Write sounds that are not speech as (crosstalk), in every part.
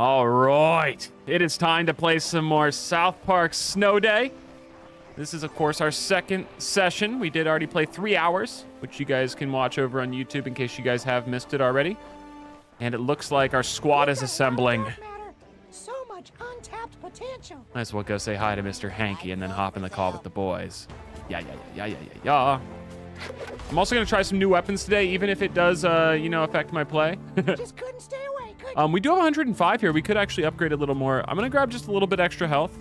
All right. It is time to play some more South Park Snow Day. This is, of course, our second session. We did already play three hours, which you guys can watch over on YouTube in case you guys have missed it already. And it looks like our squad is assembling. So much untapped potential. Might as well go say hi to Mr. Hankey and then hop in the call with the boys. Yeah, yeah, yeah, yeah, yeah, yeah. I'm also going to try some new weapons today, even if it does, uh, you know, affect my play. (laughs) Just couldn't stay um, we do have 105 here. We could actually upgrade a little more. I'm going to grab just a little bit extra health.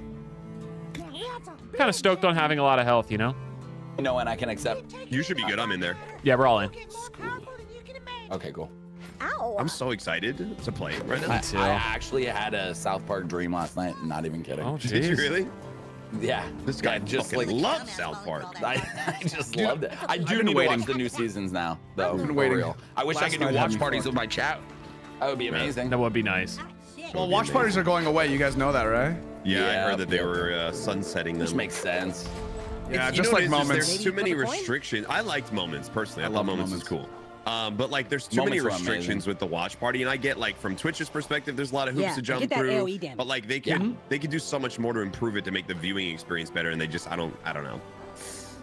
Kind of stoked on having a lot of health, you know? You know, and I can accept. You should be good. I'm in there. Yeah, we're all in. Okay, cool. Ow. I'm so excited to play right now. I, I actually had a South Park dream last night. Not even kidding. Oh, (laughs) Did you really? Yeah. This guy I just like loves South Park. (laughs) I, I just loved it. I do been need waiting. to watch the new seasons now, though. I've been waiting. real. I wish I could do watch parties fucked. with my chat. That would be amazing. That would be nice. Well, watch parties are going away. You guys know that, right? Yeah, I heard that they were uh, sunsetting them. Which makes sense. Yeah, It's- just like it is, is moments. There's too many Maybe you put a point? restrictions. I liked moments personally. I, I love moments, Moments. is cool. Um, but like, there's too many Moments were restrictions with the watch party, and I get like from Twitch's perspective, there's a lot of hoops Yeah, to I jump get that through. AoE damage. But like, they can they can do so much more to improve it to make the viewing experience better, and they just I don't I don't know.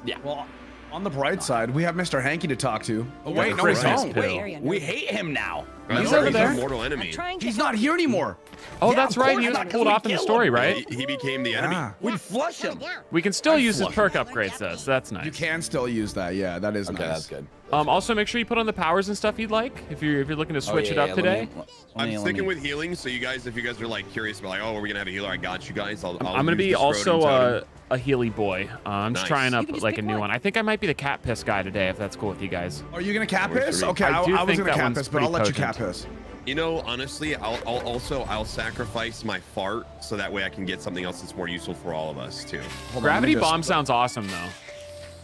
Yeah. Well, on the bright side, we have Mr. Hankey to talk to. Oh wait, no, we Christmas don't. pill. We hate him now. He's over there. mortal enemy. He's not here anymore. Oh, Yeah, that's right. course He was pulled off in the story, him. right? He, he became the enemy. Yeah. We'd flush him. We can still use his flush perk upgrades, though, so that's nice. You can still use that. Yeah, that is Okay, nice. that's good. Um, also, make sure you put on the powers and stuff you'd like if you're if you're looking to Oh, switch yeah, it up yeah, today. me- I'm me- sticking me- with healing, so you guys, if you guys are like curious about like, oh, are we gonna have a healer? I got you guys. I'll, I'll I'm gonna be also scrotum uh, a Healy boy. Uh, I'm just trying up just like a new one. one. I think I might be the cat piss guy today, if that's cool with you guys. Are you gonna cat piss? Okay, I I, I was gonna that cat piss, but I'll let you cat potent. Piss. You know, honestly, I'll, I'll also I'll sacrifice my fart so that way I can get something else that's more useful for all of us too. Hold Gravity let me just- bomb sounds awesome though.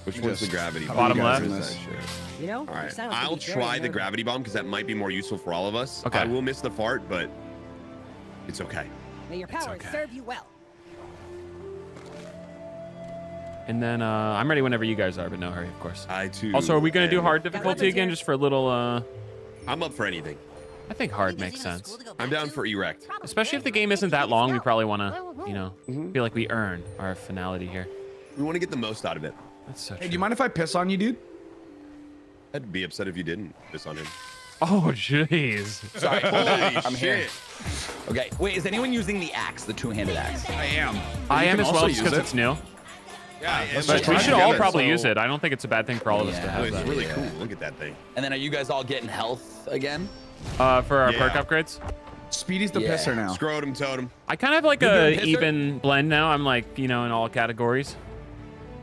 Which Just one's the gravity cover bomb? you guys What in is this. that shit? You know? All your I'll would be very try the gravity bomb because that might be more useful for all of us. Okay. I will miss the fart, but it's okay. May your powers okay. serve you well. And then uh, I'm ready whenever you guys are, but no hurry, of course. I too. Also, are we gonna do hard difficulty again, just for a little? uh I'm up for anything. I think hard makes sense, I'm down for erect. especially if the game isn't that long. We probably want to, you know, Mm-hmm. feel like we earn our finality here. We want to get the most out of it. That's so Hey, true. do you mind if I piss on you, dude? I'd be upset if you didn't piss on him. Oh, jeez. Sorry, (laughs) Holy I'm here. Okay, wait, is anyone using the axe, the two-handed axe? I am. I am as well, also just because it. it's new. Yeah, let's But just we should all probably so- use it. I don't think it's a bad thing for all of us to Yeah. have It's that. really Yeah. cool. Look at that thing. And then are you guys all getting health again? Uh, for our Yeah. perk upgrades. Speedy's the Yeah. pisser now. Scrotum totem. I kind of have like You're a even blend now. I'm like, you know, in all categories.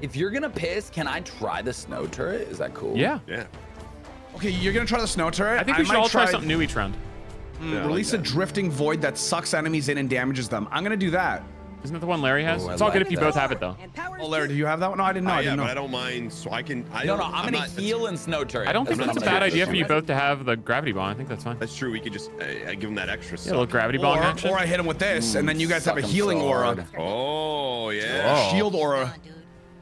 If you're gonna piss, can I try the snow turret? Is that cool? Yeah. Yeah. Okay, you're gonna try the snow turret. I think we should all try something new each round. Yeah, I Release like a drifting void that sucks enemies in and damages them. I'm gonna do that. Isn't that the one Larry has? Oh, I it's all good if you that. both have it though. Oh, Larry, do you have that one? No, I didn't know. Uh, I yeah, didn't but know. I don't mind. So I can. I No, don't, no, I'm, gonna not, heal in snow turret. I don't think That's that's a bad bad. idea for you both to have the gravity bomb. I think that's fine. That's true. We could just uh, give him that extra. Yeah, a little gravity bomb Or, action. or I hit him with this, and then you guys have a healing aura. Oh yeah. Oh. Shield aura.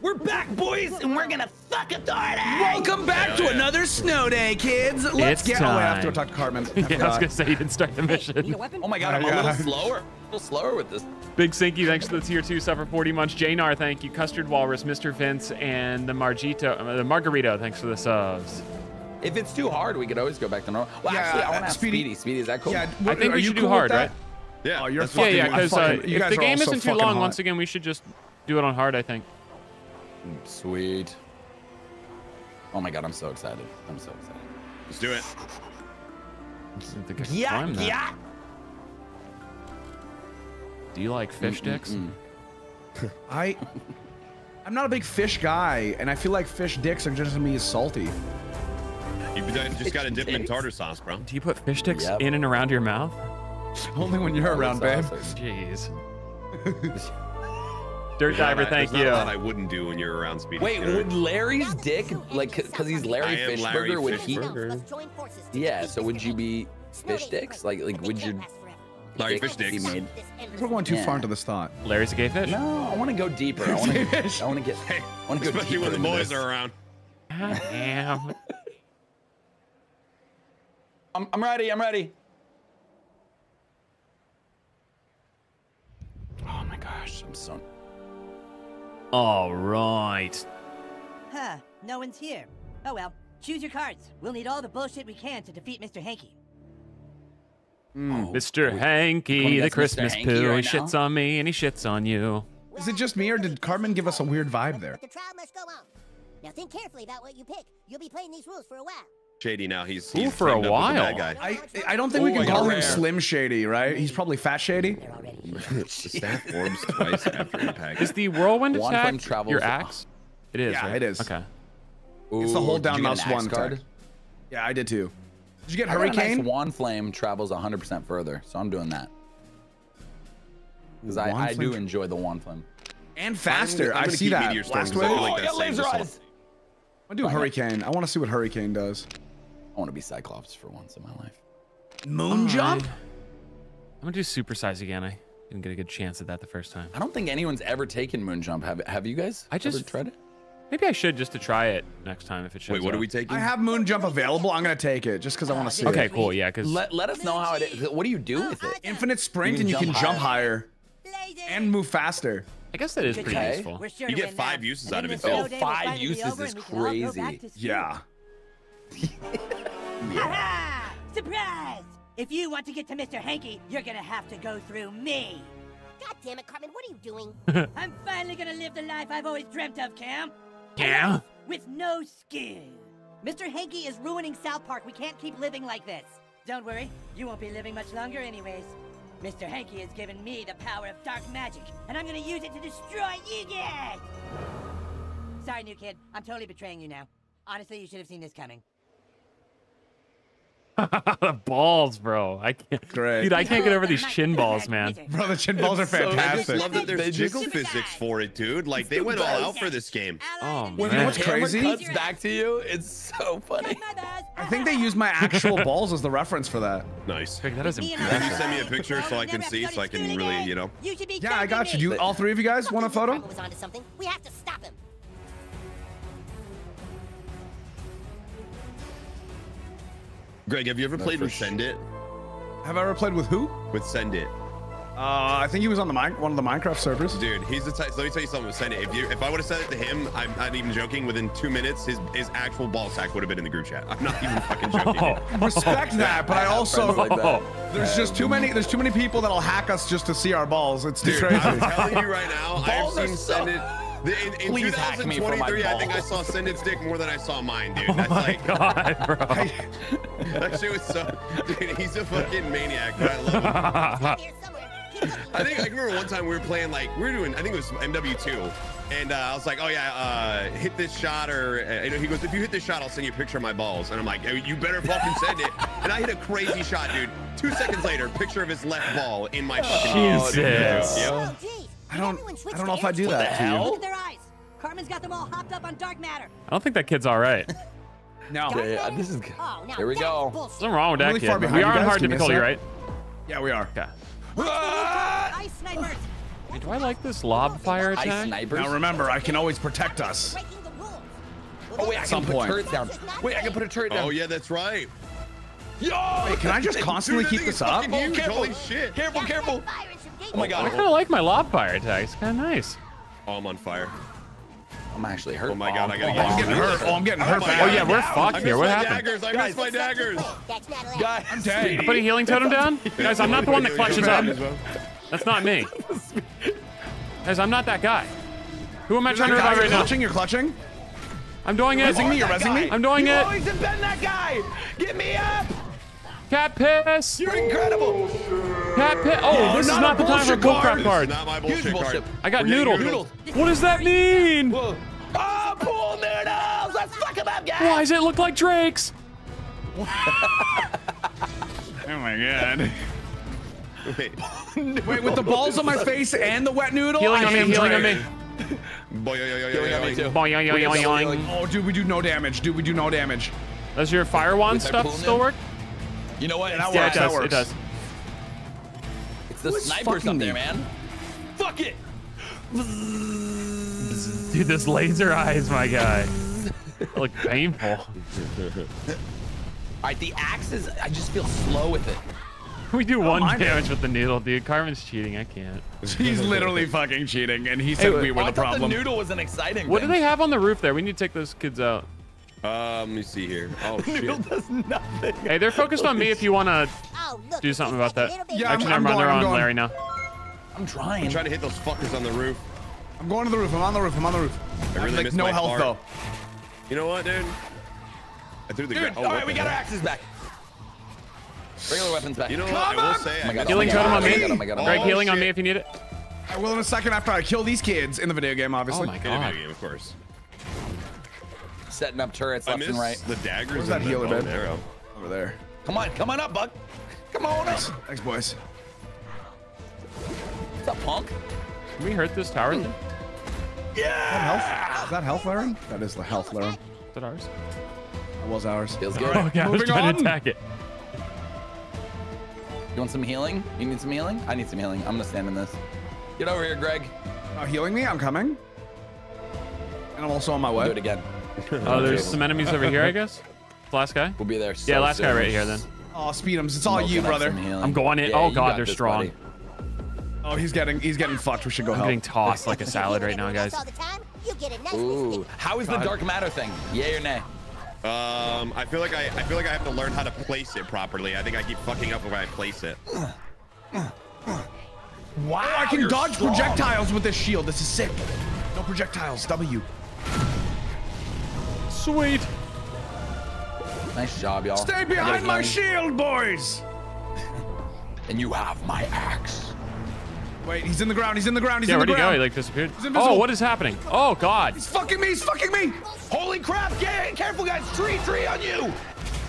We're back, boys, and we're gonna fuck authority. Welcome back Hell to yeah. another snow day, kids. Let's It's get. Oh, wait, I have to talk to Cartman. (laughs) I yeah, I was gonna say you didn't start the mission. weapon? Oh my god, I'm a little slower. A little slower with this. Big Sinky, thanks for the tier two suffer 40 months. Jnar, thank you. Custard Walrus, Mr. Vince, and the Margito, uh, the Margarito, thanks for the subs. If it's too hard, we could always go back to normal. Well, Yeah, actually, I want to ask Speedy- Speedy. Speedy, is that cool? Yeah, I think are we you should do cool hard, right? Yeah. Oh, you're that's Yeah, fucking- yeah, because uh, if the game isn't too long, hot. once again, we should just do it on hard, I think. Sweet. Oh my god, I'm so excited. I'm so excited. Let's do it. I think I can Yeah, climb that. yeah. Do you like fish dicks? (laughs) I, I'm not a big fish guy, and I feel like fish dicks are just gonna be salty. You just got to dip 'em in tartar sauce, bro. Do you put fish sticks Yep. in and around your mouth? (laughs) Only when you're around, babe. Jeez. (laughs) Dirt There's Diver, thank there's you. Not a lot I wouldn't do when you're around Speedy. Wait, you would Larry's dick, like, because he's Larry am Larry Fishburger, would he? Yeah, so would you be fish dicks? Like, like would you? Larry dick Fish be Dicks. made? We're going too Yeah. far into this thought. Larry's a gay fish? No, I want to go deeper. I want to. Fish. I want to get. I want to go Especially deeper when the boys this. are around. Damn. (laughs) I'm, I'm ready. I'm ready. Oh my gosh, I'm so. All right. Huh, no one's here. Oh well, choose your cards. We'll need all the bullshit we can to defeat Mr. Hankey. Hmm. Oh, Mr. Wanna Hankey, the. Christmas Hankey poo. right he shits on me and he shits on you. Is it just me or did Cartman give us a weird vibe there? The trial must go on. Now think carefully about what you pick. You'll be playing these rules for a while. Shady now. He's, Ooh, for a teamed up with the bad while. guy. I I don't think we can oh I got call him. Slim Shady, right? He's probably Fat Shady. They're (laughs) the staff forms twice after impact. Is the whirlwind One attack flame travels- your axe? It is. Yeah, right? it is. Okay. It's the Ooh, hold down mouse one card? attack. Yeah, I did too. Did you get I got a Hurricane? Nice wand flame travels 100% further, so I'm doing that. Because I, I do enjoy the wand flame. and faster. I'm I gonna see keep that. Meteor Storm Last 'cause wave. feel like Oh, I that got laser eyes. I do Why not? Hurricane. I want to see what Hurricane does. I want to be Cyclops for once in my life. Moon All jump? I'm gonna do supersize again. I didn't get a good chance at that the first time. I don't think anyone's ever taken moon jump. Have Have you guys? I ever just- tried it. Maybe I should just to try it next time if it shows Wait, what are we taking? I have moon jump available. I'm gonna take it just because I want to see Okay, it. cool. Yeah, because Let Let us know how it is. What do you do with it? Infinite sprint You and you can jump jump higher and move faster. I guess that is pretty Okay. useful. Sure You get five now. uses out of it, too. snow Oh, day will five finally be uses is and we can all go back crazy. to school. Yeah. (laughs) Ha-ha! Surprise! If you want to get to Mr. Hankey, you're gonna have to go through me. God damn it, Cartman, what are you doing? (laughs) I'm finally gonna live the life I've always dreamt of, Cam. A Yeah? With no skill. Mr. Hankey is ruining South Park. We can't keep living like this. Don't worry, you won't be living much longer anyways. Mr. Hankey has given me the power of dark magic, and I'm gonna use it to destroy you guys! Sorry, new kid. I'm totally betraying you now. Honestly, you should have seen this coming. The (laughs) balls, bro. I can't. Great. Dude, I can't get over these chin balls, man. Bro, the chin balls are So I just fantastic. love that there's They jiggle just- physics for it, dude. Like they went all out for this game. Oh, Wait, man. what's crazy? Camera cuts back to you. It's so funny. I think they used my actual (laughs) balls as the reference for that. Nice. Craig, that is Me and Can you send me a picture so I can see, so I can really, you know? You should be Yeah, I got you. Do you, all three of you guys want a photo? Cartman was onto something. We have to stop him. Greg, have you ever played with Send It? Have I ever played with who? With Send It, Uh, I think he was on the mine, one of the Minecraft servers. dude. He's the type. Let me tell you something with Send It. If you, if I would have said it to him, I'm not even joking. Within two minutes, his his actual ball sack would have been in the group chat. I'm not even fucking (laughs) joking. Oh. Respect (laughs) that, but I also like that. (laughs) there's just too many there's too many people that'll hack us just to see our balls. It's Dude, crazy. I'm telling you right now, I've seen so- Send It. The- In, in Please hack me for my 2023, I think I saw Send It's dick more than I saw mine, dude. (laughs) That's Oh my like god, bro. (laughs) that shit was so. Dude, he's a fucking maniac, but I love him. Here somewhere. Keep looking. I think I remember one time we were playing like we were doing I think it was MW2, and uh, I was like, oh yeah, uh, hit this shot or uh, you know he goes if you hit this shot I'll send you a picture of my balls, and I'm like you better fucking send it, and I hit a crazy shot, dude. Two seconds later, picture of his left ball in my fucking Jesus. Yep. Geez. I don't Everyone I don't know if I do air that to you. Look at their eyes. Cartman's got them all hopped up on dark matter. I don't think that kid's all right. (laughs) No. Yeah, yeah, this is. Oh, now Here we go. Something wrong with that really kid. far but behind We are on hard Give me a difficulty, right? Yeah, we are. Okay. Ice snipers. Hey, do I like this lob fire attack? Now remember, I can always protect us. Breaking the rules. Oh wait, I some can put point. turrets down. Wait, I can put a turret down. Oh yeah, that's right. Yo! Wait, can I just (laughs) constantly keep this is up? fucking huge. careful. Holy shit. Careful, careful. Fire and some gate Oh my god. I kind of like my lob fire attack. It's kind of nice. Oh, I'm on fire. I'm actually hurt. Oh my god, I gotta Oh, get. I'm getting hurt. Oh, I'm getting oh hurt. my. Oh yeah, we're I fucked here. What my happened? daggers. I missed my daggers. That's not allowed. Guys, I'm dead. Put a healing totem down? Guys, I'm not the one that clutches up. That's not me. Guys, I'm not that guy. Who am I trying to Guys, revive you're right now? clutching, you're clutching. I'm doing it. Resing me, you're resing me. I'm doing you it. always have been that guy. Get me up. Cat piss. You're incredible. Cat piss. Oh, this is not not the time for a bullshit card. bullcrap card. Not my bullshit bullshit. card. I got We're noodled. What does that mean? Whoa. Oh, pool noodles. Let's fuck him up, guys. Why does it look like Drake's? (laughs) Oh my god. Wait. Wait, with the balls on my face and the wet noodle. Healing on me, am (laughs) healing on me. Boy, yo, yo, yo, yo, Healing on yo, me yo. too. Boing, yoing, yoing, yoing, yoing. Oh, dude, we do no damage. Dude, we do no damage. Does your fire wand Is stuff still Nim? work? You know what? that It's Yeah, works, it that does. It does. It's the Who is snipers fucking up there, me? man. Fuck it. Dude, this laser eyes, my guy. They (laughs) look painful. All right, the axe is. I just feel slow with it. We do one mind it. damage with the noodle, dude. Cartman's cheating. I can't. (laughs) He's literally fucking cheating, and he said Hey, we were Oh, I the thought problem. the noodle was an exciting What do they have on the roof there? We need to take those kids out. Uh, let me see here. Oh (laughs) Noodle shit. does nothing. Hey, they're focused on me if you want to Oh, do something about that. little bit- Yeah, I'm- Actually, I'm never mind. They're I'm on going. Larry now. I'm trying. I'm trying to hit those fuckers on the roof. I'm going to the roof. I'm on the roof. I'm on the roof. I I'm really like missed no my health part. though. You know what, dude? I threw the Dude, gra- oh, all what right, we got our axes back. Regular weapons back. You know what? Come I will say. Oh I my God, Healing oh totem on oh my me. God, oh God, oh Greg, God. healing on me if you need it. I will in a second after I kill these kids in the video game, obviously. Oh my In a god. video game, of course. Setting up turrets I left and right. the daggers. Where's that healer, bow and babe? arrow. Over there. Come on, come on up, Buck. Come on up. Thanks, boys. What's up, punk? Can we hurt this tower thing? Is Is that health? Is that health, Laren? That is the health, Laren. that ours? That was ours. Feels good. Oh, yeah, I was moving trying to on. attack it. You want some healing? You need some healing? I need some healing. I'm gonna stand in this. Get over here, Greg. Uh, healing me? I'm coming. And I'm also on my way. Do it again. Oh, there's some enemies over here, I guess. Last guy. We'll be there. So Yeah, last guy right here then. Oh, Speedums, it's all you, brother. I'm going in. Yeah, Oh, God, they're this, strong. buddy. Oh, he's getting he's getting fucked. We should go I'm help. getting tossed like a salad right now, guys. all the time, you get a nice Ooh, biscuit. how is the dark matter thing? Yay or nay? Um, I feel like I, I feel like I have to learn how to place it properly. I think I keep fucking up when I place it. Wow, I can dodge strong. projectiles with this shield. This is sick. No projectiles. W. Sweet. Nice job, y'all. Stay behind my healing. shield, boys. (laughs) And you have my axe. Wait, he's in the ground. He's in the ground. He's Yeah, in where'd the he go? He like disappeared. He's invisible. Oh, what is happening? Oh God. He's fucking me. He's fucking me. Holy crap! Get it. careful, guys! Tree, tree on you!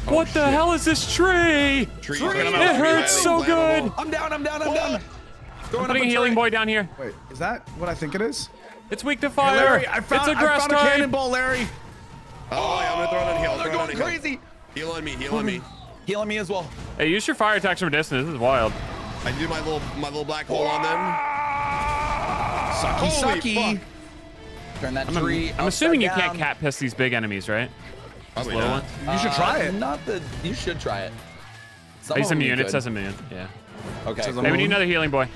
Oh, what the hell is this tree? Trees Tree! It highly hurts so good. I'm down, I'm down, I'm down. Throwing Putting up a healing boy down here. Wait, is that what I think it is? It's weak to Hey, fire. Larry, I found, it's a I grass found a cannonball, Larry. Oh, yeah, I'm gonna throw it on heal. They're throw it on going crazy. Heal on me. Heal on me. Heal on me as well. Hey, use your fire attacks from a distance. This is wild. I do my little my little black hole on them. Sucky, Holy sucky. fuck. Turn that I'm, tree. I'm assuming you upside can't cat piss these big enemies, right? Probably little not. ones. You should try Uh, it. Not the. You should try it. Some He's of them you immune. It says immune. Yeah. Okay. Says cool. Hey, we need another healing boy.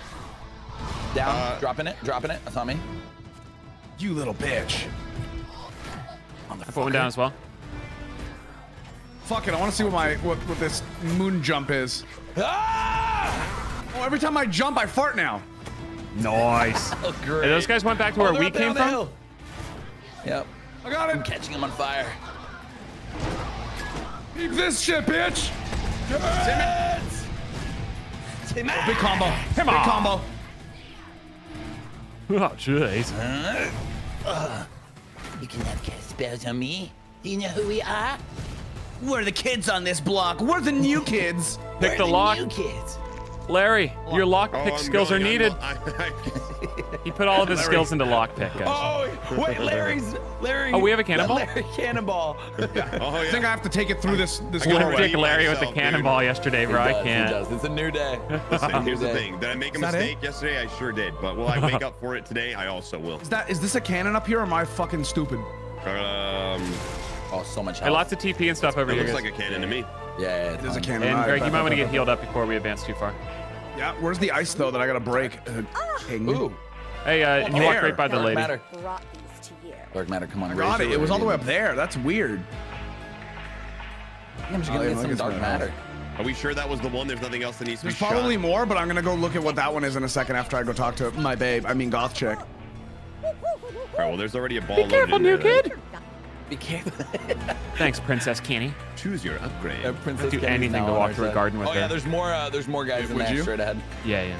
Down. Uh, dropping it. Dropping it. That's on me. You little bitch. I put one down as well. Fuck it. I want to see what my what, what this moon jump is. Ah! Oh, every time I jump, I fart now. Nice. (laughs) Oh, great. Hey, those guys went back to Oh, where they're we came from. hill. Yep. I got him. I'm catching him on fire. Keep this shit, bitch. Timmons! Timmons! Big combo. Come Big on. combo. (laughs) Oh, jeez. You can have cast spells on me. Do you know who we are? We're the kids on this block. We're the new kids. Pick We're the lock. new kids. Larry, your lock Oh, pick skills going, are I'm- needed. (laughs) I- I- He put all of his skills into lock pick, guys. Oh, wait, Larry's. Larry. Oh, we have a cannonball? (laughs) Larry cannonball. (laughs) oh I think I have to take it through this this I gotta doorway. Dick redeem Larry with the myself, dude. cannonball yesterday, bro. I does, he can't. does. It's a new day. Listen, here's the thing. Did I make a Is that it? mistake yesterday? I sure did. But will I make up for it today? I also will. Is that is this a cannon up here or am I fucking stupid? Um, Oh, so much Hey, health. lots of TP and stuff over it here. looks guys. like a cannon to me. Yeah, yeah, There's a cannon. And Greg, you bet, might want to get healed up before we advance too far. Yeah, where's the ice though that I gotta break? Uh, king. Ooh, Hey, uh, you walk there. right by the dark lady. matter. Brought these to you. Dark matter, come on. I got it. It was all the way up there. That's weird. Yeah, I'm just Oh, gonna yeah, get look some dark that. matter. Are we sure that was the one? There's nothing else that needs to There's be probably shot. more, but I'm gonna go look at what that one is in a second after I go talk to my babe. I mean goth chick. All right. Well, there's already a ball Be careful, new there. kid. Be careful. (laughs) Thanks, Princess Kenny. Choose your upgrade. Uh, Princess do Kenny's anything to walk through a garden with Oh yeah, her. there's more. Uh, there's more guys in Would there you? straight ahead. Yeah, yeah.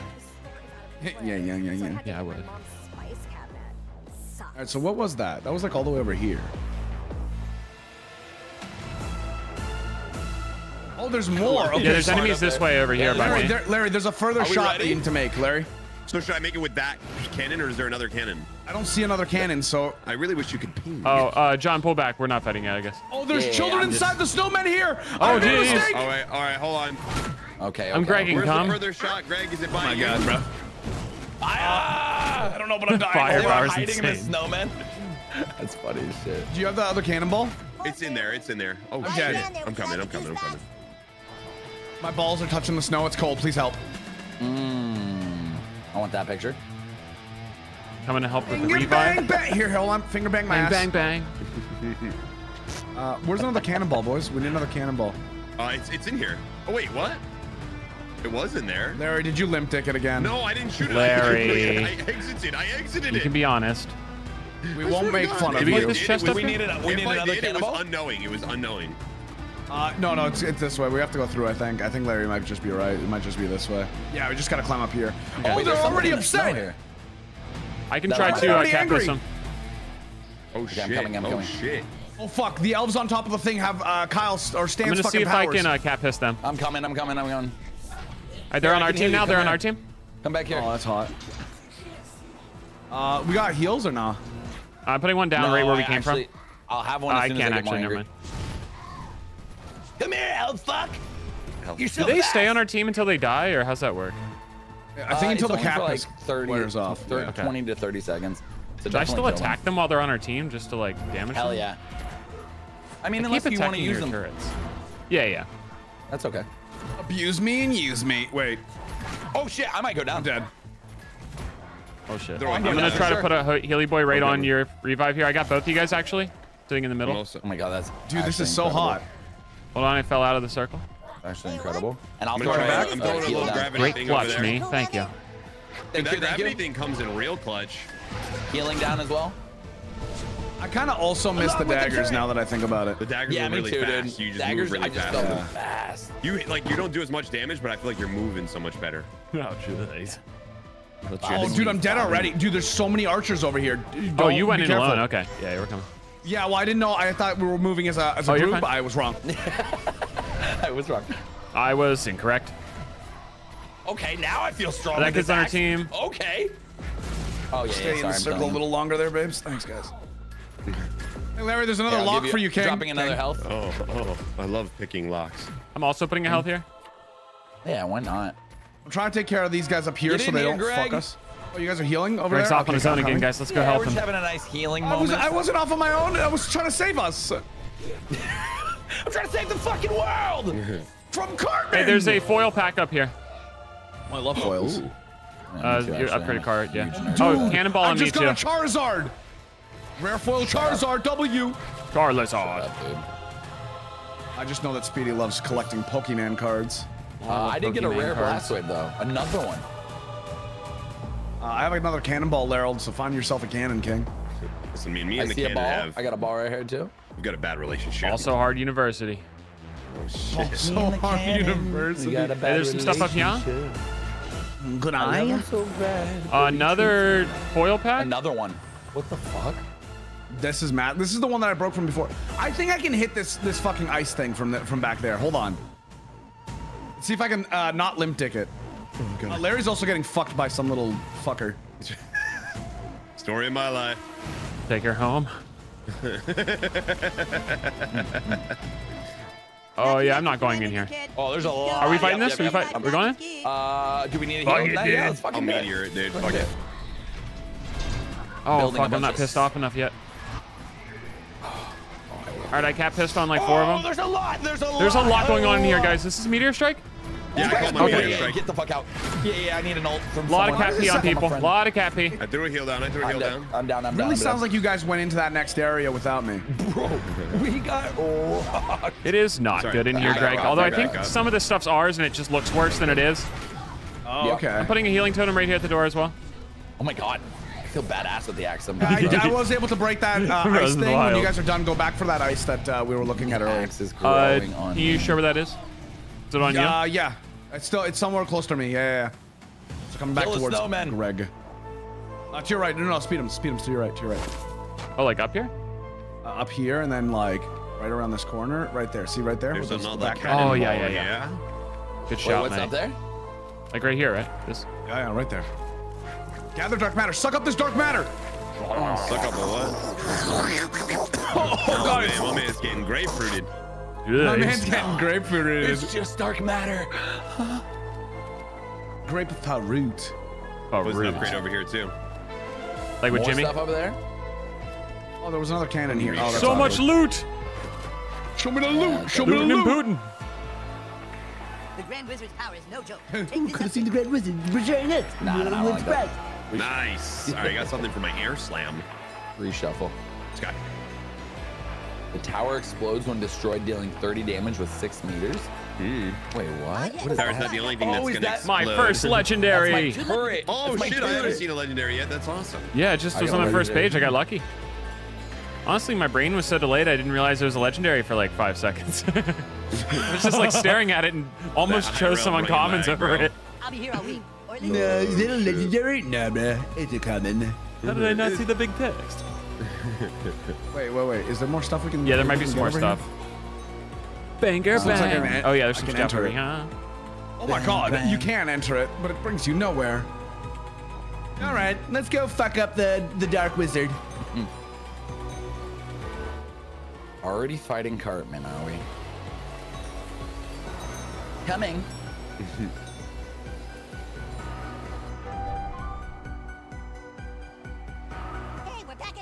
yeah, yeah, yeah, yeah. Yeah, I would. Mom's spice cabinet. Sucks. All right, so what was that? That was like all the way over here. Oh, there's more. Okay, Yeah, there's enemies this way over here by Larry, me. there, Larry, there's a further Are we shot that ready? you need to make, Larry. So should I make it with that cannon, or is there another cannon? I don't see another cannon, so. I really wish you could ping. Oh, uh, John, pull back. We're not fighting yet, I guess. Oh, there's Yeah, children I'm just- inside the snowmen here. Oh, I made a geez. mistake. All right. All right. Hold on. Okay. I'm okay. Gregging, Where's Come. the further shot, Greg? Is it by My you? God, bro. Ah! I don't know, but I'm dying. Fire They bars hiding in the insane. snowman. That's funny as shit. Do you have the other cannonball? It's in there. It's in there. Oh I'm shit! there I'm coming. I'm coming. I'm coming. My balls are touching the snow. It's cold. Please help. Mm, I want that picture. Coming to help with the Finger bang, revive. bang. Here, hold on. Finger bang my Bang, ass. bang, bang. (laughs) Uh, where's another cannonball, boys? We need another cannonball. Uh, it's, it's in here. Oh, wait, what? It was in there. Larry, did you limp dick it again? No, I didn't shoot it. Larry. I exited. I exited You it. can be honest. We won't make fun Did of we you. get this chest up we here? needed a- we if need another did, it was cannonball? unknowing. It was unknowing. Uh, no, no, it's, it's this way. We have to go through, I think. I think Larry might just be right. It might just be this way. Yeah, we just gotta climb up here. Oh, Wait, they're already somebody in the snow upset. here. I can That try to uh, already cap this angry. one. Oh, I'm shit. coming, I'm oh, coming. shit. Oh, fuck. The elves on top of the thing have uh, Kyle or I'm Stan's gonna fucking see if powers. I can uh, cap piss them. I'm coming, I'm coming, I'm going. All right, they're Yeah, on our team now. They're Come on our team. Come back here. Oh, that's hot. Uh, we got heals or not? I'm putting one down No, right where we came actually, from. I'll have one Uh, as I can't as I get actually. Never mind. Come here, elf fuck. You're so Do they fast. stay on our team until they die, or how's that work? I think Uh, until the it's cap for, is like 30 wears off. thir- Yeah. 20 to 30 seconds. So Should I still attack them while they're on our team just to like damage them? Hell them? yeah. I mean, Keep unless you want to use your them. turrets. Yeah, yeah. That's okay. Abuse me and use me. Wait, Oh shit, I might go down. I'm dead. Oh shit. Throw it I'm gonna Yeah, try to sure. put a Healy Boy right Okay. on your revive here. I got both of you guys actually sitting in the middle. Oh my god, that's Dude, this is so incredible. hot. Hold on, I fell out of the circle. Actually incredible. And I'll I'm throw gonna it back. I'm throwing a Heal little down. gravity Great thing over clutch, me. Thank you. Dude, Thank that you, thank gravity you. thing comes in real clutch. Healing down as well. I kind of also miss the Along with the daggers now that I think about it. The daggers Yeah, are really too, fast. dude. You just Daggers, move really I just fast. felt Yeah. fast. You like you don't do as much damage, but I feel like you're moving so much better. (laughs) Oh, jeez. Oh, dude, I'm dead already. Dude, there's so many archers over here. Dude, Oh, don't- you went in careful. alone. Okay. Yeah, you were coming. Yeah, well, I didn't know. I thought we were moving as a, as a Oh, group. fine. I was wrong. (laughs) I was wrong. I was incorrect. Okay, now I feel strong. That with kid's this on our team. Okay. Oh yeah, Stay yeah in the I'm circle a little longer there, babes. Thanks, guys. Hey, Larry, there's another Here, I'll lock give for you, King. Dropping another King. health. Oh, oh, I love picking locks. I'm also putting a health here. Yeah, why not? I'm trying to take care of these guys up here Get so they here, don't Greg. fuck us. Oh, you guys are healing over Greg's there? off on his own again, guys. Let's go yeah, help we're him. just having a nice healing I, was, moment. I wasn't off on my own. I was trying to save us (laughs) I'm trying to save the fucking world. (laughs) from Cartman. Hey, there's a foil pack up here. I love foils. Yeah, me Uh, too, your actually. upgrade I'm card, yeah. huge nerd. Oh, cannonball on me too. I just too. got a Charizard. Rare foil Charizard W. Charizard. Up. I just know that Speedy loves collecting Pokemon cards. Uh, I did get a Pokemon rare cards. Blastwave though. Another one. Uh, I have another cannonball, Larold, so find yourself a cannon, King. Listen, me and me I and the see a cannon ball. have I got a ball right here too. we've got a bad relationship. Also hard university. oh, shit. So hard university. Hey, there's some stuff up here. Good eye. so. Another foil pack. Another one. What the fuck? This is Matt. This is the one that I broke from before. I think I can hit this this fucking ice thing from the, from back there. Hold on. See if I can uh, not limp dick it. Uh, Larry's also getting fucked by some little fucker. (laughs) Story of my life. Take her home. (laughs) oh yeah, I'm not going in here. Oh, there's a lot. Are we fighting Yep, this? yep, Are we yep. fight? We're going? Uh, do we need a Fuck heal? it, Nah, dude. yeah, let's fucking I'll meteor it, dude. Fuck it. Oh Building a fuck, I'm not pissed off enough yet. (sighs) All right, I cap pissed on like four Oh, of them. there's a lot. There's a lot. There's a lot going on in here, Oh. guys. This is meteor strike. Yeah, I called my Okay. meteor strike. get the fuck out. Yeah, yeah, I need an ult from A lot of someone. cap P on people. A lot of cap I threw a heal down. I threw a I'm heal down. down. I'm down. I'm down. Really I'm sounds down. like you guys went into that next area without me. Bro, we got rocked. It is not Sorry. good in here, Greg. Although I think up. some of this stuff's ours and it just looks worse than it is. Oh, Yeah. okay. I'm putting a healing totem right here at the door as well. Oh my god. I feel badass with the axe. I'm I, (laughs) I was able to break that uh, ice was thing. When you guys are done, go back for that ice that uh, we were looking at earlier. axe is Uh, growing on you me. sure where that is? Is it on you? Uh, yeah. It's still it's somewhere close to me. Yeah, yeah. yeah. So coming back Kill the towards snowman. Greg. Uh, to your right. No, no, speed him. Speed him to your right. To your right. Oh, like up here? Uh, up here and then like right around this corner, right there. See right there. There's With another back- cannonball. Oh, yeah, yeah, yeah. yeah. Good Wait, shot, what's mate. up there? Like right here, right? This. Yeah, yeah, right there. Gather dark matter. Suck up this dark matter. Suck up a what? Oh, (coughs) Oh, God. man, my man's getting grapefruited. My man's getting grapefruited. It's just dark matter. Grapefruit. Oh, There's an rude. upgrade over here too. Like with More Jimmy. stuff over there. Oh, there was another cannon here. Oh, So much awkward. loot. Show me the loot. Uh, show me the Looting and loot. booting. The Grand Wizard's power is no joke. Ooh, Take this could have seen the Grand Wizard. Return it. Nah, nah, I like. Nice. (laughs) All right, I got something for my air slam. Reshuffle. Scott. The tower explodes when destroyed, dealing 30 damage with six meters. Hmm. Wait, what? What is Tower's that? not the only thing Oh, that's is gonna that- explode. My first legendary. That's my turret. Oh That's my shit! I haven't seen a legendary yet. That's awesome. Yeah, it just I was on the first page. I got lucky. Honestly, my brain was so delayed, I didn't realize it was a legendary for like five seconds. (laughs) I was just like staring at it and almost That chose some uncommons lag, over bro. it. I'll be here all week. Or at least No, is it a legendary? No, bruh. It's a common. How did I not see the big text? (laughs) Wait, wait, wait. Is there more stuff we can? Yeah, there might be some more stuff. here? Banger Looks like bang. I can- oh yeah, there's I some can stuff enter here. Huh? Oh my god, you can enter it, but it brings you nowhere. All right, let's go fuck up the the Dark Wizard. (laughs) Already fighting Cartman, are we? Coming. (laughs)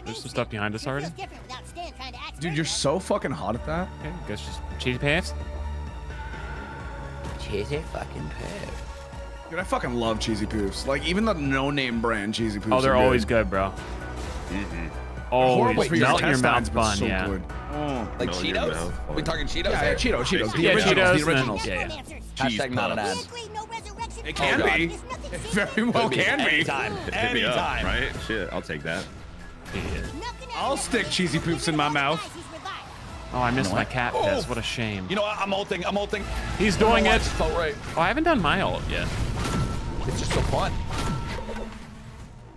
There's some stuff behind us already? feels different without Stan trying to act Dude, you're so fucking hot at that. Okay, guess just cheesy pants. Cheesy fucking pig. Dude, I fucking love cheesy poofs. Like even the no-name brand cheesy poofs. Oh, they're are always good, bro. Mm-hmm. Horrible Always for your melt your mouth bun, so yeah. good. Oh. Like Melt Cheetos? mouth. we talking Cheetos? Yeah, yeah, here? Cheetos, Cheetos. The Yeah, originals, Cheetos, the originals. yeah, Medical yeah. answers. Hashtag not an ad. No resurrection It can oh, God. be. It very well can be. Anytime. Hit me up, Anytime. right? Shit, I'll take that. Nothing I'll stick cheesy poofs in my mouth. Oh, I missed know my what? cat piss. Oh. What a shame. You know what? I'm ulting. I'm ulting. He's doing oh, it. this right. Oh, I haven't done my ult yet. It's just so fun.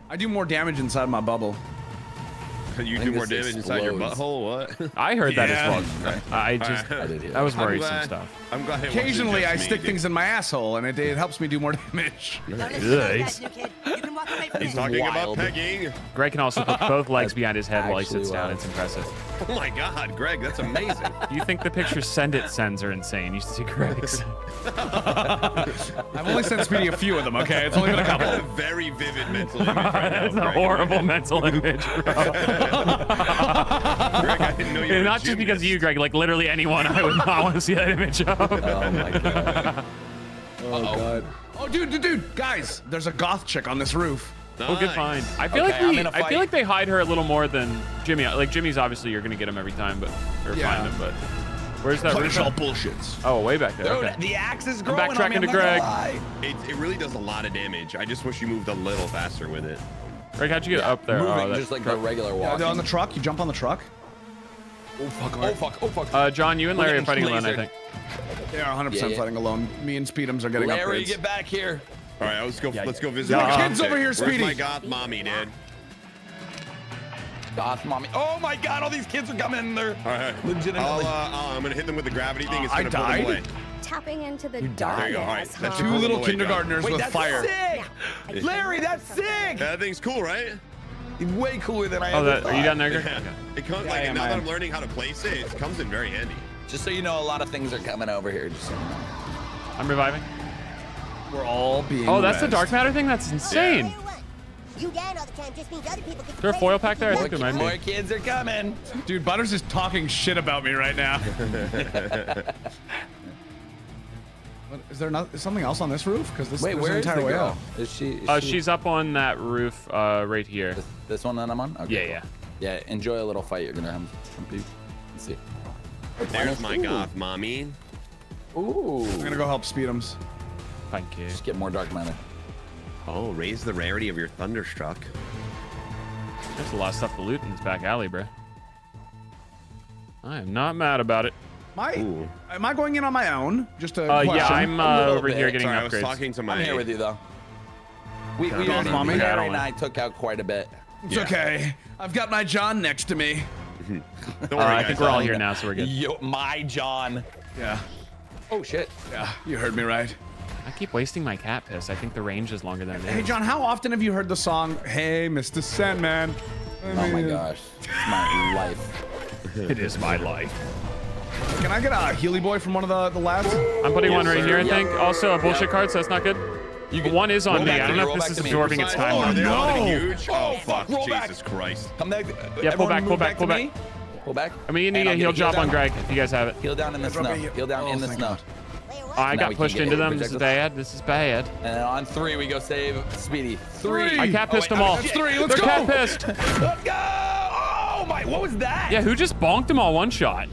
I do more damage inside my bubble. (laughs) You do more this damage inside your explodes. butthole. What? (laughs) I heard that as well. (laughs) I just, I did hear that was worried some stuff. I'm glad. it Occasionally, just I me, stick dude. things in my asshole, and it, it helps me do more damage. Don't listen to those Yikes. guys, new kid. You can walk away from He's talking Wild. about pegging. Greg can also put both legs behind his head while he sits down. wild. It's impressive. Oh my god, Greg, that's amazing. You think the picture send it sends are insane? You should see Greg's. I've only sent Speedy a few of them. Okay, it's only been a That's a couple. very vivid mental image right now. That's a Greg. horrible mental image, bro. Greg, I didn't know you (laughs) were a Not just because of you. Greg. Like literally anyone, I would not want to see that image of. Oh my god. (laughs) Oh god. Oh, dude, dude, dude, guys, there's a goth chick on this roof. Oh, good find. I feel Okay, like we, in a I fight. feel like they hide her a little more than Jimmy. Like Jimmy's obviously you're gonna get him every time, but or Yeah. find him. But where's that? Punish all bullshits. Oh, way back there. Dude, Okay. the axe is growing. on me, backtracking I'm to not gonna Greg. It, it really does a lot of damage. I just wish you moved a little faster with it. Greg, how'd you get up there? Moving oh, that- just like the regular Yeah, walk. they're on the truck. You jump on the truck. Oh fuck! Oh fuck! Oh fuck! uh, John, you and Larry are getting fighting alone, I think. They are 100% Yeah, yeah. fighting alone. Me and Speedums are getting Larry, upgrades. get back here. All right, let's go. let's go visit. Yeah. my Kids chick. over here, Where's Speedy. my goth mommy, dude? Goth mommy. Oh my god! All these kids are coming. in there. All right. Legitimately. I'll, uh, I'll- I'm gonna hit them with the gravity thing. It's Uh, I gonna pull them died? away. Tapping into the There dark. you go. All right, that Two little away, kindergartners Wait, with that's fire. sick. Larry, that's sick. That thing's cool, right? Way cooler than I Oh, ever that, thought. are you down there, Greg? Yeah. Okay. It comes Yeah, like yeah, now that. I'm learning how to place it, it comes in very handy. Just so you know, a lot of things are coming over here. Just so you know. I'm reviving. We're all being. Oh, that's the dark matter thing. That's insane. What do you down all the time just means other people get Is there a foil pack there? I think there might be. more kids are coming. Dude, Butters is talking shit about me right now. (laughs) What, is there not, is something else on this roof? Because this Wait, there's where an is the entire way girl? out. Is she? Is Uh, she she's up on that roof uh, right here. this, this one that I'm on. Okay, Yeah, cool. yeah. yeah. Enjoy a little fight. You're gonna have some people. Let's see. There's my Ooh. goth mommy. Ooh. I'm gonna go help Speedums. Thank you. Just get more dark matter. Oh, raise the rarity of your thunderstruck. There's a lot of stuff to loot in this back alley, bro. I am not mad about it. My, Ooh. am I going in on my own? Just a Uh, yeah, question. I'm uh, little over here getting Sorry, I was upgrades. talking to my. I'm here with you though. We, we Goth already, mommy? Yeah, I Larry don't and I took out quite a bit. It's Yeah. okay. I've got my John next to me. (laughs) Don't Uh, worry, I think we're all here now, so we're good. Yo, my John. Yeah, Oh shit. yeah, you heard me right. I keep wasting my cat piss. I think the range is longer than it is. Hey, John, how often have you heard the song "Hey, Mr. Sandman"? Oh my gosh. It's my (laughs) life. It is my life. Can I get a Healy boy from one of the the labs? I'm putting one right sir. here, I Yep. think. Also, a bullshit card, so that's not good. You one is on me. I don't know if this is absorbing its oh, time. Oh, though. they're all no. huge. Oh fuck, roll back. Jesus Christ. Come back. Yeah, pull back, move pull back, pull back. Pull back. I mean, you need a a I'll heal get job on. Greg if you guys have it. Heal down in the drop snow. a heal- Heal down Oh, in the snow. God. I Now got pushed into them. This is bad. This is bad. And then on three, we go save Speedy. Three. I cat pissed oh, them wait, all. Oh, three. Let's They're go. cat pissed. Let's go! Oh my! What was that? Yeah, who just bonked them all one shot?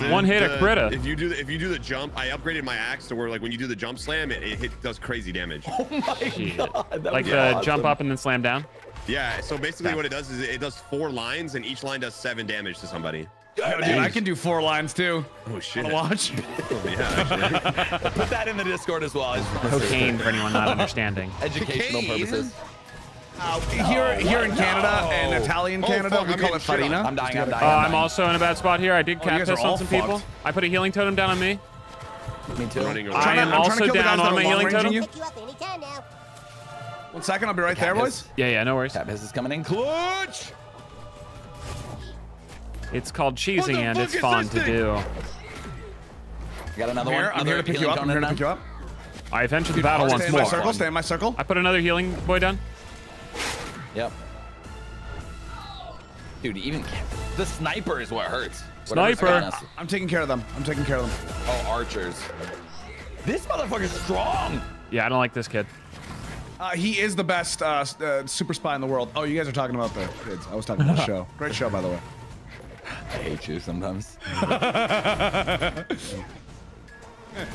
The- One hit a the- critta. If you do the, if you do the jump, I upgraded my axe to where like when you do the jump slam, it, it hit, does crazy damage. (laughs) Oh my Shit. god! Like uh, the awesome. jump up and then slam down. Yeah. So basically, what it does is it does four lines, and each line does seven damage to somebody. Yo, dude, I can do four lines too. Oh shit! Wanna watch? (laughs) yeah. (laughs) Put that in the Discord as well. I just wanna say Cocaine for anyone not understanding. Educational Cocaine? purposes. Uh, here, here in? Canada No. and Italian Oh, Canada, fuck, we I'm call it farina. I'm dying. I'm dying. Uh, I'm, I'm also in a bad spot here. I did Oh, you cat guys piss on all some people. I put a healing totem down on me. Me too. I am I'm trying to also down on my healing totem. you. Pick you up now. One second, I'll be right there, boys. Yeah, yeah, no worries. Cat piss is coming in clutch. It's called cheesing and it's fun to do. I got another I'm here. one. I'm here to pick you up. I'm here to pick you up. I've entered the battle once more. Stay in my circle. Stay in my circle. I put another healing boy down. Yep. Dude, even the sniper is what hurts. Sniper. on. I'm taking care of them. I'm taking care of them. Oh, archers. This motherfucker's strong. Yeah, I don't like this kid. Uh, he is the best uh, uh, super spy in the world. Oh, you guys are talking about the kids. I was talking about the (laughs) show. Great show, by the way. I hate you sometimes. (laughs)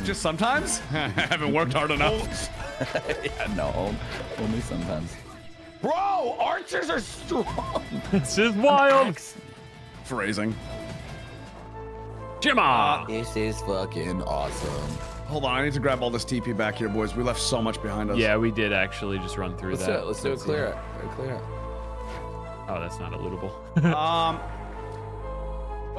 Just sometimes. I (laughs) haven't worked hard enough. yeah, no, only sometimes. Bro, archers are strong. (laughs) This is wild. Phrasing. Jimma. This is fucking awesome. Hold on, I need to grab all this TP back here, boys. We left so much behind us. Yeah, we did actually just run through Let's do that. it. Let's do it. see. Clear it. Clear it. Oh, that's not a lootable. Um. (laughs)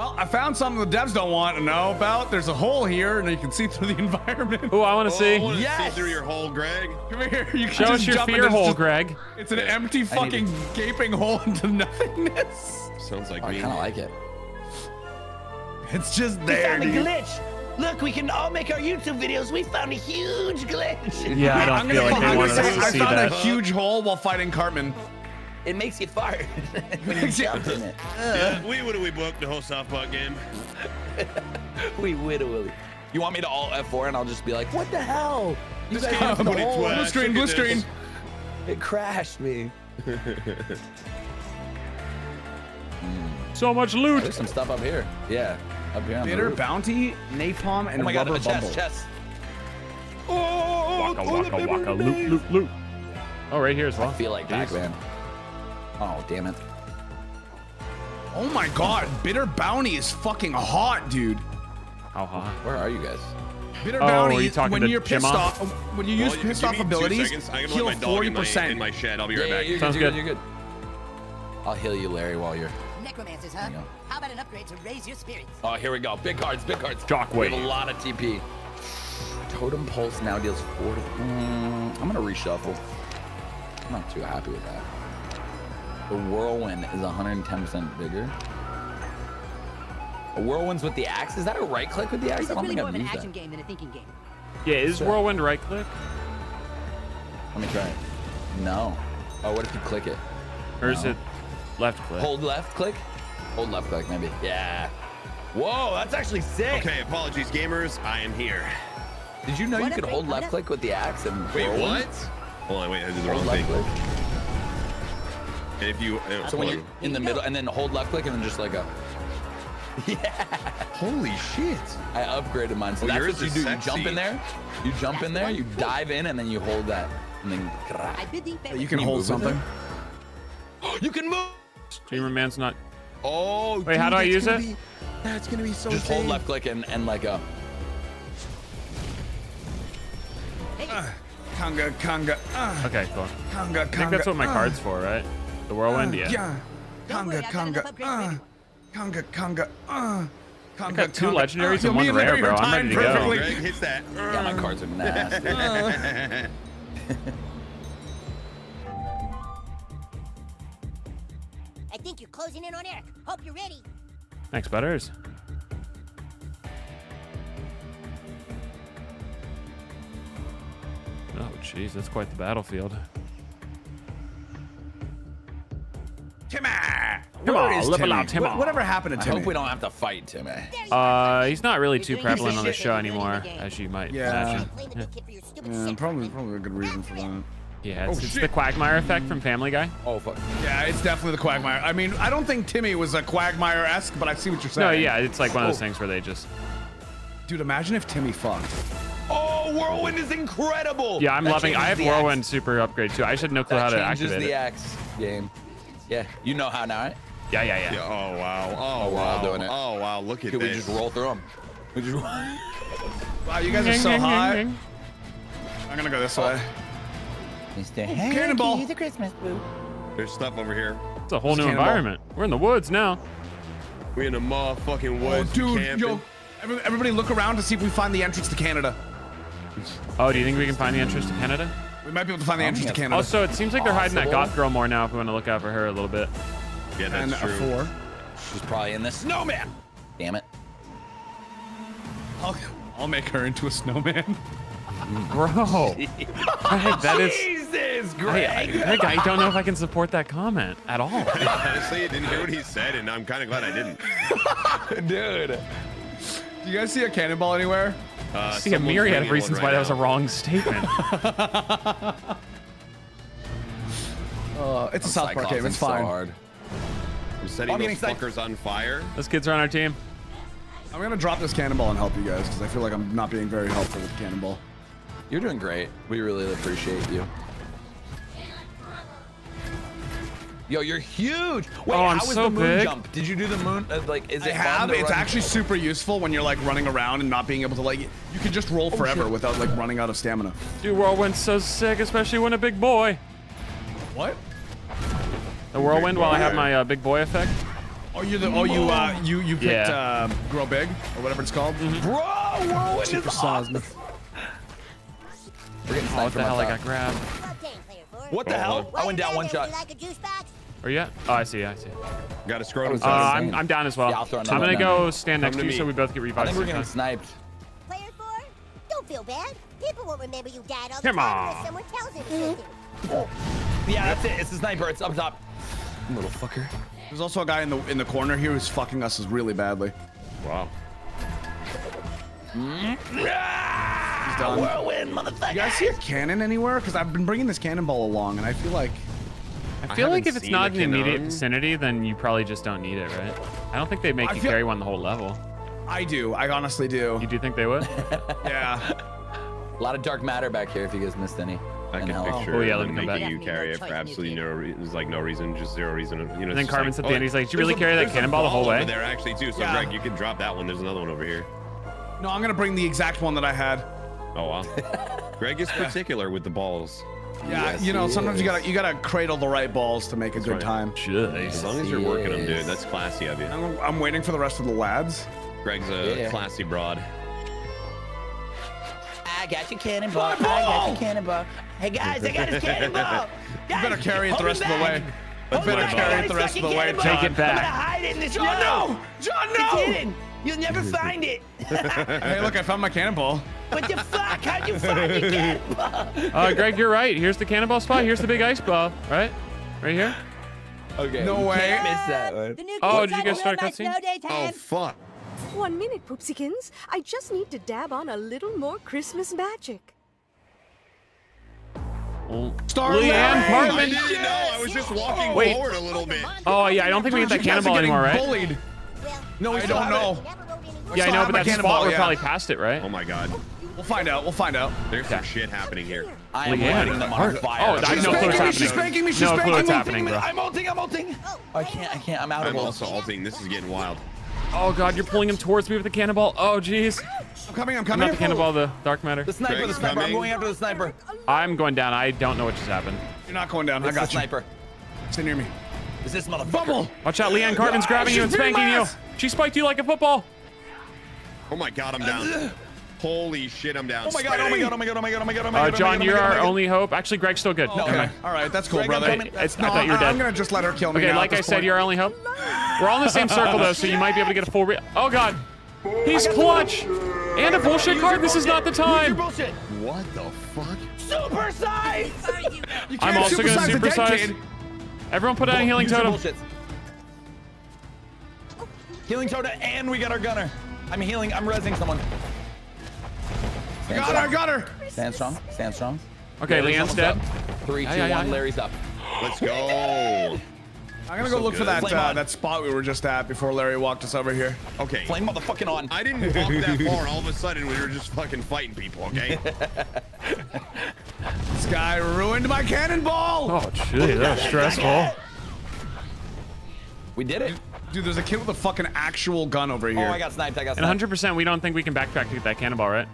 Well, I found something the devs don't want to know about. There's a hole here, and you can see through the (laughs) environment. oh, I want to Oh, see. I Yes! see through your hole, Greg. Come here. You can Show just us your jump fear hole, just- Greg. It's an empty fucking gaping hole into nothingness. Sounds like Oh, I me. kind of like it. It's just there. We there, found a glitch. Look, we can all make our YouTube videos. We found a huge glitch. Yeah, I I'm don't gonna, feel like I'm they gonna wanted say us to I found that. a huge hole while fighting Cartman. It makes you fart (laughs) when you (laughs) jump in it. Yeah, we would have we booked the whole softball game. (laughs) We widow You want me to alt F4 and I'll just be like, what the hell? You This guys game have the pretty hole. Blue screen, blue screen. It crashed me. So much loot. There's some stuff up here. Yeah, up here on the Bitter bounty, napalm, and Oh my god, rubber a chest, bumble. chest. Oh, oh, oh, waka waka waka loot loot loot. Oh, right here as well. I feel like Jeez. Pac-Man. Oh, damn it. Oh my god, bitter bounty is fucking hot, dude. How hot? Where are you guys? Bitter Oh, are bounty. you talking when to you're pissed Gemma? off, when you use Well, pissed off abilities, seconds. I'm heal let my dog forty in my, in percent. my shed. I'll be Yeah, right yeah, back. you're Sounds good, good. You're good. I'll heal you, Larry, while you're. Necromancers, huh? You go. How about an upgrade to raise your spirits? Oh, here we go. Big cards, big cards. Jock We have a lot of TP. Totem Pulse now deals 40. Mm, I'm gonna reshuffle. I'm not too happy with that. The Whirlwind is 110% bigger. A Whirlwind's with the axe. Is that a right click with the axe? This I is don't really think more I've of an used action that. game than a thinking game. Yeah, is Sure. whirlwind right click? Let me try it. No. Oh, what if you click it? Or is No. it left click? Hold left click? Hold left click, maybe. Yeah. Whoa, that's actually sick. Okay, apologies, gamers. I am here. Did you know What you could hold left click with the axe and Wait, whirlwind? what? Hold on, wait, I did the Hold wrong left thing. click. And if you uh, so when you're on. in the middle, and then hold left click, and then just like a. (laughs) holy shit! I upgraded mine. So Oh, that's yours what you is do. You jump in there, you jump in there, you dive in, and then you hold that, and then. I bid. You can you hold move something. (gasps) You can move. Streamer man's not. Oh, Wait, how do I use it? Be, that's gonna be so. Just hold left click and and like a. Conga, conga, uh, Okay, cool. conga, conga. I think that's what my uh, card's for, right? The whirlwind, uh, yeah. Yeah. Don't worry, Conga, I got conga, uh, everyone. conga, conga, uh. Conga, got two legendaries uh. and Yo, me one rare, bro. I'm ready timed to go. Greg hits that. Yeah, my cards are nasty. (laughs) I think you're closing in on Eric. Hope you're ready. Thanks, Butters. Oh, jeez, that's quite the battlefield. Timmy! Come Where on, is live Timmy? allow Timmy. What- Whatever happened to Timmy? I Timmy? hope we don't have to fight Timmy. Uh, he's not really too prevalent on the show when he's winning anymore, as you might Yeah. imagine. Blame the new kid for your stupid Yeah, probably probably a good reason for that. Yeah, it's, Oh, it's shit. the Quagmire effect from Family Guy. Oh fuck. Yeah, it's definitely the Quagmire. I mean, I don't think Timmy was a Quagmire-esque, but I see what you're saying. No, yeah, it's like one of those Oh. things where they just. Dude, imagine if Timmy fucked. Oh, whirlwind is incredible. Yeah, I'm That loving. I have Whirlwind axe. super upgrade too. I should know clue how to That to changes activate the it. axe game. Yeah, you know how now, right? Yeah, yeah, yeah. Yeah, oh wow. Oh, Oh, we're wow. all doing it. Oh wow. Look at Could we just roll through (laughs) them? We just. Wow, you guys are so high. I'm gonna go this way. Mr. Cannonball. He's a Christmas boo. There's stuff over here. It's a whole new Cannonball. environment. We're in the woods now. We in the motherfucking Oh, woods. dude, camping. yo, everybody look around to see if we find the entrance to Canada. (laughs) Oh, do you think we can find the entrance to Canada? We might be able to find the entrance to think Canada. Also, it seems like they're hiding that goth girl more now. If we want to look out for her a little bit. Yeah, that's and a true. four. She's probably in the snowman. Damn it. I'll, I'll make her into a snowman. Mm. Bro, (laughs) Greg, that is. Jesus, Hey, I, Greg, I don't know if I can support that comment at all. (laughs) Honestly, I didn't hear what he said, and I'm kind of glad I didn't. (laughs) dude. Do you guys see a cannonball anywhere? Uh, I see a myriad of reasons one why right that was a wrong statement. (laughs) Uh, it's a South Park game. It's fine. so fine. hard. I'm setting I'm those fuckers on fire. Those kids are on our team. I'm gonna drop this cannonball and help you guys because I feel like I'm not being very helpful with cannonball. You're doing great. We really appreciate you. Yo, you're huge. Wait, Oh, I'm how was so the moon big. jump? Did you do the moon? Uh, like, is it fun have. It's run- actually super useful when you're like running around and not being able to like. You can just roll forever shit. without like running out of stamina. Dude, Whirlwind's so sick, especially when a big boy. What? The Whirlwind while I have my uh, big boy effect. Oh, you're the. Oh, you. Uh, you you picked Yeah. uh, grow big or whatever it's called. Bro, whirlwind Super is awesome. We're getting Oh, what the hell? I got grabbed. Well done, player four. What the Oh, hell? I went down one Would shot. like a juice box? Are you at? Oh, I see. I see. Got a scrotum. was Uh, I'm. I'm down as well. Yeah, I'll throw I'm gonna go down. stand next to to you so we both get I revived. think we're at the getting same time. sniped. Player four? Don't feel bad. People won't remember you died all the Come time on. unless someone tells them something. Yeah, that's it. It's the sniper. It's up top. Little fucker. There's also a guy in the in the corner here who's fucking us really badly. Wow. Ah, done. Whirlwind, motherfucker. You guys see a cannon anywhere? Because I've been bringing this cannonball along, and I feel like I feel like if it's not in the immediate Canon. vicinity, then you probably just don't need it, right? I don't think they make I you feel- carry one the whole level. I do. I honestly do. You do think they would? (laughs) Yeah. (laughs) A lot of dark matter back here if you guys missed any. I can hell. picture Oh, yeah, let them me come making back. you carry it for absolutely no reason. There's like no reason, just zero reason. You know, And then it's just Cartman's like, at the oh, end. He's like, "Did you really a- carry that cannonball the whole way?" Over there actually too. So Yeah. Greg, you can drop that one. There's another one over here. No, I'm gonna bring the exact one that I had. Oh wow. (laughs) Greg is particular with the balls. Yeah, Yes, you know, he sometimes you gotta you gotta cradle the right balls to make a good right. time. As long as you're working them, dude. That's classy of you. I'm, I'm waiting for the rest of the lads. Greg's a Yeah. classy broad. I got your cannonball. I got your cannonball. Hey guys, I got his cannonball. (laughs) You better carry it the rest of the way. You better carry it the rest of the way, fucking John. Take it back. I'm gonna hide it in this John, no! John, It's no! Hidden. You'll never (laughs) find it. (laughs) Hey, look, I found my cannonball. What the fuck? How'd you find your (laughs) cannonball? Uh, Greg, you're right. Here's the cannonball spot. Here's the big ice ball, right? Right here. Okay. No way. Can't miss that one. Oh, did you guys start Real cutscene? Snow Oh fuck. One minute, Poopsikins. I just need to dab on a little more Christmas magic. Star Leanne I didn't know. I was just walking Wait. forward a little bit. Oh yeah, I don't think we get that You guys are cannonball anymore, right? Bullied. Well, No, I don't know. never Yeah, I know, but my that cannonball, spot we're yeah. probably past it, right? Oh my god. We'll find out. We'll find out. There's some shit happening here. I am Leanne lighting them on fire. Oh, I have She's no clue what's spanking me, happening. she's spanking me, she's no spanking me. happening, bro. I'm ulting, I'm ulting. Oh, I can't, I can't. I'm out of. I'm of ult. also ulting. This is getting wild. Oh god, you're pulling him towards me with the cannonball. Oh jeez. I'm coming. I'm I'm coming. not the cannonball, the dark matter. The sniper, the Greg's sniper. I'm going after the sniper. I'm going down. I don't know what just happened. You're not going down. I It's the got you. sniper. Stay near me. Is this motherfucker? Bubble. Watch out, Leanne Cartman's grabbing you and spanking you. She spiked you like a football. Oh my god, I'm down. Holy shit, I'm down. Oh my god, oh my god, oh my god, oh my god, oh my god, oh my Uh, god. oh John, you're oh my god, our oh my god. only hope. Actually, Greg's still good. Never Okay. mind. All right. That's cool, Greg, brother. coming. It's, I thought you were dead. I'm gonna just let her kill me. Okay, like I said, you're our only hope. We're all in the same circle though, so you might be able to get a full. Re- oh god, he's clutch and a bullshit card. This is not the time. What the fuck? Super size. I'm also gonna supersize the dead supersize. kid. Everyone put down healing totem. Healing totem, and we got our gunner. I'm healing. I'm resing someone. Stand got strong. Stand strong. Stand strong. Okay, Leanne's dead. Up. Three, two, one. Larry's up. Let's go. I'm gonna go So look for that uh, that spot we were just at before Larry walked us over here. Okay. Flame motherfucking on. I didn't walk that (laughs) far, all of a sudden we were just fucking fighting people. Okay. (laughs) This guy ruined my cannonball. Oh, gee, that was stressful. We did it. Dude, there's a kid with a fucking actual gun over here. Oh. I got sniped. I got And sniped. 100%, we don't think we can backtrack to get that cannonball, right?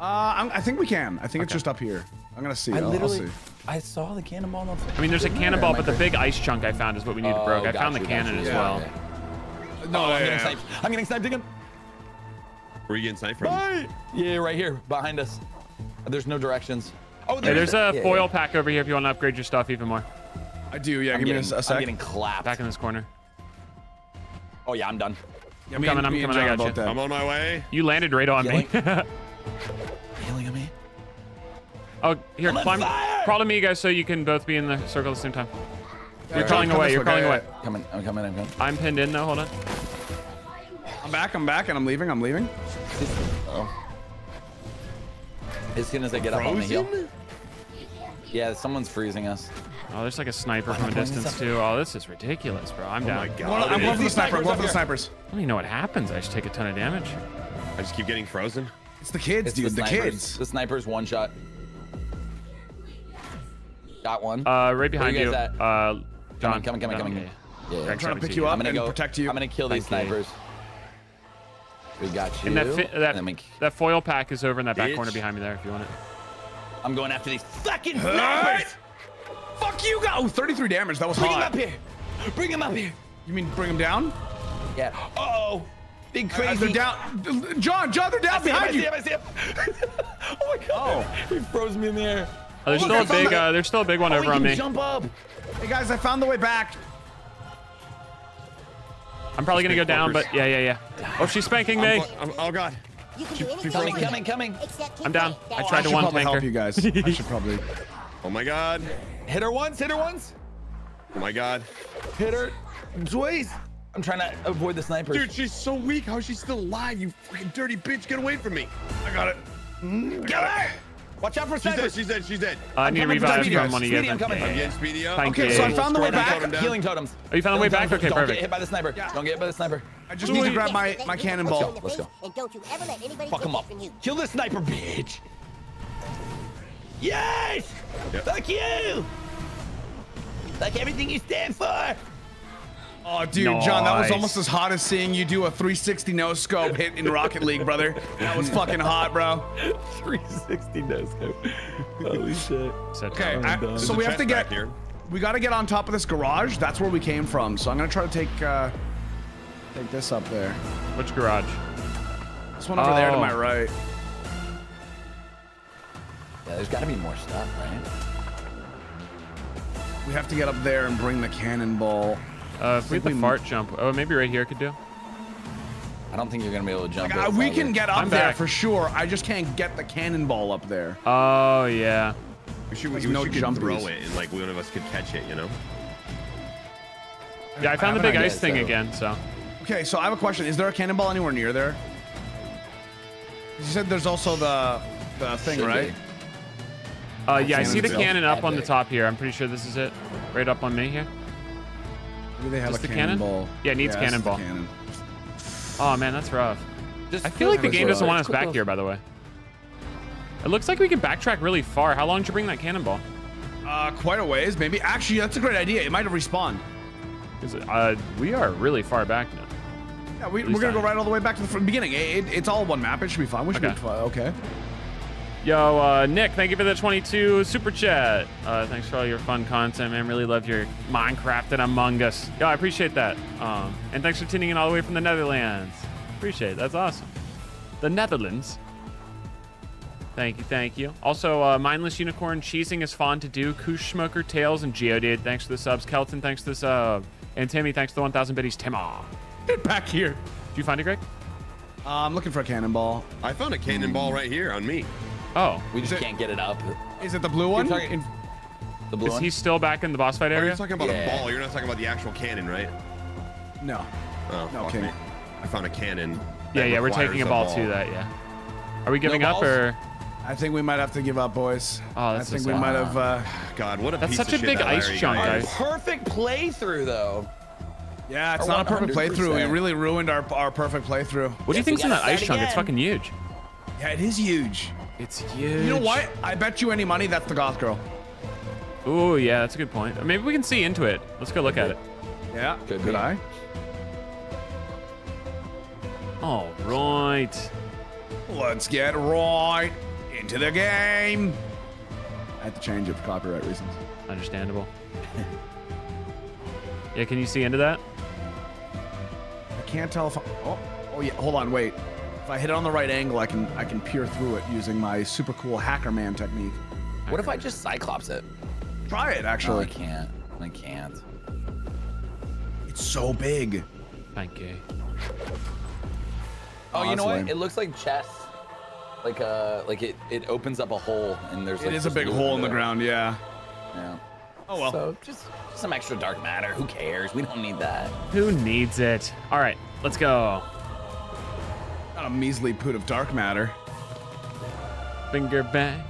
Uh, I'm, I think we can. I think it's just up here. I'm gonna see. I I'll- I'll literally, see. I saw the cannonball. on I mean, there's a cannonball, but the Micro- big ice chunk I found is what we need to Oh, broke. I found the you, got cannon you. as Yeah, well. yeah. No, Oh, I'm yeah, getting yeah. sniped. I'm getting sniped again. Where are you getting sniped from? Bye. Yeah, right here, behind us. There's no directions. Oh, Hey, there's a yeah, foil yeah. pack over here if you want to upgrade your stuff even more. I do. Yeah, I'm give me a, getting, a I'm getting clapped. Back in this corner. Oh yeah, I'm done. Yeah, I'm me and- coming, I'm me and coming, I got are you. I'm on my way. You landed right on me. (laughs) Healing on me. oh, here, I'm climb. fire! Crawl to me, guys, so you can both be in the circle at the same time. You're Yeah, crawling away. You're way, crawling away. yeah, Coming, I'm coming, I'm coming. I'm pinned in though. Hold on. I'm back. I'm back, and I'm leaving. I'm leaving. Oh. As soon as I get up on the hill. Frozen? Yeah, someone's freezing us. Oh, there's like a sniper from a not pulling this distance too. Oh, this is ridiculous, bro. I'm Oh down. my I I'm god. going, I'm going for the sniper. I'm snipers going up for the here. I don't even know what happens. I just take a ton of damage. I just keep getting frozen. It's the kids, It's dude. The, snipers. kids. The sniper's one shot. Got one. Uh, right behind you you. guys at? Uh, John. coming, coming, John, coming. yeah. Yeah, Greg's trying to pick you. you up. I'm gonna and go protect you. I'm gonna kill these Thank you. snipers. We got you. And that fi- And that then we- that foil pack is over in that back Bitch. corner behind me there if you want it. I'm going after these fucking snipers. Fuck you, guys. Oh, 33 damage. That was Bring him up here. Bring him up here. You mean bring him down? Yeah. Uh oh. Big Uh, crazy. they're down. John, John, they're down I see him, I see him, I see him. (laughs) oh my god. He froze me in the air. Oh, there's Look, still I a big the- uh, there's still a big one Oh, over he on me. jump up. Hey guys, I found the way back. I'm probably gonna go down, but yeah, yeah, yeah. Oh, she's spanking me. I'm, I'm, oh god. You can do anything Coming, coming, coming. I'm down. quiet. I tried I to should one probably help tanker. you guys. I (laughs) should probably. Oh my god. Hit her once, hit her once. Oh my god. Hit her twice. I'm trying to avoid the sniper. Dude, she's so weak. How is she still alive? You fucking dirty bitch. Get away from me. I got it. Kill her. Watch out for She's dead. She's dead. She's dead. I need to revive from one of you Speedy, I'm coming. Yeah, I'm getting speedy up. Thank Okay, you. so I found the way back. totem. Healing totems. Oh, you found the way back? Okay, Don't perfect. get hit by the sniper. Don't get hit by the sniper. I just need to grab my my cannonball. punch you in the Let's go. And don't you ever let anybody Fuck him up. you. Kill the sniper, bitch. Yes. Yep. Fuck you. Like everything you stand for. Oh, dude, John, that was almost as hot as seeing you do a 360 no scope hit in Rocket League, brother. That was fucking hot, bro. (laughs) 360 no scope. Holy shit. Okay, Oh, I- so we have to get back here. we got to get on top of this garage. That's where we came from. So I'm gonna try to take uh, take this up there. Which garage? This one over there to Oh. my right. Yeah, there's got to be more stuff, right? We have to get up there and bring the cannonball. Uh, if we think hit the we- fart jump. Oh, maybe right here could do. I don't think you're gonna be able to jump. Like, uh, we can get up I'm there back. for sure. I just can't get the cannonball up there. Oh yeah. We should, we, There's we no should jumpies. throw it and like one of us could catch it, you know? Yeah, I found the big idea, ice thing so- again. So Okay, so I have a question. Is there a cannonball anywhere near there? You said there's also the the thing, Should right? be. uh, yeah, I see the cannon up on the top here. I'm pretty sure this is it. Right up on me here. Maybe they have Just a the cannon? cannonball. Yeah, it needs this cannonball. cannon. Oh man, that's rough. Just I feel like the game doesn't want us back here. By the way. It looks like we can backtrack really far. How long did you bring that cannonball? Uh, quite a ways, maybe. Actually, that's a great idea. It might have respawned. 'Cause, uh, we are really far back now. Yeah, we, we're gonna I go right all the way back to the beginning. It, it- it's all one map. It should be fine. We should Okay. be fine. Okay. Yo, uh, Nick, thank you for the 22 super chat. Uh, thanks for all your fun content, man. Really love your Minecraft and Among Us. Yo, I appreciate that. Um, and thanks for tuning in all the way from the Netherlands. Appreciate it. That's awesome. The Netherlands. Thank you, thank you. Also, uh, Mindless Unicorn, cheesing is fun to do. Koosh Smoker, Tails, and Geodude, thanks for the subs. Kelton, thanks for the Uh, and Timmy, thanks for the 1,000 biddies. Timma. Get back here. Did you find it, Greg? Uh, I'm looking for a cannonball. I found a cannonball right here on me. Oh, We just it- can't get it up. Is it the blue one? talking- In- The blue is one. he still back in the boss fight Oh, area? you're talking about Yeah. a ball. You're not talking about the actual cannon, right? no. Oh, No, fuck okay. me. I found a cannon. Yeah, yeah, we're taking a ball, to that. Yeah. Are we giving up or? I think we might have to give up, boys. Oh, I that's think so we might have. Uh, God, what a That's piece such of a shit big ice Larry chunk, guys. Perfect playthrough though. yeah, it's I not a perfect playthrough. We really ruined our our perfect playthrough. What do you Yes, think's in that ice start chunk? It's fucking huge. Yeah, it is huge. It's huge. You know what? I bet you any money that's the goth girl. Ooh, yeah, that's a good point. Maybe we can see into it. Let's go look at it. Yeah, Could good be. eye. All right. Let's get right into the game. I had to change it for copyright reasons. Understandable. yeah, can you see into that? I can't tell if I, oh oh yeah hold on wait if I hit it on the right angle I can I can peer through it using my super cool hacker man technique. What if I just Cyclops it? Try it No, I can't. I can't. It's so big. Thank you. Oh, you know what? It looks like chess. Like uh, like it it opens up a hole and there's It like is a big hole in the ground. Yeah. Yeah. Oh well. So just, just some extra dark matter. Who cares? We don't need that. Who needs it? All right, let's go. Not a measly poot of dark matter. Finger bang.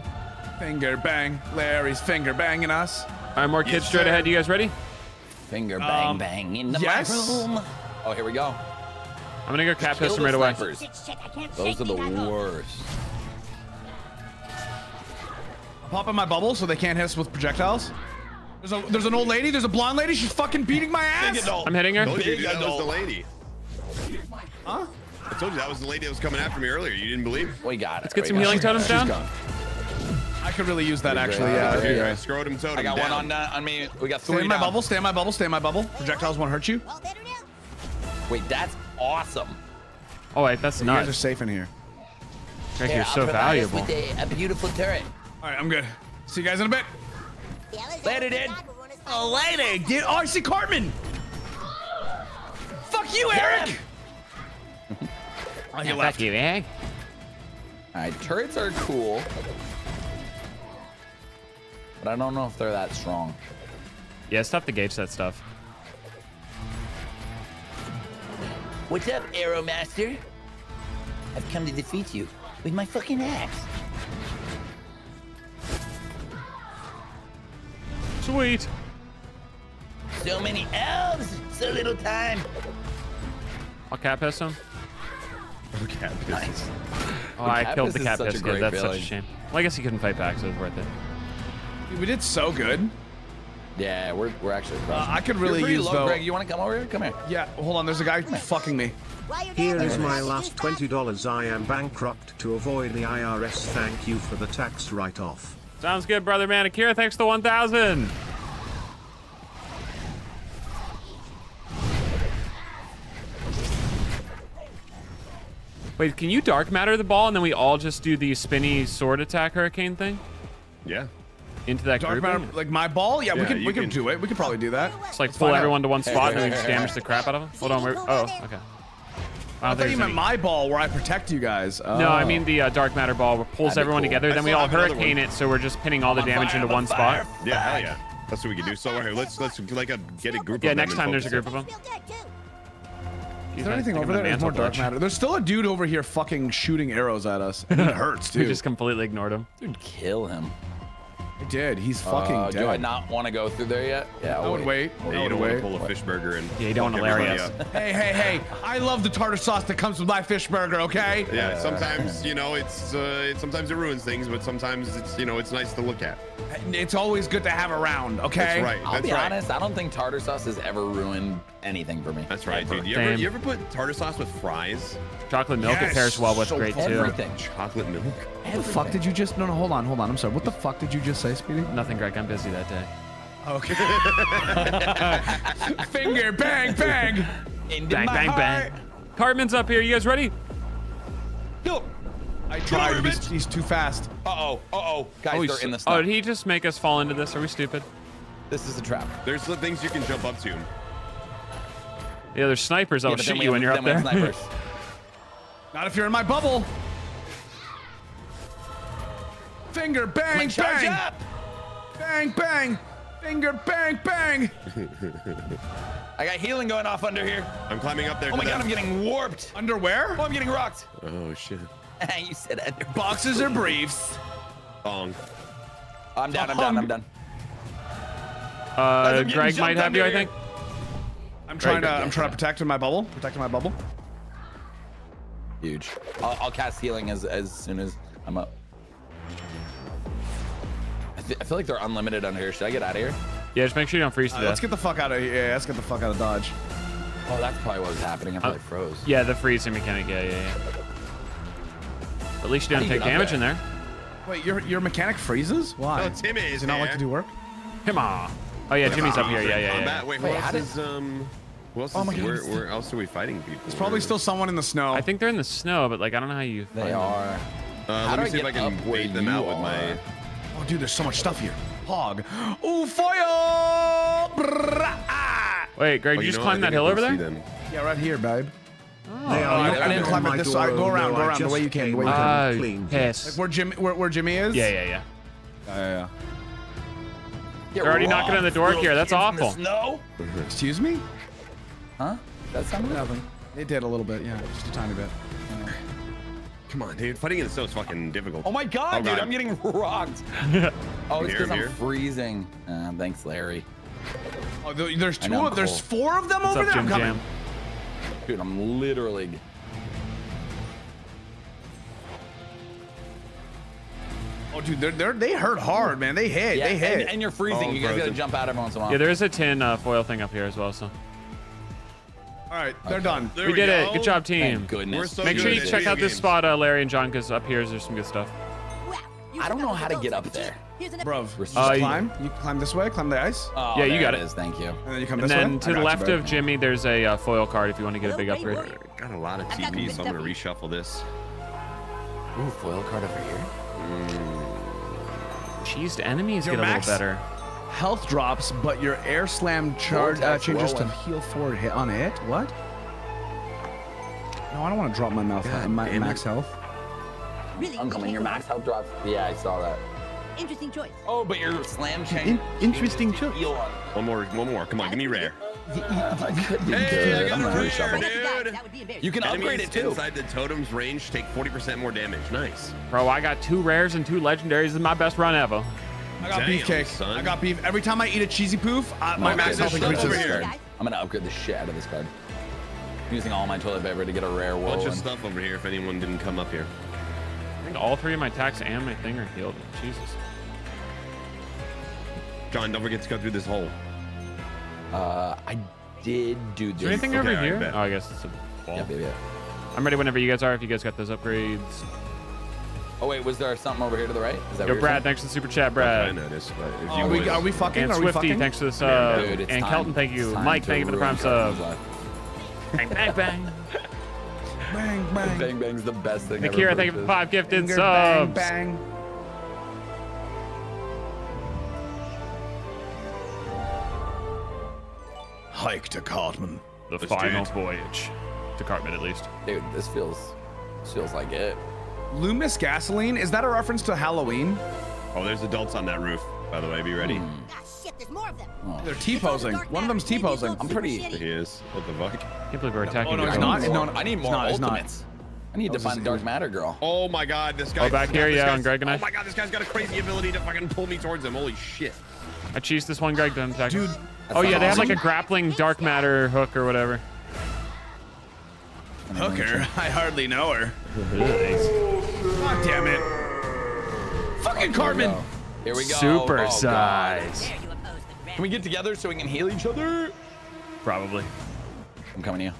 Finger bang. Larry's finger banging us. All right, more kids Yes, straight sir. ahead. You guys ready? Finger bang Um, bang in the yes. room. Oh, here we go. I'm gonna go cap Kill pistol right away. snipers. Shit, shit, I can't Those are the these eyeballs. worst. Pop in my bubble so they can't hit us with projectiles. There's a there's an old lady. There's a blonde lady. She's fucking beating my ass. I'm hitting her. Told you, Big dude, was adult. the lady. Huh? I told you that was the lady that was coming after me earlier. You didn't believe? We got it. Let's get We some healing totems She's down. gone. I could really use that actually. great. Yeah. that'd be Yeah, great. scrotum totem I got down. one on uh, on me. We got Stay three in my down. bubble. Stay in my bubble. Stay in my bubble. Projectiles won't hurt you. All better now? Wait, that's awesome. Oh wait, that's You guys are safe in here. Greg, Here, you're so valuable. With a, a beautiful turret. All right, I'm good. See you guys in a bit. The Alexander Later, dude. God will run us Oh, by. lady, dude. Oh, I see Cartman. Fuck you, Eric. Oh, he Yeah, left. fuck you, egg. All right, turrets are cool, but I don't know if they're that strong. Yeah, it's tough to gauge that stuff. What's up, Arrow Master? I've come to defeat you with my fucking axe. Sweet. So many elves, so little time. I'll cat piss (laughs) him. Okay, Nice. Oh, I cat killed the is cat such a great Yeah, that's such a shame. Well, I guess he couldn't fight back, so it was worth it. Dude, we did so good. Yeah, we're, we're actually. Uh, I could You're really use low, though. Greg. You want to come over here? Come here. Yeah, hold on. There's a guy fucking me. While you're Here down is there, my last $20. I am bankrupt to avoid the IRS. Thank you for the tax write off. Sounds good, brother Manicure. Thanks to 1,000. Wait, can you dark matter the ball and then we all just do the spinny sword attack hurricane thing Yeah. into that Dark group? matter, like my ball. Yeah, we Yeah, can we can can- do it. We could probably do that. Just like Let's pull find out. everyone to one spot and then we just damage the crap out of them. Hold on, where? Oh, okay. I I thought think you meant any- my ball where I protect you guys. No, I Oh. mean the uh, dark matter ball where pulls everyone cool. together. I Then we all hurricane it, so we're just pinning all the I'm damage fire, into I'm a one spot. Yeah, hell yeah. That's what we can do. So here, let's let's like a get a group. Yeah, of them next time there's a group of them. Feel good, too. Is there anything over there? There's more dark matter. There's still a dude over here fucking shooting arrows at us. And it (laughs) hurts, dude. We just completely ignored him. Dude, kill him. I did. He's fucking Uh, dead. do I not want to go through there yet? Yeah, I I'll would wait. Yeah, I you would don't want to wait. pull a fish burger and Yeah, you don't fuck wanna everybody hilarious. Hey, hey, hey! I love the tartar sauce that comes with my fish burger. Okay. Yeah, sometimes you know it's uh, it, sometimes it ruins things, but sometimes it's you know it's nice to look at. It's always good to have around. Okay. That's right. I'll That's be right. honest. I don't think tartar sauce has ever ruined anything for me. That's right, Ever. dude. You ever you ever put tartar sauce with fries? Chocolate milk it Yes, pairs well with so great too. Everything. Chocolate milk. What the fuck did you just? No, no, hold on, hold on. I'm sorry. What the fuck did you just say, Speedy? Nothing, Greg. I'm busy that day. Okay. (laughs) Finger bang bang. Into Bang, bang, heart. bang. Cartman's up here. You guys ready? No. I tried. He's, he's too fast. Uh oh. Uh oh. Guys, oh, they're in the oh, did he just make us fall into this? Are we stupid? This is a trap. There's the things you can jump up to. Yeah, there's snipers that'll Yeah, shoot you have- when you're then up there. snipers. (laughs) Not if you're in my bubble. Finger bang Charge bang up. bang bang. Finger bang bang. (laughs) I got healing going off under here. I'm climbing up there. Oh my god, them. I'm getting warped. Underwear? Oh, I'm getting rocked. Oh shit. (laughs) you said under. Boxes or briefs? Bong. I'm down. I'm down. I'm done. Uh, Greg might have you, I think. I'm trying to. Right, I'm trying to protect in my bubble. Protecting my bubble. Huge. I'll, I'll cast healing as as soon as I'm up. I, fe- I feel like they're unlimited under here. Should I get out of here? Yeah, just make sure you don't freeze to Uh, death. let's get the fuck out of here. Yeah, let's get the fuck out of Dodge. Oh, that's probably what was happening. I Uh, probably froze. Yeah, the freezing mechanic. Yeah, yeah, yeah. At least you How didn't do you take damage there? in there. Wait, your your mechanic freezes? Why? Oh, Timmy is Does he not like to do work? Come on. Oh yeah, Jimmy's up here. Yeah, yeah, yeah. Combat. Wait, Wait, how else did- um? Who else Oh is? my God, where, it's- where else are we fighting people? There's probably still someone in the snow. I think they're in the snow, but like I don't know how you. They find them. are. Uh, How let me I see if I can up bait them you out with my. Oh, dude, there's so much stuff here. Hog. Ooh, fire! Brrrah, ah! Wait, Greg, Oh, you you just know climb that hill over there? them. Yeah, right here, babe. They Oh, are I knocking didn't climb it this door, side. Go although around, go around, the way you can, the came way you can. Ah, and cleaned Like where Jimmy, where, where Jimmy is? Yeah, yeah, yeah. Yeah, yeah, yeah. They're already knocking on the door here. That's kids in the awful. No. Excuse me? Huh? That sounded Nothing. It did a little bit, yeah, just a tiny bit. Come on, dude. Fighting in the snow is fucking difficult. Oh my god, Oh, dude, God. I'm getting (laughs) rocked. (laughs) oh, it's because I'm here. freezing. Uh, thanks, Larry. Oh, there's two. know, of, there's four of them What's over up, there. I'm Jim coming. Jam? Dude, I'm literally. Oh, dude, they're, they're they hurt hard, man. They hit. Yeah, they hit. And, and you're freezing. Oh, you guys gotta jump out every once in a while. Yeah, there is a tin uh, foil thing up here as well. So All right, they're Okay. done. There we did it. Good job, team. Thank goodness. So Make sure you check video out this spot, uh, Larry and John, because up here there's some good stuff. Wow, I don't know how to get up there. cheat. Bro, We're just Uh, climb. You climb this way, climb the ice, Oh, Yeah, you got it it. is. Thank you. and then you come And this then way. to the left you, of. Jimmy, there's a uh, foil card if you want to get a big upgrade. Got a lot of I've TP, so I'm gonna reshuffle this. Ooh, foil card over here. Cheesed enemies Your get a max- little better. Health drops, but your air slam charge uh, changes to heal forward hit on it. What? No, I don't want to drop my mouth God my damn it. max health. Really? I'm coming. you Your max health drops. Yeah, I saw that. Interesting choice. Oh, but your slam chain. In- interesting choice. on- One more, one more. Come on, give me rare. I could be Hey, I good. got a rare, reshuffle. Right up the guy, dude. That would be embarrassing. You can upgrade it too. inside the totem's range take 40% more damage. Nice. Bro, I got two rares and two legendaries. This is my best run ever. I got Damn, beefcake. son. I got beef. Every time I eat a cheesy poof, uh, my I'm max gonna health upgrade this increases. over over here. here. I'm gonna upgrade the shit out of this card. I'm using all my toilet paper to get a rare one. Bunch of stuff over here if anyone didn't come up here. I think all three of my attacks and my thing are healed. Jesus. John, don't forget to go through this hole. Uh, I did do this. Is there anything Okay, over I here? bet. Oh, I guess it's a wall. Yeah, baby. I'm ready whenever you guys are. If you guys got those upgrades. Oh wait, was there something over here to the right? Is that Yo, Brad, saying? thanks for the super chat, Brad. I noticed, but if oh, Are you we, are we fucking? And are we Swifty, fucking? thanks for the sub. Uh, dude, it's and time- Kelton, thank you. time Mike, thank you for the ruin prime sub. Uh, Kelton's. Bang, bang, bang. Bang bang. Bang Bang's the best thing Nakira, ever. thank you for purchased. five gifted Finger subs. bang bang. Hike to Cartman. The Let's final voyage. To Cartman, at least. Dude, this feels this feels like it. Loomis gasoline. Is that a reference to Halloween? Oh, there's adults on that roof, by the way. Be ready. Ah, shit, there's more of them. They're T-posing. One of them's T-posing. I'm pretty- There he is. What the fuck? Can't believe we're attacking Oh, no, your he's own. not. I need more, no, I need it's more not, it's not. ultimates. I need to find is- Dark Matter Girl. Oh my god, this guy. Oh, back here, yeah, on Greg and I. Oh my god, this guy's got a crazy ability to fucking pull me towards him. Holy shit. I cheesed this one Greg then. attack. Dude, Oh yeah, they have like a grappling dark matter hook or whatever. Hooker. (laughs) I hardly know her. God damn it. Fucking Cartman. Here we go. Super Oh, size. Dare you oppose the Can we get together so we can heal each other? Probably. I'm coming to you.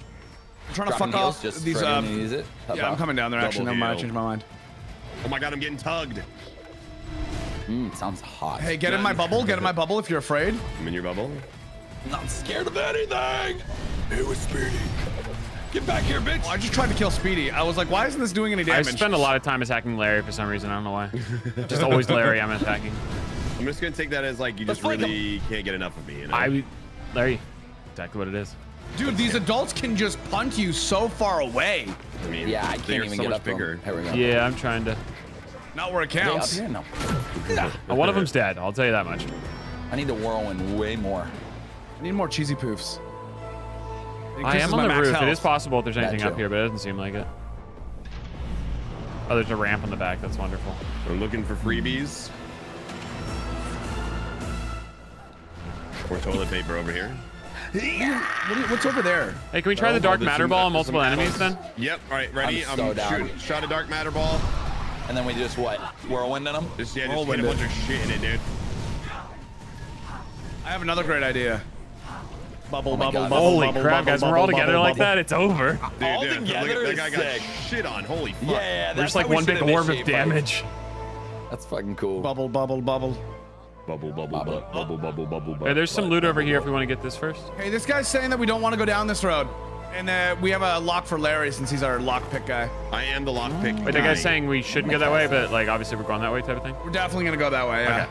I'm trying to fuck off just these. for Uh, anyone to use it. Help yeah, I'm coming down there. Actually, never mind. I heal. changed my mind. Oh my god, I'm getting tugged. Mm, sounds hot. Hey, get in my bubble. Get in my bubble if you're afraid. I'm in your bubble. I'm not scared of anything. It was Speedy. Get back here, bitch. Oh, I just tried to kill Speedy. I was like, why isn't this doing any damage? I spend a lot of time attacking Larry for some reason. I don't know why. (laughs) Just always Larry I'm attacking. I'm just gonna take that as like you Let's just flank really can't get enough of me. You know? I, Larry, exactly what it is. Dude, these adults can just punt you so far away. I mean, Yeah, I can't even so get much up bigger. Here we go. Yeah, I'm trying to. Not where it Are they counts. here? No. One of them's dead. I'll tell you that much. I need to whirlwind way more. I need more cheesy poofs. I am on the roof. It is possible if there's anything up here, but it doesn't seem like it. Oh, there's a ramp on the back. That's wonderful. We're looking for freebies. Or toilet paper over here. What- what's over there? Hey, can we try Oh, the dark there's matter ball on multiple enemies then? Yep. All right, ready? I'm so down. shoot, shot a dark matter ball. And then we just what? Whirlwind in them? Just yeah, just Whirlwind hit a it. bunch of shit in it, dude. I have another great idea. Bubble, my bubble, God. bubble, Holy bubble, crap, bubble, guys! When we're bubble, all together bubble, like bubble. that, it's over. Dude, All dude, together look at, that guy sick. got shit on. Holy fuck. Yeah, yeah. We're that's just like one big orb of initiate fights. damage. That's fucking cool. Bubble, bubble, bubble. Bubble, bubble, bubble, bubble, bubble, bubble, Hey, there's some loot over here if we want to get this first. Hey, this guy's saying that we don't want to go down this road. And uh, we have a lock for Larry since he's our lockpick guy. I am the lockpick. Wait, that guy. guy's saying we shouldn't go that way, but like obviously we're going that way type of thing. We're definitely going to go that way, yeah.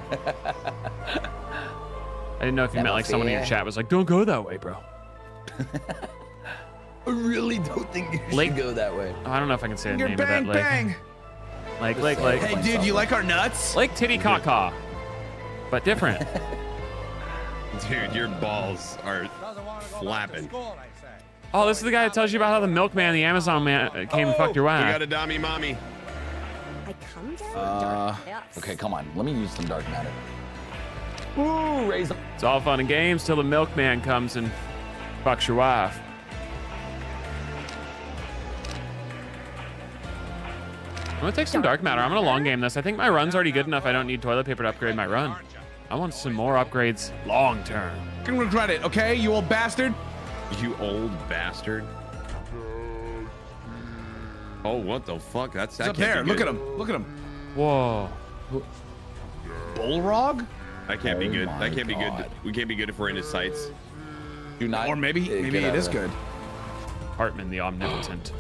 I (laughs) didn't know if you meant like someone in your chat was like, "Don't go that way, bro." (laughs) I really don't think you should Lake- go that way. I don't know if I can say the You're name bang, of that lake. bang. Lake, lake, lake. Hey, dude, you like our nuts? Lake Titicaca, but different. (laughs) Dude, your balls are flapping. oh, this is the guy that tells you about how the milkman, the Amazon man, uh, came and fucked your We wife. got a dummy mommy. I come down Uh, dark okay, come on. Let me use some dark matter. Ooh, raise them. It's all fun and games till the milkman comes and fucks your wife. I'm gonna take some dark matter. I'm gonna long game this. I think my run's already good enough. I don't need toilet paper to upgrade my run. I want some more upgrades long term. You can regret it, okay, you old bastard? You old bastard. Oh, what the fuck? That's that up there. Look at him. Look at him. Whoa. Balrog? That can't be Oh good. That can't be good. We can't be good if we're in his sights. Do not. Or maybe, maybe get it out is of there. good. Cartman the Omnipotent.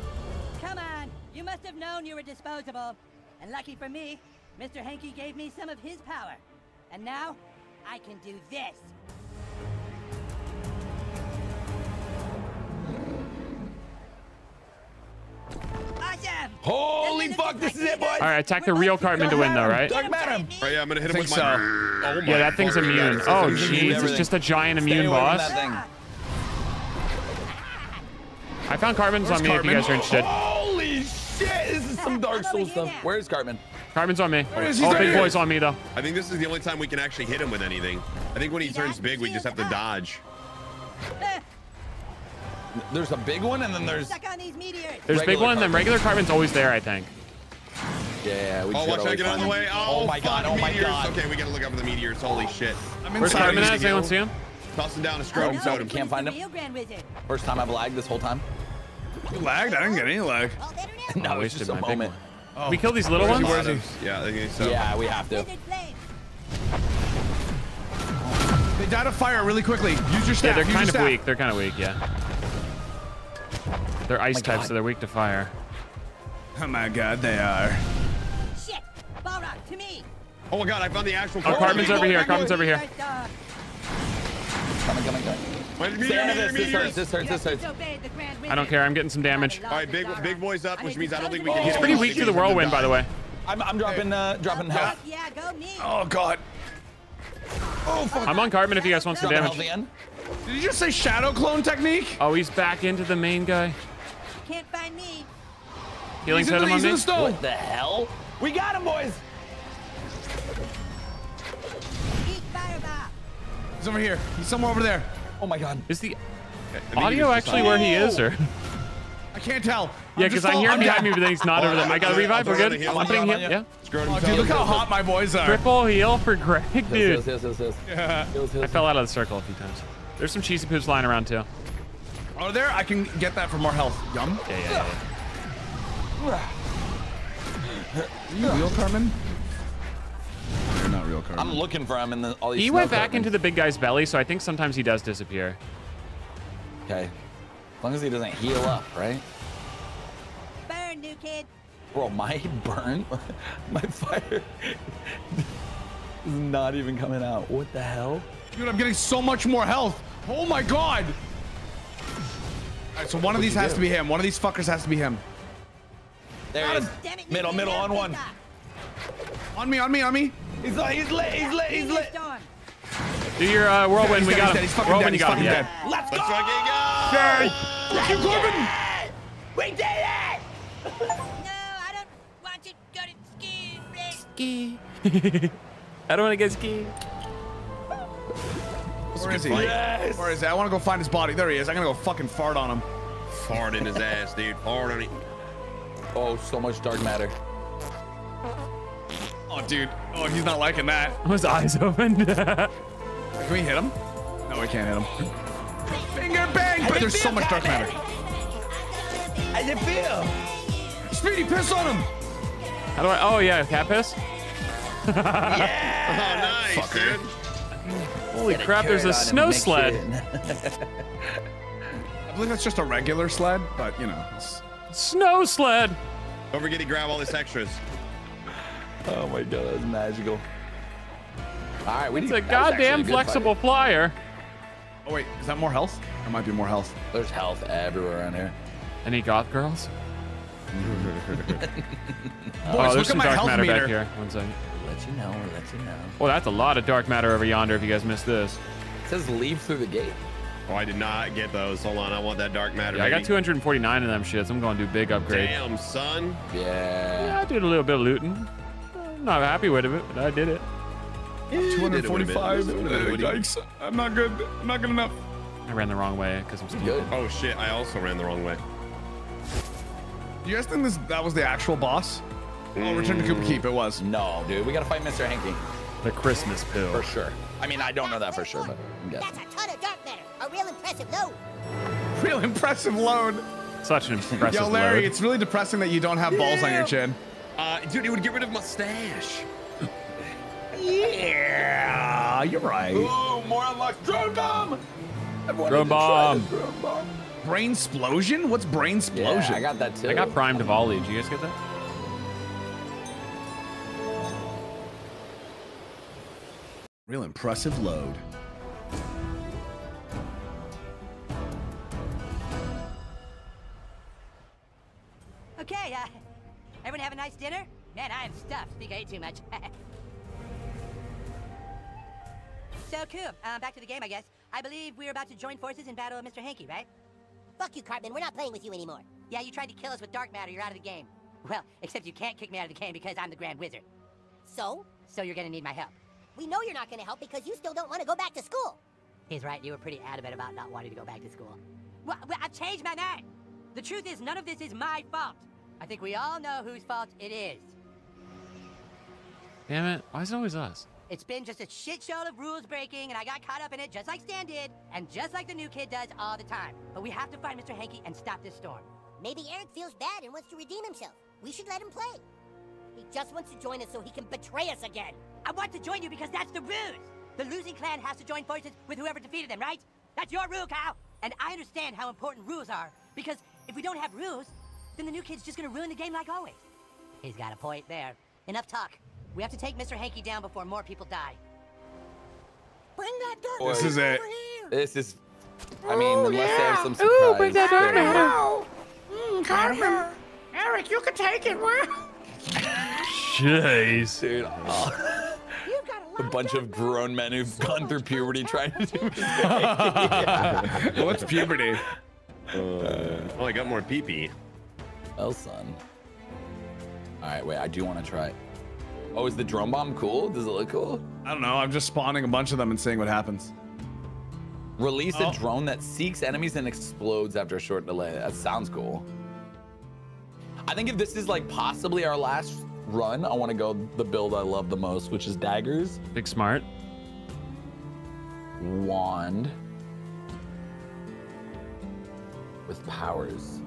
Come on, you must have known you were disposable. And lucky for me, Mr. Hankey gave me some of his power. And now, I can do this. Awesome! Holy fuck, this is it, boys. All right, attack the real Cartman to win though, right? Dark matter. Oh yeah, I'm gonna hit him Think with my. so. Oh my Yeah, that thing's immune. God. Oh, It's immune to jeez, it's just a giant Stay immune boss. I found Cartman's on me if you guys are interested. Holy shit, this is some Dark I'm Souls stuff. Where's Cartman? Cartman's on me. Where is he? Oh, He's big right boy's on me though. I think this is the only time we can actually hit him with anything. I think when he turns big, we just have to dodge. There's a big one, and then there's. Stuck on these meteors. There's a big one, and then regular Cartman's always there, I think. Yeah, yeah, we Oh, just watch out, get out of the way. Oh, Oh my god, fuck, oh my meteors. god. Okay, we gotta look out for the meteors. Holy shit. I'm Where's inside. Cartman at? Cartman's Does anyone heal. see him? Toss him down a Oh, scrotum no, totem. Can't find the him. real Grand Wizard. First time I've lagged this whole time. You lagged? I didn't get any lag. All better now? No, I it's wasted just a my big moment. one. We kill these little ones. Where's he? Yeah, I think so. Yeah, we have to. They died of fire really quickly. Use your Yeah, they're use kind of staff. weak. They're kind of weak, yeah. They're ice my types, God. so they're weak to fire. Oh my god, they are. Shit! Balrog, to me! Oh my god, I found the actual. Oh, Cartman's over here. boy, Cartman's over here. First dog. Coming, coming, coming. Wait, meteor, Stay out of meteor, this. This hurts. This hurts. This hurts. disobeyed the Grand I don't care. I'm getting some damage. All right, big big boys up, which means I don't think we can It's It's pretty weak to the whirlwind, by the way. I'm, I'm dropping, uh, dropping health. Yeah, go me! Oh god. Oh, fuck. I'm on Cartman if you guys want some Dropping health damage. Again. Did you just say shadow clone technique? Oh, he's back into the main guy. Can't find me. Healing He's in totem on he's in me. What the hell? We got him, boys. He's over here. He's somewhere over there. Oh my god. Is the I think audio he actually where he is, or? I can't tell. Yeah, I'm because I fall- hear him behind me, but then he's not over there. I got a revive. We're good. I'm I'm putting him. you. Yeah. Oh, dude, look how hot my boys are. Triple heal for Greg, dude. I fell out of the circle a few times. There's some cheesy poops lying around too. Oh, there. I can get that for more health. Yum. Yeah, yeah, yeah. You real Cartman? You're not real Cartman. I'm looking for him in the, all these He went back curtains. into the big guy's belly, so I think sometimes he does disappear. Okay. As long as he doesn't heal up, right? Burn, new kid. Bro, my (laughs) burn, (laughs) my fire (laughs) is not even coming out. What the hell? Dude, I'm getting so much more health. Oh my god. All right, so one of these has do? to be him. One of these fuckers has to be him. There he is. Damn it, Middle, middle, on one. pick. On me, on me, on me. He's lit, he's lit, he's lit, he's lit. Do your uh, whirlwind. He's we dead, got he's him. dead, he's fucking whirlwind, dead, you got him. he's Yeah. fucking Let's Let's go! fucking go! Okay. Keep Corbin. We did it! No, I don't want to go to ski. Ski. (laughs) I don't want to get ski. Where is he? fight. Where is he? I want to go find his body. There he is. I'm gonna go fucking fart on him. Fart in his ass, dude. Fart on it. Oh, so much dark matter. Oh, dude. Oh, he's not liking that. (laughs) His eyes opened. (laughs) Can we hit him? No, we can't hit him. Finger bang! But there's so much dark matter. How's it feel? Speedy, piss on him. How do I? Oh yeah, cat piss. (laughs) yeah! Oh, nice, Fucker. dude. Holy crap! There's a snow sled. (laughs) I believe that's just a regular sled, but you know. It's... Snow sled. Don't forget to grab all these extras. Oh my god, that's magical. All right, we It's need- a that was actually goddamn good flexible fight. flyer. Oh wait, is that more health? There might be more health. There's health everywhere around here. Any goth girls? (laughs) Oh, Boys, oh, look there's at some my dark health matter meter. back here. One second. Let you know, let you know. Well, that's a lot of dark matter over yonder. If you guys missed this, It says leave through the gate. Oh, I did not get those. Hold on, I want that dark matter. yeah, I got 249 of them shits. I'm going to do big upgrade. Damn, son. Yeah. Yeah, I did a little bit of looting. I'm not happy with it, but I did it. 245. Did it with. Yikes. I'm not good. I'm not good enough. I ran the wrong way because I'm stupid. Good. Oh shit, I also ran the wrong way. Do You guys think this that was the actual boss? Oh, Return to Kupa Keep. It was. No, dude, we gotta fight Mr. Hankey The Christmas pill. for sure. I mean, I don't know that for sure, but I'm guessing. That's a ton of dark matter. A real impressive load. Real impressive load. Such an impressive load. Yo, Larry, load. it's really depressing that you don't have balls on your chin. Uh, dude, it would get rid of mustache. Yeah, you're right. Ooh, more unlocks. Drone bomb. Drone bomb. Drone bomb. Brain explosion? What's brain explosion? Yeah, I got that too. I got primed volley. Did you guys get that? Real impressive load. Okay, uh, everyone have a nice dinner? Man, I am stuffed. Think I ate too much. (laughs) so, Coop, um, back to the game, I guess. I believe we're about to join forces in battle with Mr. Hankey, right? Fuck you, Cartman. We're not playing with you anymore. Yeah, you tried to kill us with dark matter. You're out of the game. Well, (laughs) except you can't kick me out of the game because I'm the Grand Wizard. So? So you're gonna need my help. We know you're not gonna help because you still don't want to go back to school. He's right. You were pretty adamant about not wanting to go back to school. Well, well, I've changed my mind. The truth is, none of this is my fault. I think we all know whose fault it is. Damn it! Why is it always us? It's been just a shit show of rules breaking, and I got caught up in it just like Stan did, and just like the new kid does all the time. But we have to find Mr. Hankey and stop this storm. Maybe Eric feels bad and wants to redeem himself. We should let him play. He just wants to join us so he can betray us again. I want to join you because that's the ruse. The losing clan has to join forces with whoever defeated them, right? That's your rule, Kyle. And I understand how important rules are, because if we don't have rules, then the new kid's just gonna ruin the game like always. He's got a point there. Enough talk. We have to take Mr. Hankey down before more people die. Bring that dark Boy. This is it. here. This is. I mean, Oh, unless they have yeah. some surprise. Ooh, bring that dark thing. matter. Mm, Cartman. Eric, you can take it. Wow. Jeez. Dude, oh, a bunch of grown men who've gone through puberty trying to do (laughs) What's (laughs) puberty? Uh, oh, I got more pee pee. Well, son. All right, wait. I do want to try. Oh, is the drone bomb cool? Does it look cool? I don't know. I'm just spawning a bunch of them and seeing what happens. Release Oh. a drone that seeks enemies and explodes after a short delay. That sounds cool. I think if this is like possibly our last run, I want to go the build I love the most, which is daggers, Big smart. wand with powers.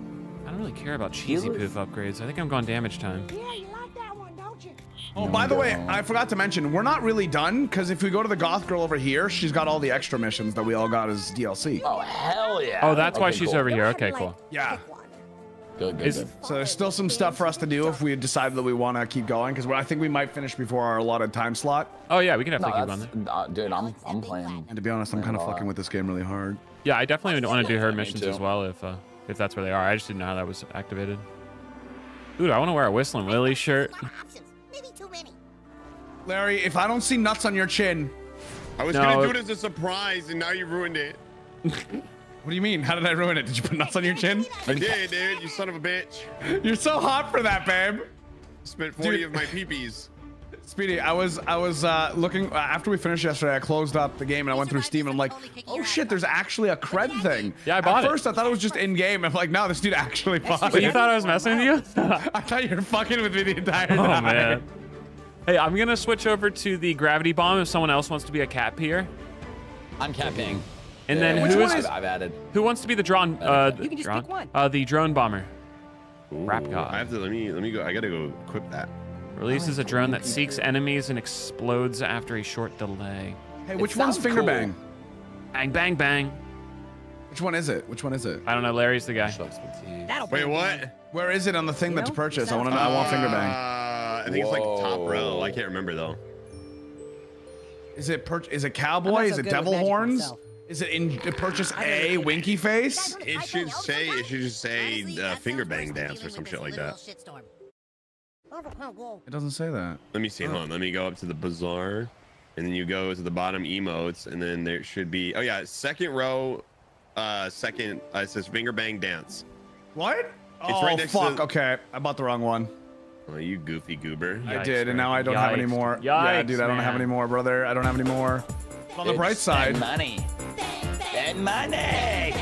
I don't really care about cheesy poof upgrades. I think I'm going damage time. Yeah, you like that one, don't you? Oh, No, by the way. I forgot to mention, we're not really done because if we go to the goth girl over here, she's got all the extra missions that we all got as DLC. Oh hell yeah! Oh, that's why she's cool. over here. Okay, cool. Yeah. Pick one. Good, good, Is- good. So there's still some stuff for us to do if we decide that we want to keep going because I think we might finish before our allotted time slot. Oh yeah, we can No, definitely keep on that's, there. uh, dude, I'm I'm playing. And to be honest, I'm kind of fucking with this game really hard. Yeah, I definitely want to do her missions as well if uh, if that's where they are. I just didn't know how that was activated. Dude, I want to wear a Whistling Willie shirt. A lot of options. Maybe too many. Larry, if I don't see nuts on your chin, I was No, gonna do it- it as a surprise, and now you ruined it. (laughs) What do you mean? How did I ruin it? Did you put nuts on your chin? I did, dude. You son of a bitch. You're so hot for that, babe. Spent 40 Dude. of my peepees. Speedy, I was I was uh, looking uh, after we finished yesterday. I closed up the game and I went through Steam and I'm like, oh shit, there's actually a cred thing. Yeah, I bought At it. first, I thought it was just in game. I'm like, no, this dude actually bought But you thought I was messing with you? (laughs) I thought you were fucking with me the entire oh time. man. Hey, I'm gonna switch over to the gravity bomb if someone else wants to be a cat peer. I'm capping. And Yeah, then which who one is- I've, I've added. Who wants to be the drone? Uh, You can just drone? pick one. Uh, the drone bomber. Rap god. I have to let me let me go. I gotta go equip that. Releases a drone that seeks enemies and explodes after a short delay. Hey, which It one's finger cool. bang? Bang, bang, bang. Which one is it? Which one is it? I don't know. Larry's the guy. That'll Wait, bring what? Where is it on the thing You that to purchase? I want to know. I want finger Uh, bang. I think it's like top row. I can't remember though. Is it per- is it cowboy? not Is it devil horns? myself. Is it in purchase a winky face? It should say it should just say uh, finger bang dance or some shit like that. It doesn't say that. Let me see. Hold on. Let me go up to the bazaar, and then you go to the bottom emotes, and then there should be. Oh yeah, second row, uh, second. Uh, it says finger bang dance. What? oh right next to fuck! the- Okay, I bought the wrong one. Oh, you goofy goober. I did, and now I don't have any Yikes. more. yeah, dude, I don't have any more, brother. I don't have any more. On the bright side, Spend money. Spend money.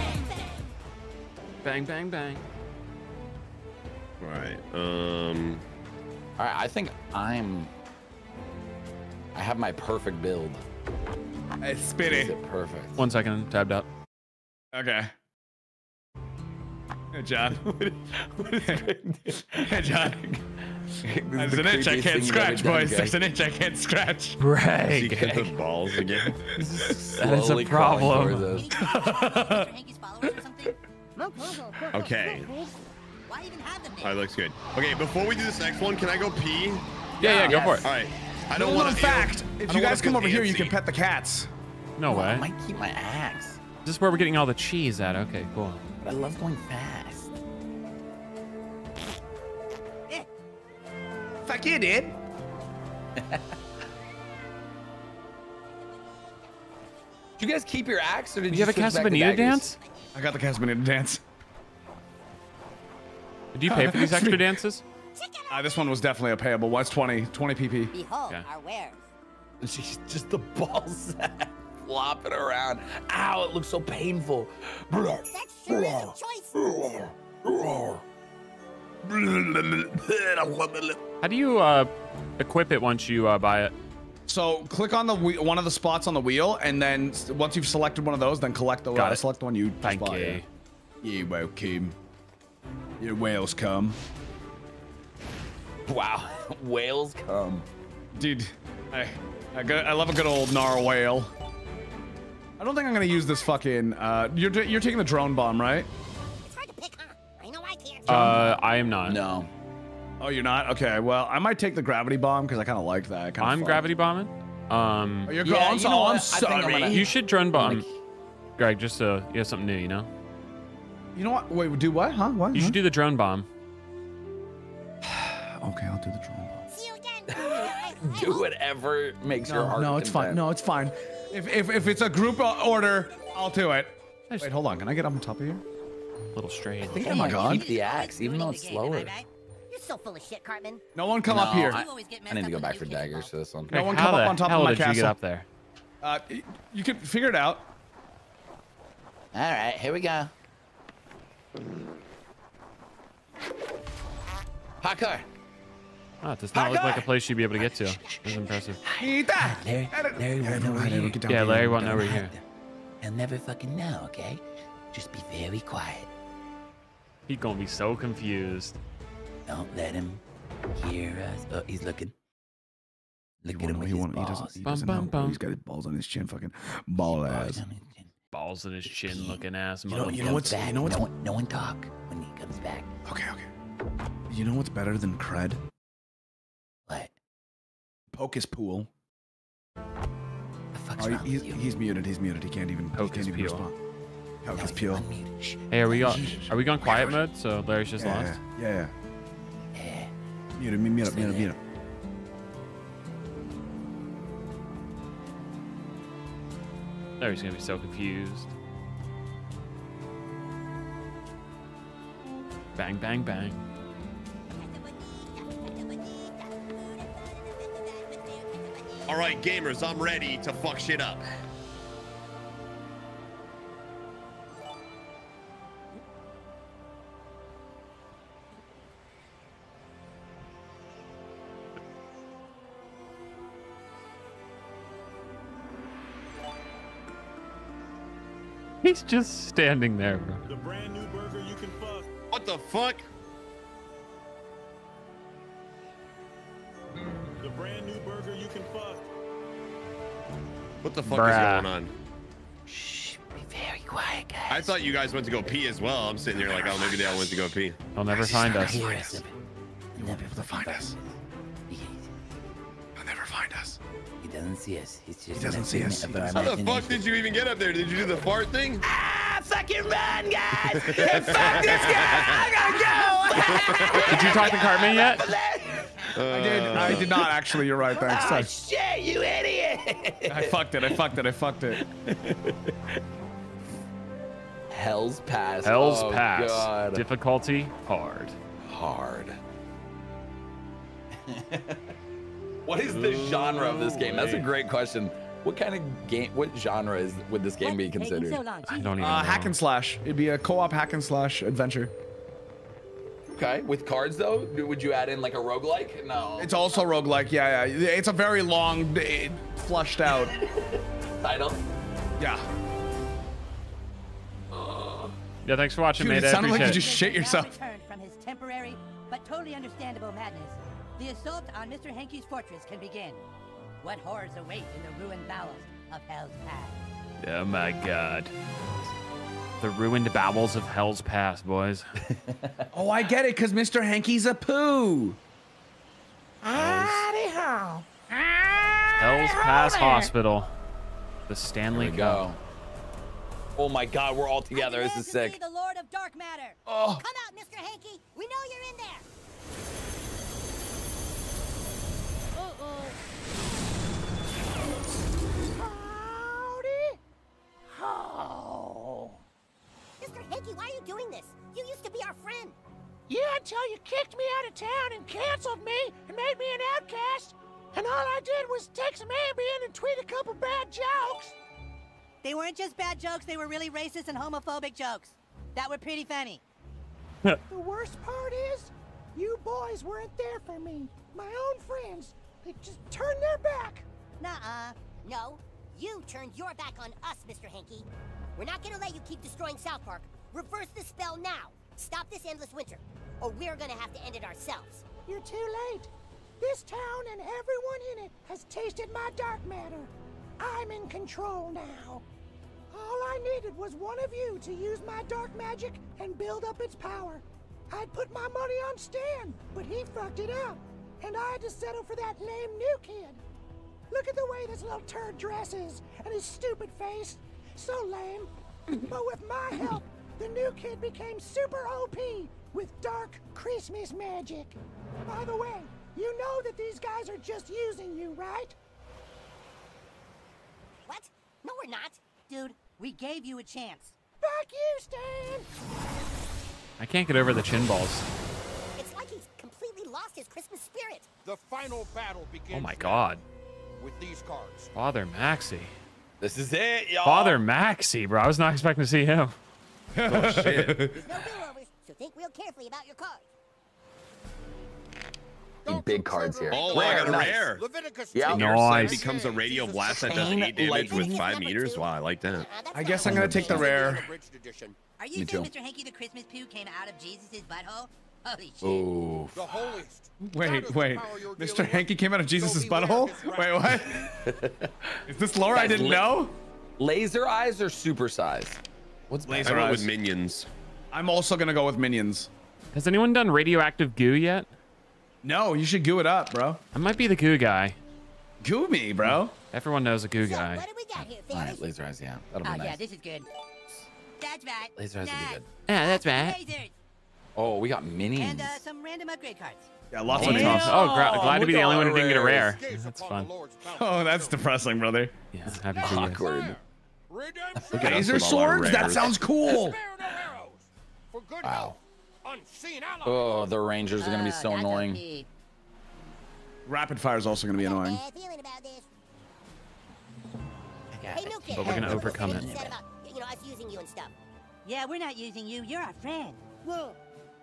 Bang, bang, bang. Right. Um. All right, I think I'm. I have my perfect build. it's Is spitty. it perfect? One second, tabbed out. Okay. (laughs) (laughs) Hey, John. hey, John. (laughs) There's an itch I can't scratch, boys. There's an itch I can't scratch. See Greg. the balls again. (laughs) (laughs) That is a problem. Okay. Why even have them All right, looks good. Okay, before we do this next one, can I go pee? All Yeah, yeah, go for it. All right. I don't Little want to. fact: if you guys come over here, you can pet. pet the cats. No Oh, I way. might keep my axe, This Is where we're getting all the cheese at? Okay, cool. but I love going fast. Fuck you, dude. Did you guys keep your axe, or did Do you, you have a switch Casa back to Bonita daggers? dance? I got the Casablanca dance. Did you pay for these extra dances? Uh, this one was definitely a payable. What's 20? 20 PP. Behold Okay. our wares. She's just the ball sack (laughs) flopping around. Ow, it looks so painful. That sure choice. How do you uh, equip it once you uh, buy it? So click on the one of the spots on the wheel, and then once you've selected one of those, then collect the Got uh, select the one you just Thank bought, you. Yeah. You're welcome. Your whales come, Wow, (laughs) whales come. dude. I I, got, I love a good old gnarl whale. I don't think I'm gonna use this fucking. Uh, you're you're taking the drone bomb, right? Uh, I am not. No. Oh, you're not. Okay. Well, I might take the gravity bomb because I kind of like that. Kinda I'm fun. gravity bombing. Um, Oh, you're Yeah, go- I'm, you so- know oh. I'm I think I'm sorry. gonna- you should drone bomb. Like- Greg, just so you have something new, you know? You know what? Wait, do what? Huh? What? You Huh? should do the drone bomb. (sighs) Okay, I'll do the drone bomb. See you again. (laughs) Do whatever makes your No, heart no, it's fine. content. No, it's fine. If, if, if it's a group order, I'll do it. Wait, hold on. Can I get up on top of here? Little strange. I think Oh I my might God. keep the axe, even though it's slower. You're so full of shit, Cartman. No one come No, up here. I, You always get I need to go back for daggers for this one. No one come up on top of hell my did you get up there? Uh, you can figure it out. All right, here we go. Parkour. Oh, it does not look like a place you'd be able to get to. That's impressive. Eat that. Larry, Larry Yeah, won't know we're here. look it down Yeah, Larry won't know down we're here. here. He'll never fucking know, okay? Just be very quiet. He's gonna be so confused. Don't let him hear us. Oh, he's looking. Look He at him won't- with he his won't- he balls. doesn't, he Bum, doesn't bum, know. bum. He's got his balls on his chin, fucking ball Balls ass. on his chin. Balls in his chin looking ass You know- mother. You know comes what's- back, you know what's- no one, no one talk when he comes back. Okay, okay. You know what's better than cred? What? Pocus pool. The fuck's Oh, wrong he's, with you? he's muted. He's muted. He can't even. he Pocus can't even peel. respond. No, Pocus he's peel. Hey, are we on? Are we going quiet Wait, wait. mode? So Larry's just Yeah, lost. yeah, yeah. Yeah. Mute him. Mute him. Stay Mute him. there. Mute him. Larry's gonna be so confused. Bang, bang, bang. All right, gamers, I'm ready to fuck shit up. He's just standing there, bro. The brand new burger you can fuck. What the fuck? The brand new burger you can fuck. What the fuck Bruh. is going on? Shh, be very quiet, guys. I thought you guys went to go pee as well. I'm sitting there like, oh, maybe they all went to go pee. They'll never find us. Hear us. Never able to find us. They'll never find us. He doesn't see us. He's just doesn't see us. figment He of our How the fuck did you even get up there? Did you do the fart thing? Ah, fucking run, guys! (laughs) and fuck this guy! I gotta go! (laughs) Did you talk to Cartman yet? (laughs) gotta! I did. I did not actually. You're right. Thanks. oh Sorry. shit, you idiot! I fucked it. I fucked it. I fucked it. Hell's Pass. Hell's oh, Pass. God. Difficulty hard. Hard. What is the genre of this game? That's a great question. What kind of game? What genre is would this game be What's taking considered? so long? I don't even Uh, know. hack and slash. It'd be a co-op hack and slash adventure. Okay, with cards though, would you add in like a roguelike? No. It's also roguelike. Yeah, yeah. It's a very long, flushed out. (laughs) title. Yeah. Yeah, thanks for watching, Dude, mate. it I sounded like you just shit yourself. from his temporary but totally understandable madness. The assault on Mr. Hankey's fortress can begin. What horrors await in the ruined bowels of Hell's Pass? Oh my god. The ruined bowels of Hell's Pass, boys. (laughs) Oh, I get it, because Mr. Hankey's a poo. Howdy. Hell's Pass Hospital. The Stanley Cup. go. Oh my God, we're all together. This is sick. the Lord of Dark Matter. Oh. Come out, Mr. Hanky. We know you're in there. Howdy ho. Mr. Hankey, why are you doing this? You used to be our friend. Yeah, until you kicked me out of town and canceled me and made me an outcast. And all I did was take some Ambien and tweet a couple bad jokes. They weren't just bad jokes, they were really racist and homophobic jokes. That were pretty funny. The worst part is, you boys weren't there for me. My own friends. They just turned their back. Nuh-uh. No, you turned your back on us, Mr. Hankey. We're not gonna let you keep destroying South Park. Reverse the spell now. Stop this endless winter, or we're gonna have to end it ourselves. You're too late. This town and everyone in it has tasted my dark matter. I'm in control now. All I needed was one of you to use my dark magic and build up its power. I'd put my money on Stan, but he fucked it up, and I had to settle for that lame new kid. Look at the way this little turd dresses and his stupid face. So lame. (clears throat) but with my help, the new kid became super OP with dark Christmas magic. By the way, you know that these guys are just using you, right? What? No, we're not. Dude, we gave you a chance. Fuck you, Stan! I can't get over the chin balls. Lost his Christmas spirit. The final battle begins Oh my god. with these cards. Father Maxi. This is it, y'all. Father Maxi, bro. I was not expecting to see him. (laughs) Oh shit. There's no do-overs, so think real carefully about your cards. Need big cards here. Oh, I got a nice. rare. Leviticus Yeah. two. Your Nice. becomes a radio blast that does 8 damage with 5 meters. Wow, I like that. Uh, I guess I'm gonna take the rare. Are you Me saying too. Mr. Hankey the Christmas poo came out of Jesus' butthole? Holy shit. Ooh. The holiest. Wait, wait. Mr. dealing Hankey came out of So Jesus' beware butthole? his. Wait, what? (laughs) Is this lore I didn't know? Laser eyes or super size? What's I Laser went eyes. with minions. I'm also gonna go with minions. Has anyone done radioactive goo yet? No, you should goo it up, bro. I might be the goo guy. Goo me, bro. Everyone knows a goo So, guy. what do we got here, All Ferris? right, laser eyes. Yeah, that'll Oh, be yeah, this is good. That's right. Laser eyes would be good. Yeah, that's Lasers. Oh, we got minis. And uh, some random upgrade cards. Yeah, lots Oh, of it's minis. awesome. Oh, gra- glad to be the only one who didn't get a rare. That's fun. the Lord's bounty. Oh, that's depressing, brother. Yeah, happy for. Awkward. Redemption. Look at us Laser with all our swords? That sounds cool. Spare no arrows. For good Wow. health, One, see an ally. Oh, the Rangers are gonna be so annoying. Rapid fire is also going to be annoying. Bad feeling about this. got Hey, it. Milkhead. But we're gonna overcome it. you said about, you know, us using you and stuff? Yeah, we're not using you. You're our friend. Whoa.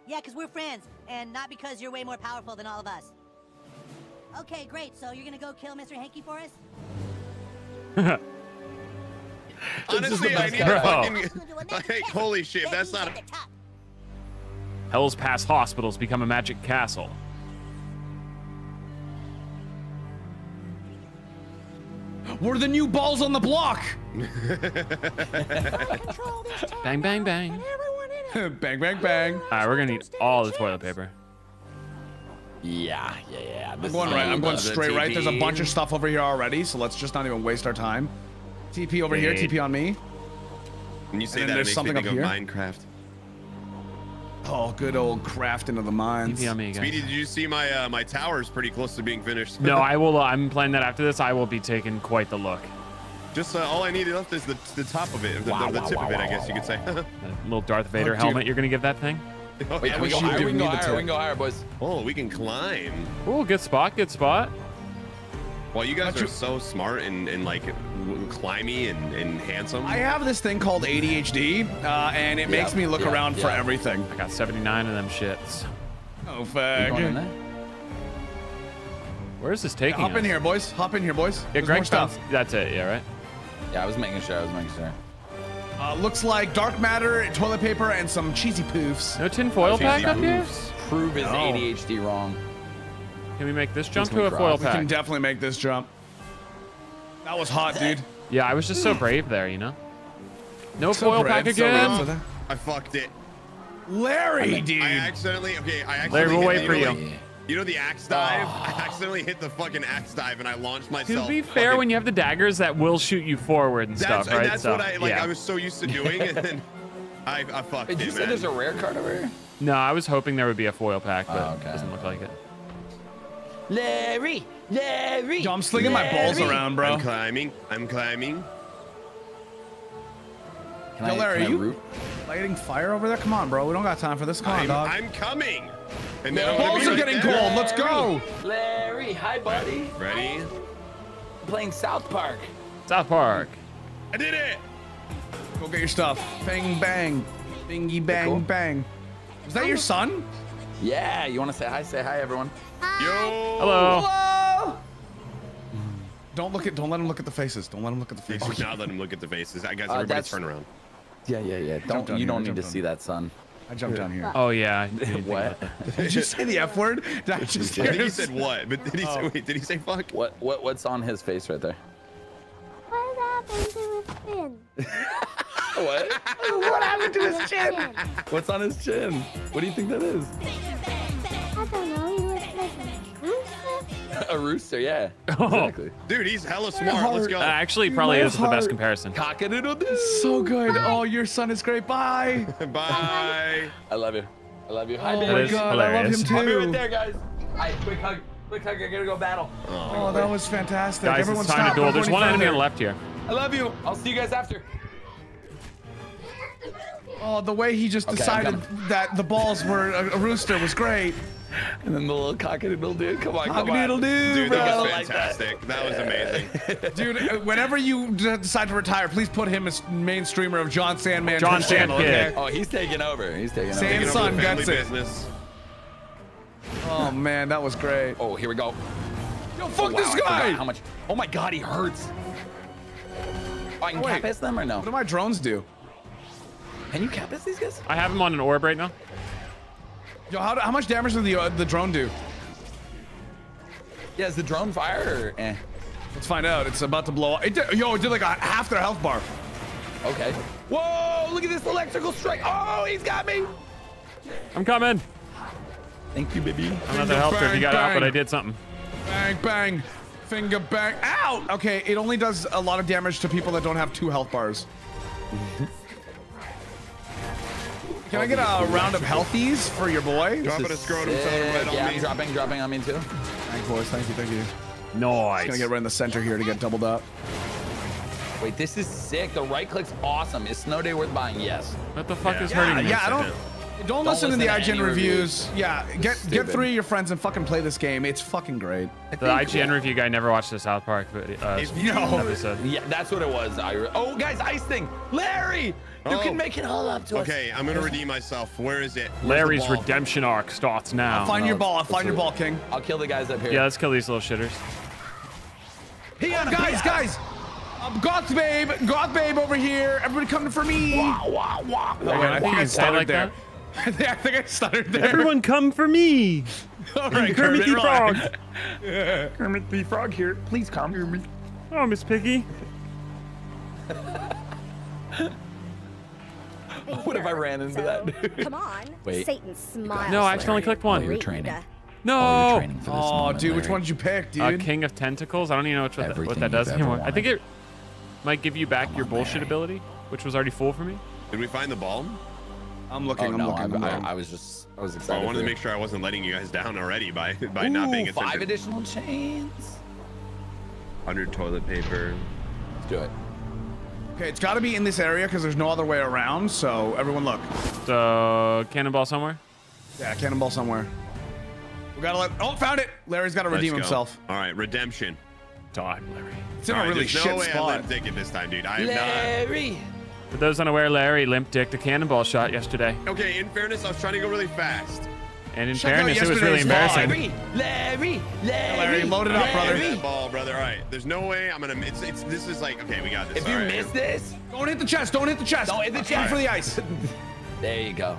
Yeah, because we're friends, and not because you're way more powerful than all of us. Okay, great. So you're gonna go kill Mr. Hankey for us? (laughs) Honestly, I need Bro. fucking. Hey, holy shit, that's not. A, Hell's Pass Hospitals become a magic castle. We're the new balls on the block. (laughs) (laughs) Bang, bang, bang. (laughs) bang, bang, bang. All right, we're gonna need all the toilet paper. Yeah, yeah, yeah. I'm going right. I'm going straight right. There's a bunch of stuff over here already, so let's just not even waste our time. TP over here. TP on me. when you say And then that, it there's makes me something think up of here. Minecraft. Oh, good old crafting of the mines. TP on me, guys. Speedy, did you see my uh, my tower's pretty close to being finished? No, (laughs) I will. uh, I'm playing that after this. I will be taking quite the look. Just uh, all I need left is the the top of it, the, Wow, the, the wow, tip wow, of it, I wow, guess you could say. (laughs) That little Darth Vader dude. helmet. You're gonna give that thing? Oh, Wait, yeah, we we go higher? We can go higher. tip. We can go higher, boys. Oh, we can climb. Ooh, good spot. Good spot. Well, you guys Not are too- so smart and, and like climby and, and handsome. I have this thing called ADHD, uh, and it makes me look yeah, around for everything. I got 79 of them shits. Oh, You fuck. Where is this taking Hop us? in here, boys. Hop in here, boys. Yeah, There's more Greg stuff. found. That's it. Yeah, right. Yeah, I was making sure. I was making sure. Uh, looks like dark matter, toilet paper, and some cheesy poofs. No tin foil pack up here. Prove his No. ADHD wrong. Can we make this jump Makes me to a cry. foil We can definitely make this jump. That was hot, dude. Yeah, I was just so brave there, you know. No So foil brave, pack again. brave for that. I fucked it. Larry, dude. I accidentally okay. I accidentally Larry, we'll hit wait for you. like- You know the axe ah. dive? (laughs) I accidentally hit the fucking axe dive and I launched myself. To myself. be fair, fucking- when you have the daggers, that will shoot you forward and that's, stuff, right? That's so, what I like. yeah. I was so used to doing, and then (laughs) I, I fucked Did it, you say there's a rare card over here? No, I was hoping there would be a foil pack, but Oh, okay. it doesn't look like it. Larry, Larry. Yo, I'm slinging my balls around, bro. I'm climbing. I'm climbing. Can Yo, I, Larry, can I you root? lighting fire over there? Come on, bro. We don't got time for this. Come on, I'm, dog. I'm coming. And then I'm Balls are right getting there. cold. Let's go. Larry, hi, buddy. Ready? I'm playing South Park. South Park. I did it. Go get your stuff. Bang, bang. Bingy, bang, cool. bang. Was that your son? Yeah, you want to say hi? Say hi, everyone. Yo. Hello. Hello. Don't look at. Don't let him look at the faces. Don't let him look at the You faces. should not let him look at the faces. I guess Uh, everybody that's- turn around. Yeah, yeah, yeah. Don't down you here, don't I need to down. see that, son. I jumped down here. Oh yeah. What? (laughs) Did you say the F word? (laughs) Did I just I hear think he it? said what? But did he Oh. say, wait? Did he say fuck? What? What? What's on his face right there? What happened to his chin? (laughs) What? What happened to his chin? What's on his chin? What do you think that is? (laughs) A rooster? Yeah. Oh. Exactly. Dude, he's hella smart. Let's go. Uh, actually, probably my is the best comparison. Cock-a-doodle-doo. So good. Oh, your son is great. Bye. (laughs) Bye. I love you. I love you. Hi, Oh baby. my is god, I love him hilarious. I'll be right there, guys. Hi, quick hug. Quick hug. I gotta go battle. Oh, that was fantastic. Guys, Everyone it's time stop. to duel. There's one enemy on the left here. I love you. I'll see you guys after. Oh, the way he just Okay, decided that the balls were a, a rooster was great. (laughs) And then the little cock-a-doodle-doo. Come on, come on. Cock-a-doodle-doo, Dude, bro. that was fantastic. That was amazing. (laughs) Dude, uh, whenever you decide to retire, please put him as main streamer of John Sandman. John Twitch channel, Sandkid. okay? Oh, he's taking over. He's taking Sam- over. Taking over son the family gets it. business. Oh man, that was great. Oh, here we go. Yo, Oh, fuck wow, this guy! How much? Oh my God, he hurts. Oh, I can Oh, wait. capace them or no? What do my drones do? Can you capace these guys? I have him on an orb right now. Yo, how, how much damage does the uh, the drone do? Yeah, is the drone fire or eh? Let's find out. It's about to blow up. It did, yo, it did like a half their health bar. Okay. Whoa, look at this electrical strike. Oh, he's got me. I'm coming. Thank you, baby. I'm not that helpful if you got out, but. I did something. Bang, bang. Finger bang. Ow! Okay, it only does a lot of damage to people that don't have two health bars. (laughs) Can I get a round of healthies for your boy? Dropping a scrotum sounded right yeah, on I'm me. dropping, dropping on me too. Thanks, boys. Thank you, thank you. Nice. Gonna get right in the center here to get doubled up. Wait, this is sick. The right click's awesome. Is Snow Day worth buying? Yes. What the fuck Yeah. is Yeah, hurting me? yeah, I don't. Don't, listen, to the IGN any reviews. Yeah, get get Stupid. three of your friends and fucking play this game. It's fucking great. The IGN review guy never watched the South Park video, uh, If you- episode. Yeah, that's what it was. I, oh, guys, ice thing. Larry, you Oh. can make it all up to us. Okay, I'm gonna redeem myself. Where is it? Where's Larry's redemption arc starts now. I'll find your ball. I'll find your ball, King. I'll kill the guys up here. Yeah, let's kill these little shitters. Pee on guys, pee guys. Um, Goth babe, Goth babe over here. Everybody coming for me. Wah, wah, wah. Oh, wait, I think I stuttered like there. (laughs) I think I stuttered there. Everyone come for me. (laughs) All right, Kermit the Frog. (laughs) relax. Kermit the Frog here. Please come. Kermit. Oh, Miss Piggy. What if I ran into that dude? Come on. (laughs) Wait. Satan smiles. No, I accidentally clicked one. Oh, you're training. No. Oh, you're training for this Oh, moment, dude, which one did you pick, dude? Uh, King of Tentacles. I don't even know which what, that, what that does you've ever anymore. I think it might give you back Come your on, bullshit Larry. ability, which was already full for me. Did we find the ball? I'm Oh, looking. I'm no, looking. I'm I, looking. I, I was just, I was Well, excited. I wanted to make sure I wasn't letting you guys down already by by Ooh, not paying attention. Five additional chains. Under toilet paper. Let's do it. Okay, it's got to be in this area because there's no other way around. So everyone, look. So cannonball somewhere. Yeah, cannonball somewhere. We gotta let. Oh, found it. Larry's got to Let's redeem go. himself. All right, redemption. Time, Larry. It's in All a right, really there's no shit way I spot. limp dick it this time, dude. I have Larry. For those unaware, Larry limp dicked a cannonball shot yesterday. Okay, in fairness, I was trying to go really fast. And in Check out fairness, it was really yesterday's embarrassing. Larry, Larry, Larry. Larry, load it up, brother. Larry. That ball, brother. All right, there's no way I'm gonna. It's, it's this is like okay, we got this. If All you right. miss this, Don't hit the chest. Don't hit the chest. Don't hit the Aim chest. for the ice. (laughs) there you go.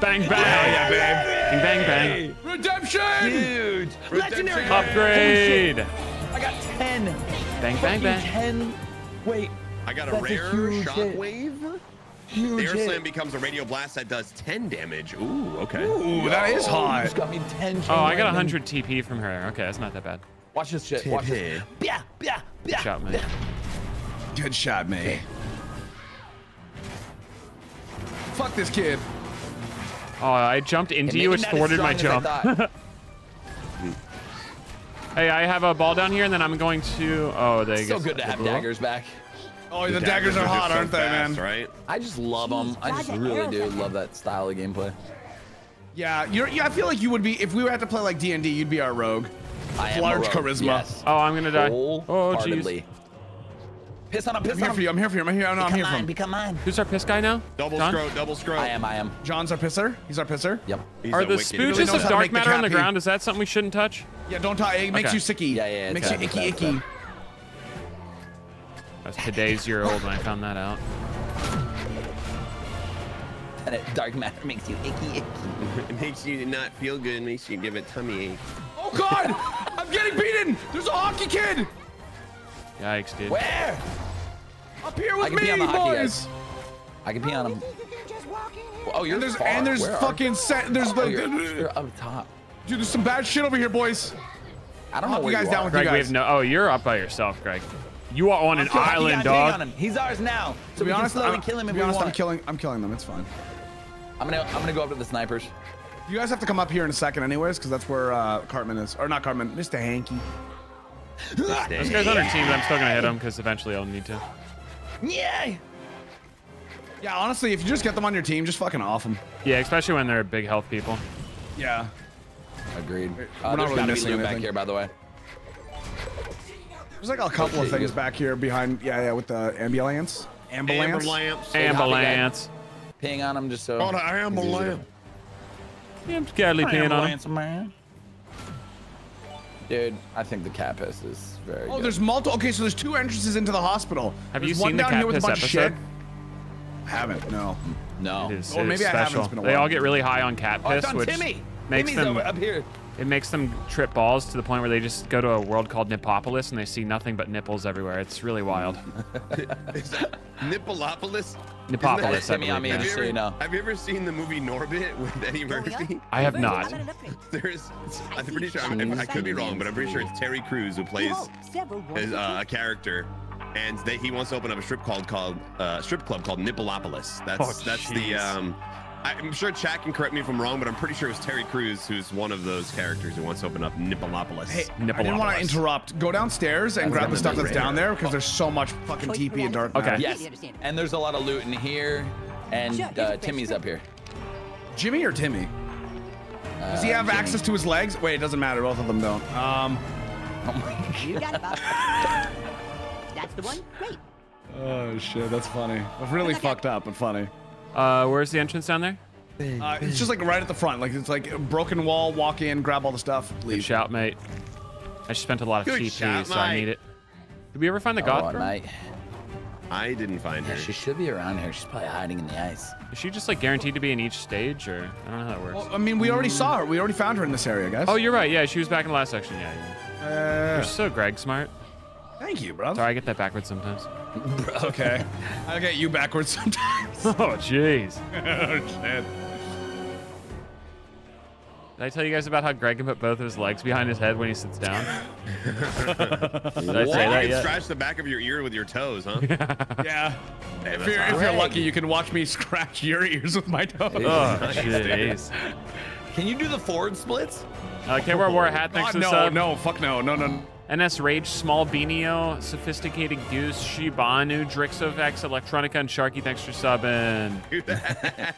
Bang bang. yeah, babe. Bang bang. Redemption. Huge. Legendary. Upgrade. I got 10. Bang bang bang. 10. Wait. I got a rare huge hit. shockwave. Huge The air hit. slam becomes a radio blast that does 10 damage. Ooh, okay. Ooh, that is hot. Just got me 10 Oh, I got chain 100 TP from her. Okay, that's not that bad. Watch this shit. Watch this. Yeah, yeah, yeah. Good shot, man. Good shot, me. Fuck this kid. Oh, I jumped into you, maybe which thwarted my jump. I. (laughs) (laughs) Hey, I have a ball down here, and then I'm going to. Oh, they so good to have blew daggers back. Oh, the, daggers, are hot, so aren't they, fast, man? Right? I just love them. I just really do love that style of gameplay. Yeah, you're, yeah. I feel like you would be if we had to play like D and D. You'd be our rogue. I am a Large rogue, charisma. Yes. Oh, I'm gonna die. Oh, jeez. Piss on him, piss I'm here on for you. I'm here for you. I'm here. No, I'm Become here for mine, him. become mine. Who's our piss guy now? Double John? scrote, double scrote. I am, I am. John's our pisser. He's our pisser. Yep. He's Are the wicked- really spooges of dark make the matter on the pee. ground? Is that something we shouldn't touch? Yeah, don't talk. It makes Okay. you sicky. Yeah, yeah, it's Makes you icky, icky. I was today's year old when I found that out. And it, dark matter makes you icky, icky. (laughs) It makes you not feel good. Makes you give a tummy ache. Oh God! I'm getting beaten. There's a hockey kid Yikes, dude. Where? up here I with can pee me, on the hockey boys. guys. I can pee on oh, You him. think you can just walk in here? Oh, you're And there's far. and there's Where fucking set. There's Oh, like, you're, dude, you're up top. Dude, there's some bad shit over here, boys. I don't know Hockey where guys you down with Greg, you we guys. have no. Oh, you're up by yourself, Greg. You are on an Kill Hockey island, guy, hang on dog. him. He's ours now. So To be we honest, can slowly I'm, kill him to if be we honest, want. I'm killing. I'm killing them. It's fine. I'm gonna, I'm gonna go up to the snipers. You guys have to come up here in a second, anyways, because that's where uh, Cartman is, or not Cartman, Mr. Hankey. This guy's on our team, but I'm still gonna hit him because eventually I'll need to. Yay! Yeah, honestly, if you just get them on your team, just fucking off them. Yeah, especially when they're big health people. Yeah. Agreed. We're Uh, not there's really gotta missing loot back here, by the way. There's like a couple of things back here behind. Yeah, yeah, with the ambulance. Ambulance. Amber lamps. Ambulance. Ping on him just so. On the ambulance. it's easier. Yeah, I'm scaredly peeing on him. Ambulance, man. Dude, I think the cat piss is very Oh, good. there's multiple. Okay, so there's two entrances into the hospital. Have There's you one seen the down cat here with a piss bunch of shit. episode? Haven't. No. no. It is, Or it is maybe I haven't, special. it's been a They all get really high on cat Oh, it's piss, on which Timmy. makes Timmy's them over up here. It makes them trip balls to the point where they just go to a world called Nipopolis and they see nothing but nipples everywhere. It's really wild. (laughs) Is that Nippolopolis? Nipopolis, I Timmy on me, believe, just yeah. so you know. Have you ever seen the movie Norbit with Eddie Murphy? I have not. There's, I'm pretty sure, I'm, I could be wrong, but I'm pretty sure it's Terry Crews who plays as, uh, a character, and they, he wants to open up a strip called called uh, strip club called Nippolopolis. That's Oh, that's the um. I'm sure Chat can correct me if I'm wrong, but I'm pretty sure it was Terry Crews who's one of those characters who wants to open up Nippolopolis. Hey, I didn't want to interrupt. Go downstairs and That's grab the stuff that's down there because there's so much fucking TP and dark matter. Okay. Yes. And there's a lot of loot in here. And uh, Timmy's up here. Jimmy or Timmy? Does he Uh, have Jimmy. access to his legs? Wait, it doesn't matter. Both of them don't. Um. (laughs) Oh my You got it, Bob. That's the one? Great. Oh shit, that's funny. I really fucked up, but funny. Uh, where's the entrance down there? Uh, it's just like right at the front. Like it's like a broken wall. Walk in, grab all the stuff. Good Leave. shout, mate. I just spent a lot of Good TP, shout, so I need it. Did we ever find the Oh, God girl? mate. I didn't find Yeah, her. she should be around here. She's probably hiding in the ice. Is she just like guaranteed to be in each stage, or I don't know how that works? Well, I mean, we already saw her. We already found her in this area, guys. oh, you're right. Yeah, she was back in the last section. Yeah. yeah. Uh, You're so Greg smart. Thank you, bro. Sorry, I get that backwards sometimes. (laughs) Okay. I get you backwards sometimes. (laughs) oh, jeez. (laughs) oh shit. Did I tell you guys about how Greg can put both of his legs behind his head when he sits down? Did I say you that can yet? scratch the back of your ear with your toes, huh? Yeah. Damn, If you're, if you're lucky, you can watch me scratch your ears with my toes. Oh, Nice. jeez. Can you do the forward splits? Uh, K War wore a hat thanks God, to the no, sub. no, fuck no, no, no. NS Rage, Small Beanio, Sophisticated Goose, Shibanu, Drixovex, Electronica, and Sharky, thanks for subbing. (laughs)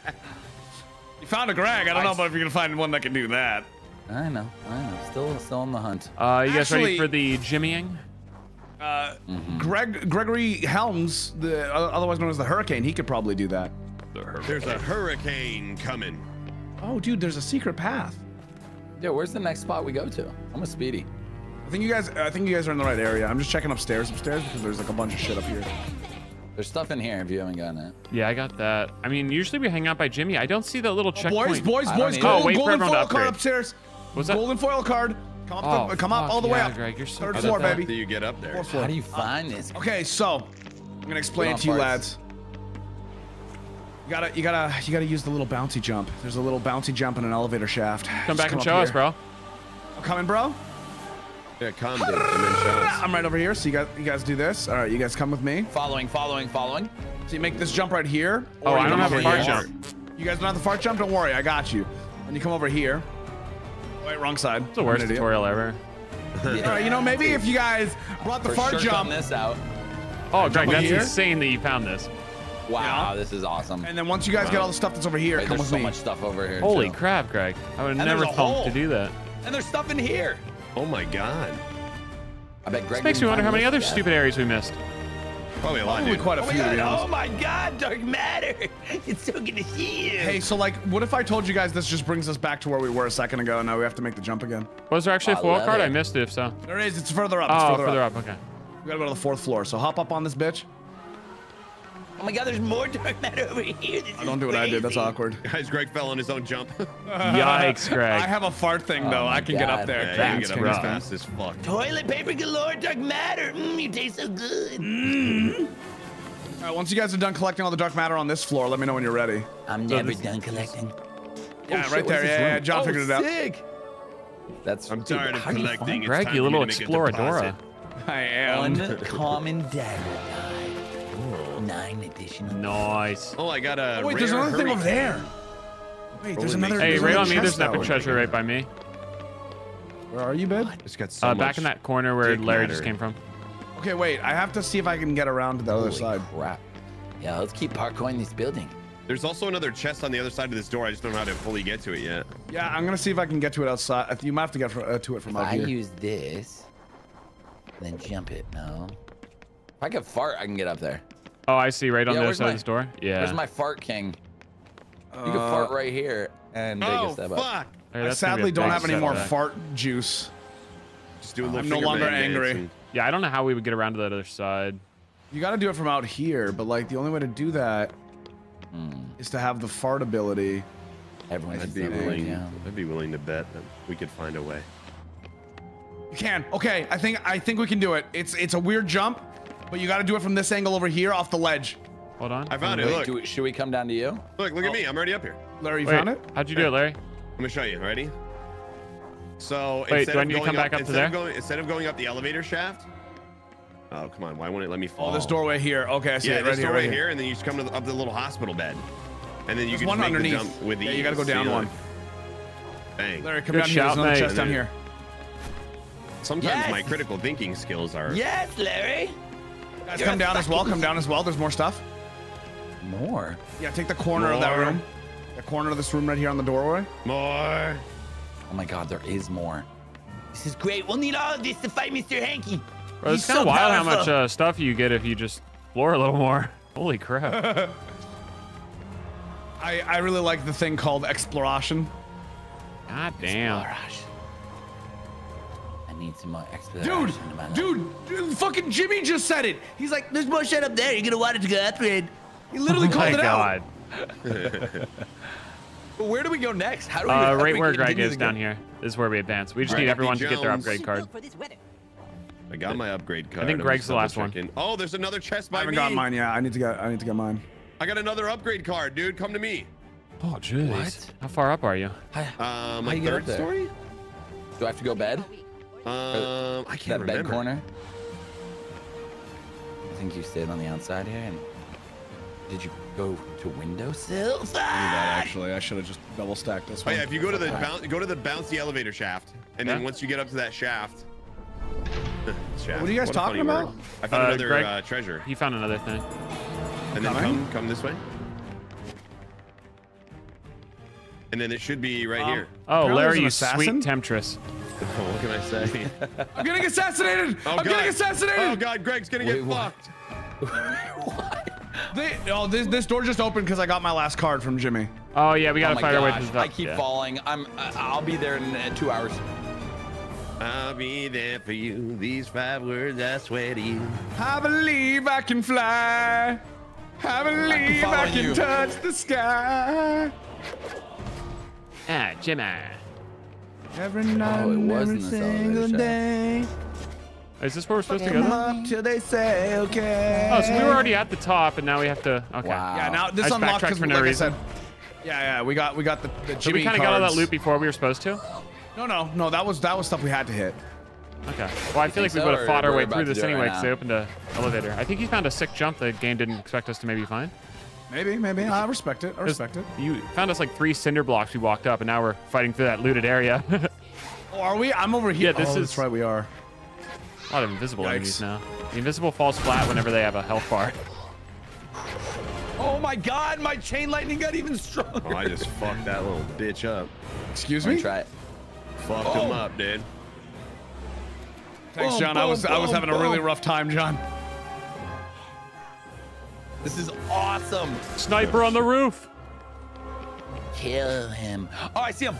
You found a Greg. I don't know, but if you're gonna find one that can do that. I know, I know. Still, still on the hunt. Uh, you guys ready for the jimmying? Uh, Mm-hmm. Greg Gregory Helms, the uh, otherwise known as the Hurricane, he could probably do that. There's a hurricane coming. Oh, dude, there's a secret path. Yeah, where's the next spot we go to? I'm a speedy. I think you guys, I think you guys are in the right area. I'm just checking upstairs, upstairs because there's like a bunch of shit up here. There's stuff in here if you haven't gotten it. Yeah, I got that. I mean, usually we hang out by Jimmy. I don't see that little oh, checkpoint. Boys, boys, I boys, either. Oh, golden, golden foil card upstairs. What's that? Golden foil card. Come up, Oh, the, come up all the way up. Greg, you're so Third floor, at that. baby. Do you get up there? Fourth floor. How do you find this? Okay, so I'm gonna explain it to you, on lads. You gotta, you gotta, you gotta use the little bouncy jump. There's a little bouncy jump in an elevator shaft. Come Just back and up show us, bro. I'm coming, bro. Yeah, come, dude, and then show us. I'm right over here. So you guys, you guys do this. All right, you guys come with me. Following, following, following. So you make this jump right here. Oh, you I don't have a fart jump. You guys don't have the fart jump? Don't worry, I got you. And you come over here. Wait, wrong side. It's the worst tutorial ever. (laughs) All right, you know, maybe if you guys brought the For fart sure jump, cutting this out. Oh, Greg, that's here? insane that you found this. Wow, this is awesome. and then once you guys get all the stuff that's over here, Wait, come with so me. much stuff over here. Holy too. crap, Greg. I would have never there's thought to do that. And there's stuff in here. Oh my god. I bet Greg This makes me wonder how many other yet. stupid areas we missed. Probably a lot, Probably dude. quite a Oh few, to be honest. oh my god, dark matter. (laughs) It's so good to see you. Hey, so like, what if I told you guys this just brings us back to where we were a second ago, and now we have to make the jump again? Was there actually a foil card? it. I missed it if so. There is. It's further up. It's Oh, further, further up. up. Okay. We gotta go to the fourth floor. So hop up on this bitch. Oh my god, there's more dark matter over here. This Oh, don't do what I did. That's awkward. (laughs) Guys, Greg fell on his own jump. (laughs) Yikes, Greg. I have a fart thing though. Oh I can get up there. Yeah, you That's get up as fast as fuck. Toilet paper galore, dark matter. Mmm, you taste so good. Mmm. All right, once you guys are done collecting all the dark matter on this floor, let me know when you're ready. I'm So never this- done collecting. Yeah, oh, shit, right what's there. Yeah, yeah. John Oh, figured it oh, out. Sick. That's I'm dude, tired of how you collecting. Greg, you little to exploradora. I am. Uncommon dagger knife. Nine additional. Nice. Oh, I got a. Oh, wait, there's rare another thing over there. Wait, there's Holy another. Hey, there's right on me, there's chest an epic treasure right by me. Where are you, babe? It's got so Uh, much. back in that corner where Larry matter. just came from. Okay, wait. I have to see if I can get around to the other side. crap. Yeah, let's keep parkouring this building. There's also another chest on the other side of this door. I just don't know how to fully get to it yet. Yeah, I'm gonna see if I can get to it outside. You might have to get fr- uh, to it from If out I here. use this, then jump it. No. If I can fart, I can get up there. Oh, I see, right on Yeah, the other side my- of the door. Yeah. Where's my fart king? You can Uh, fart right here and take Oh a step fuck! up. Hey, I that's gonna be sadly don't have any more back. fart juice. Just do a little I'm no longer angry. and- Yeah, I don't know how we would get around to that other side. You got to do it from out here, but like the only way to do that is to have the fart ability. Everyone's I'd be willing. yeah. I'd be willing to bet that we could find a way. You can. Okay, I think I think we can do it. It's it's a weird jump, but you got to do it from this angle over here off the ledge. Hold on. I found it. Look, do we- should we come down to you? look, look at me. Oh. I'm already up here. Larry, you Wait, found it? how'd you do it, Larry? I'm gonna show you. Ready? So Wait, instead do I of need to going come back up to instead there? Of going, instead of going up the elevator shaft. Oh come on! Why won't it let me fall? Oh, this doorway here. Okay, I see Yeah, it right this here. doorway right here, and then you just come to the, up the little hospital bed, and then you There's can one just make underneath. the jump with Yeah, you gotta go down See, one. Bang. Larry, come Good down here. There's shout, another chest down here. Sometimes Yes. my critical thinking skills are. Yes, Larry. Guys, You're come down as well. Come down as well. There's more stuff. More. Yeah, take the corner of that room. The corner of this room right here on the doorway. More. Oh my god, there is more. This is great. We'll need all of this to fight Mr. Hankey. Bro, it's kind of so wild how much uh, stuff you get if you just explore a little more. (laughs) Holy crap. (laughs) I, I really like the thing called exploration. God damn. I need some more exploration Dude, in my life. dude, dude, fucking Jimmy just said it. He's like, there's more shit up there. You're gonna want it to go upgrade. He literally oh called my it god. But (laughs) where do we go next? How do we? Uh, right we where Greg is to down go- here is where we advance. We just Right. need everyone to get their upgrade card. For this weather. I got my upgrade card. I'm Greg's the last double one. checking. Oh, there's another chest by me. I haven't me. got mine yet. I need to get. I need to get mine. I got another upgrade card, dude. Come to me. Oh, jeez. What? How far up are you? Um, How like you get up third there? story. Do I have to go bed? Um, I can't that bed corner? I think you stayed on the outside here. And did you go to windowsill? I knew that actually. I should have just double stacked this Oh one. yeah, if you go to the boun go to the bouncy elevator shaft, and then Yeah. once you get up to that shaft. (laughs) shaft. What are you guys a talking funny word. about? I found Uh, another Greg- uh, treasure. He found another thing. And then Coming? come come this way. And then it should be right Um, here. Oh, Larry, you assassin? sweet temptress. Oh, (laughs) what can I say? (laughs) I'm getting assassinated. Oh, I'm God. getting assassinated. Oh god, Greg's gonna Wait, get what? fucked. (laughs) They, oh, this this door just opened because I got my last card from Jimmy. Oh, yeah, we Oh gotta my fight our way through to the. I keep yeah. falling. I'm. I- I'll be there in uh, two hours. I'll be there for you. These five words I swear to you. I believe I can fly. I believe I following can touch the sky. Ah, Jimmy. Every night Oh, it was every in this single day. Is this where we're supposed to Come go? up till they say okay. Oh, so we were already at the top, and now we have to. Okay. Wow. Yeah, now this just unlocked backtracked because, for no like reason. I said. Yeah, yeah, we got we got the, the So we kind of got out of that cards. loop before we were supposed to. No, no, no. That was that was stuff we had to hit. Okay. Well, I feel like think we would have fought our way through this do anyway because now? they opened a elevator. I think he found a sick jump the game didn't expect us to maybe find. Maybe, maybe. I respect it. I respect it. You found us like three cinder blocks we walked up, and now we're fighting through that looted area. (laughs) Oh, are we? I'm over here. Yeah, this oh, is- That's right. We are. a lot of invisible Yikes. enemies now. The invisible falls flat whenever they have a health bar. (laughs) Oh my God! My chain lightning got even stronger. Oh, I just (laughs) fucked that little bitch up. Excuse me me. try it. Fucked Oh. him up, dude. Thanks, Boom, John. I was boom, I was boom, having a really rough time, John. This is awesome. Sniper on the roof. Kill him. Oh, I see him.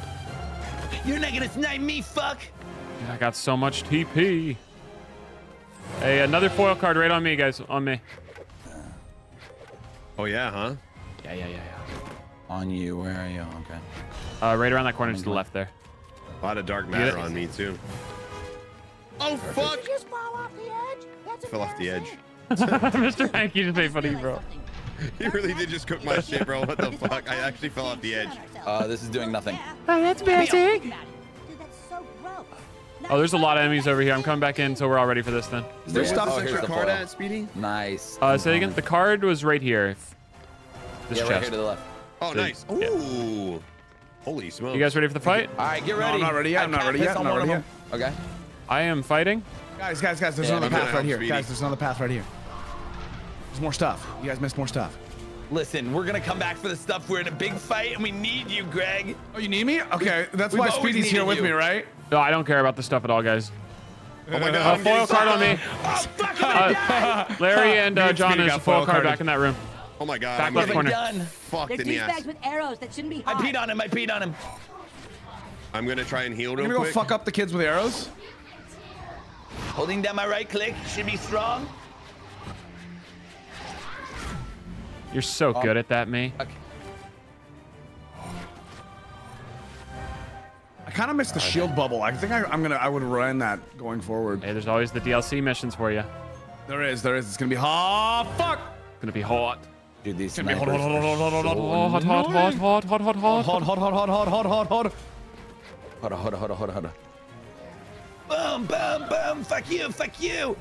You're not gonna snipe me, fuck! I got so much TP. Hey, another foil card right on me, guys. On me. Oh yeah, huh? Yeah, yeah, yeah, yeah. On you. Where are you? Okay. Uh, right around that corner to the left there. A lot of dark matter on me too. Oh fuck! Did you just fall off the edge? That's Fell off the edge. (laughs) Mr. Hank, you just made fun of you, bro. He really did just cook my shit, bro. What the fuck? I actually fell off the edge. Uh, this is doing nothing. Oh, that's basic. Dude, that's so gross. Oh, there's a lot of enemies over here. I'm coming back in, so we're all ready for this then. Is there Where's- stuff oh, extra the card foil. at, Speedy? Nice. Uh, say again. The card was right here. This yeah, right chest. here to the left. Oh, So- nice. yeah. Ooh. Holy smokes. You guys ready for the fight? All right, get No, ready. I'm not ready yet, I I'm not ready yet, I'm not ready yet. Okay. I am fighting. Guys, guys, guys. There's Yeah, another path right here. help Guys, there's another path right here. There's more stuff. You guys missed more stuff. Listen, we're gonna come back for the stuff. We're in a big fight, and we need you, Greg. Oh, you need me? Okay, that's We've why Speedy's here with you. me, right? No, I don't care about the stuff at all, guys. Oh my god. Uh, foil card on me. Oh, fuck, I'm (laughs) Uh, Larry and uh, John, Speedy there's a foil foil card back in that room. Oh my god. Back I'm left getting corner. done. fucked They're in the ass. with arrows that shouldn't be I peed on him. I peed on him. I'm gonna try and heal I'm real gonna go quick. fuck up the kids with arrows. Holding down my right click should be strong. You're so good at that, me. Okay. I kind of missed the shield bubble. I think I, I'm gonna. I would run that going forward. Hey, there's always the DLC missions for you. There is. There is. It's gonna be hot. fuck. It's gonna be hot. Dude, these It's gonna be hot, snipers hot, hot, hot, hot, hot, Oh, hot, hot, hot, hot, hot, hot, hot, hot, hot, hot, hot, hot, hot, hot, hot, hot. Hold on, hold on, hold on, hold on, hold on. Boom, boom, boom. Fuck you, fuck you.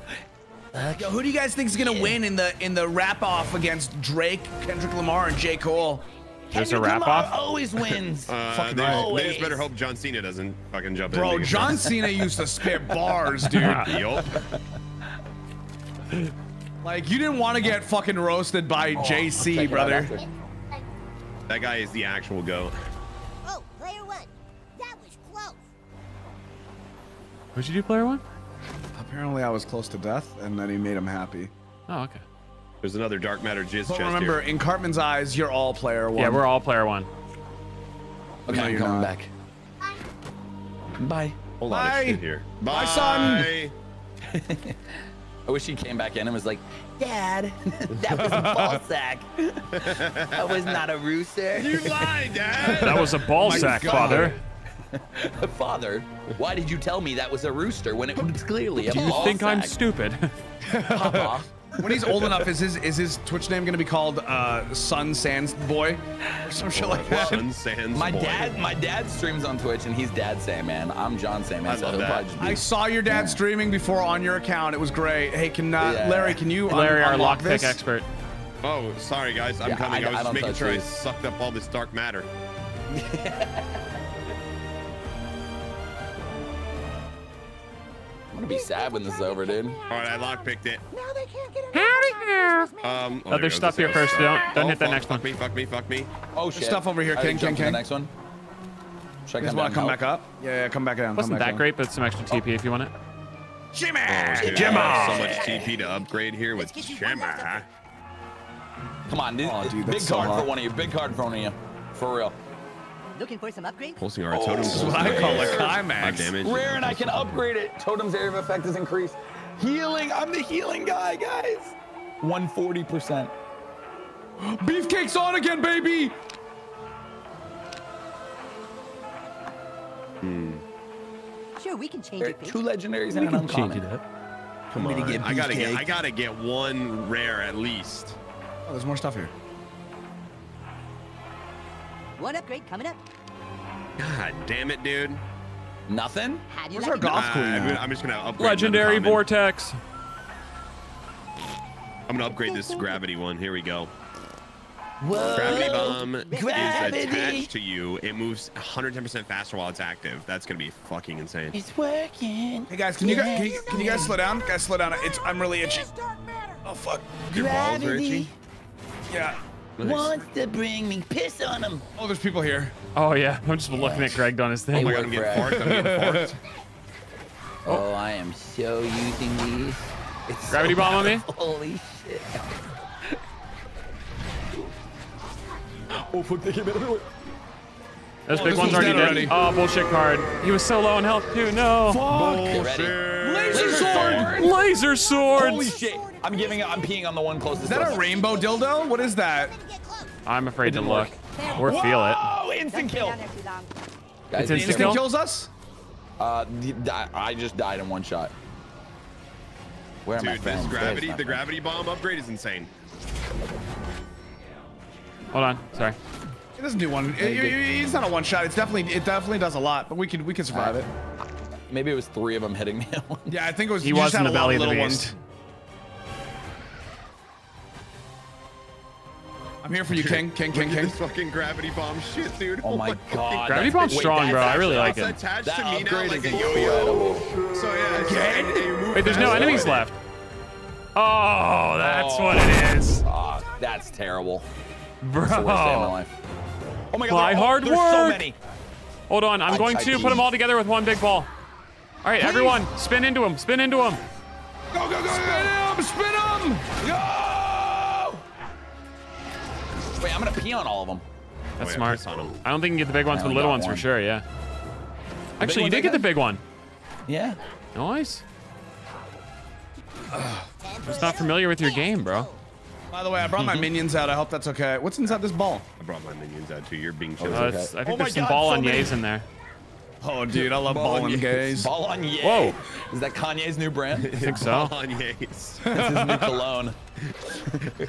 Yo, who do you guys think is gonna win in the in the wrap off against Drake, Kendrick Lamar, and J Cole? There's a Kendrick wrap Lamar off. always (laughs) wins. Uh, Fucking they, right. they just Always. better hope John Cena doesn't fucking jump in. Bro, because- John Cena used to spit bars, (laughs) dude. Yup. Like you didn't want to get fucking roasted by JC, Check it out brother. That guy is the actual goat. Oh, player one. That was close. What'd you do, player one? Apparently, I was close to death, and then he made him happy. Oh, okay. There's another dark matter jizz But chest remember, here. in Cartman's eyes, you're all player one. Yeah, we're all player one. Okay, No, I'm you're coming not. back. Bye. Whole lot of Bye. shit here. Bye, son. (laughs) I wish he came back in and was like, Dad, (laughs) that was a ball (laughs) sack. That was not a rooster. You lied, Dad. That was a ball My sack, God. father. (laughs) Father, why did you tell me that was a rooster when it was clearly a Do you ball think I'm stupid? (laughs) Papa. When he's old enough, is his is his Twitch name gonna be called uh, Sun Sands Boy or some shit like that? Sun Sands My boy. dad, my dad streams on Twitch and he's Dad Sandman. I'm John Sandman. I so love that. be- I saw your dad streaming before on your account. It was great. Hey, can uh, Yeah. Larry? Can you un- Larry, our unlock lockpick expert. Oh, sorry guys, I'm Yeah, coming. I- I, was I just making touch sure I sucked up all this dark matter. (laughs) gonna be sad when this is over, dude. All right, I lockpicked it. Now they can't get Um, Oh, there's stuff here first. Don't don't hit that fuck, next fuck one. me, fuck me, fuck me. Oh shit. stuff over here, I King, King, The King. next one. Should I You guys come want to down come back up? Yeah, yeah, come back down. Wasn't back that down. great, but some extra TP if you want it. Jimmy! Oh, dude, Jimmy! I so much TP to upgrade here with Shimmer. help? Come on, dude. Oh, dude, big that's so card hot. for one of you. Big card for one of you. For real. Looking for some upgrades? Pulsing oh, our totem. This is what I call a climax. damage. Rare and I can upgrade it. Totem's area of effect is increased. Healing. I'm the healing guy, guys. 140%. (gasps) Beefcake's on again, baby! Hmm. Sure, we can change There it. two legendaries and an uncommon. Come me to on. get I gotta get. beefcake. I gotta get one rare at least. Oh, there's more stuff here. One upgrade coming up. God damn it, dude. Nothing? How Where's like our it? golf Uh, queen I'm, I'm just gonna upgrade. Legendary vortex. I'm gonna upgrade this gravity one. Here we go. Whoa. Gravity bomb Gravity. is attached to you. It moves 110% faster while it's active. That's gonna be fucking insane. It's working. Hey guys, can you guys can you, can you guys slow down? Guys, slow down. It's I'm really itchy. This dark matter. Oh fuck. Your balls are itchy. Yeah. Nice. Wants to bring me piss on him. Oh, there's people here. Oh yeah, I'm just looking at Greg on his Oh thing. my god, I'm getting forked. I'm getting forked. (laughs) Oh, I am so using these. It's Gravity so bomb on me? (laughs) Holy shit. (laughs) oh, fuck, they came out everywhere. Those Oh, big one's one's already dead dead. already. Oh, bullshit card. He was so low on health too. No. Get ready. Laser sword! Laser sword. Holy shit. I'm giving I'm peeing on the one closest Is that to a rainbow dildo? What is that? I'm afraid to look work. or feel it. Oh, instant kill. Down there. Guys, It's instant Instant kill? kills us? Uh, the- di- I just died in one shot. Where are my Dude, this gravity, the friends. gravity bomb upgrade is insane. Hold on. Sorry. It doesn't do one. It, it- it's not a one shot. It's definitely it definitely does a lot, but we can we can survive it. Maybe it was three of them hitting me at (laughs) once. Yeah, I think it was. He you was just in the a belly of the little beast. ones. I'm here for you, King. King, King, King. this fucking gravity bomb shit, dude. Oh my (laughs) god. Gravity that's- bomb's strong, that's bro. I really like It's it. attached That to me now upgrade like is a yo-yo. incredible. So yeah, it's and you move Wait, there's no enemies left. Oh, that's Oh. what it is, Ah, that's terrible. bro. It's the worst day of my life. Oh my god. Apply there- oh, hard there's so many. Hold on. I'm I- going I to put them all together with one big ball. All right, everyone, spin into him. Spin into him. Go, go, go, spin him! Spin him! Go! Wait, I'm gonna pee on all of them. That's yeah, smart. piss on 'em. I don't think you can get the big ones, I but the little got ones for sure. Yeah. Actually, you did get the big one. Yeah. Nice. Just not familiar with your game, bro. By the way, I brought my (laughs) minions out. I hope that's okay. What's inside this ball? I brought my minions out too. You're being Oh. Uh, okay. I Oh think my there's some God, ball so on many. yays in there. Oh, dude, I love Ball balling on gays. Ball on Yay. Whoa. Is that Kanye's new brand? (laughs) I think so. Kanye's. That's his new (laughs) cologne. (laughs)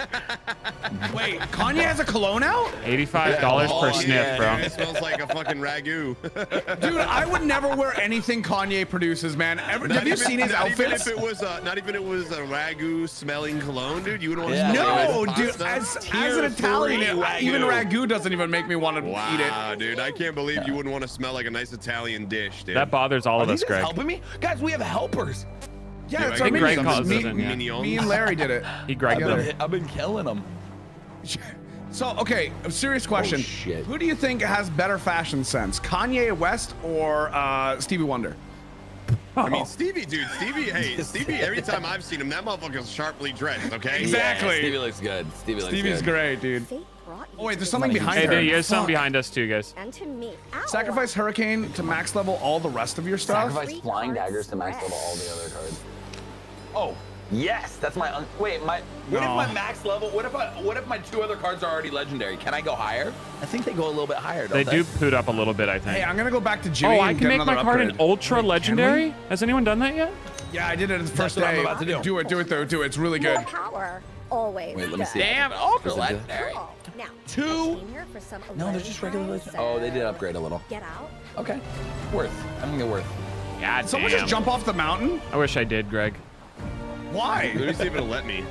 Wait, Kanye has a cologne out? Eighty-five dollars Yeah, per oh, sniff, yeah, bro. It smells like a fucking ragu. (laughs) Dude, I would never wear anything Kanye produces, man. Ever, Not have you seen his not outfits? Even if it was a, not even it was a ragu smelling cologne, dude. You would want to Yeah. smell No, it dude. pasta? As, as an Italian, three it- even Wagyu. ragu doesn't even make me want to Wow, eat it. Wow, dude, I can't believe you wouldn't want to smell like a nice Italian dish, dude. That bothers all Are of you us, guys Greg. helping me? Guys, we have helpers. Yeah, Dude, it's I our think Greg calls Me, it in, yeah. Minions. me and Larry did it. He Greg I've them. been, I've been killing them. (laughs) So, okay, a serious question. Oh, shit. Who do you think has better fashion sense, Kanye West or uh, Stevie Wonder? I mean, Stevie, dude, Stevie, hey, (laughs) Stevie, every time I've seen him, that motherfucker's sharply dressed, okay? Exactly. Yeah, Stevie looks good. Stevie looks Stevie's good. great, dude. Fate brought you Oh wait, there's something behind Hey, her. there is some Fuck. behind us too, guys. And to me. Ow. Sacrifice Hurricane to max level all the rest of your stuff. Sacrifice flying daggers to max level all the other cards. Oh, yes, that's my. Un- Wait, my. What No. if my max level? What if I? What if my two other cards are already legendary? Can I go higher? I think they go a little bit higher. Don't They they, do poot up a little bit, I think. Hey. I'm gonna go back to Jimmy. Oh, I can make my another card an ultra Wait, legendary. Has anyone done that yet? Yeah, I did it the first what I'm about to do. Do it, do it though, do it. It's really More good. power. Always. Wait, let me good. see. Damn, ultra Listen to- legendary. Now, Two? I came here for some No, they're alone just regular time, legend- Oh, they did uh, upgrade a little. Get out. Okay, worth. I'm gonna get worth. God Someone damn. just jump off the mountain? I wish I did, Greg. Why? Let me see if it'll let me.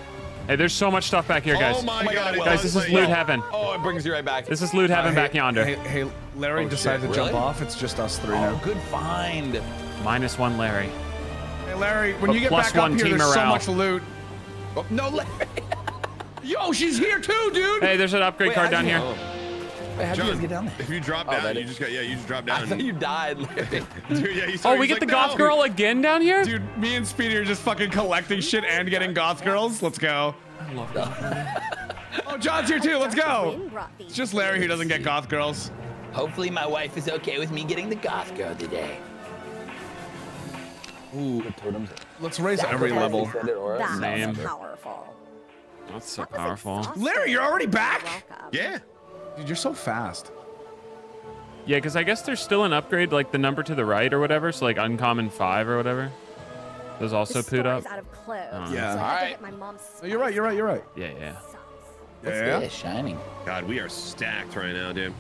Hey, there's so much stuff back here, guys. Oh my, my god, God. Guys, this is loot heaven. Oh, it brings you right back. This is loot heaven Uh, back yonder. Hey, hey, Larry Oh, decided shit, to jump off. It's just us three Oh, now. good find. Minus one Larry. Hey, Larry, when But you get plus back up one here, team there's so much loot. Oh, no, Larry. (laughs) Yo, she's here too, dude. Hey, there's an upgrade Wait, card down here. oh. Wait, how'd you guys get down there? if you drop Oh, down, that you is- just got, yeah, you just drop down. I down. thought you died, (laughs) Larry. Dude, yeah, he saw- Oh, we get like, the goth "No." girl again down here? Dude, me and Speedy are just fucking collecting shit and getting goth girls. Let's go. I love that. Oh, John's here too. Let's go. Wind It's just Larry who doesn't get goth girls. Hopefully my wife is okay with me getting the goth girl today. Ooh, totems. Let's raise every level. That's Same. powerful. That's so powerful. Larry, you're already back? Yeah. Dude, you're so fast. Yeah, because I guess there's still an upgrade, like the number to the right or whatever. So like uncommon five or whatever. Those also This poot up. out of clothes. Oh. Yeah. So I had to Alright. my mom's Oh, you're right. You're right. You're right. Yeah, yeah. socks. What's Yeah. this? Shining. God, we are stacked right now, dude.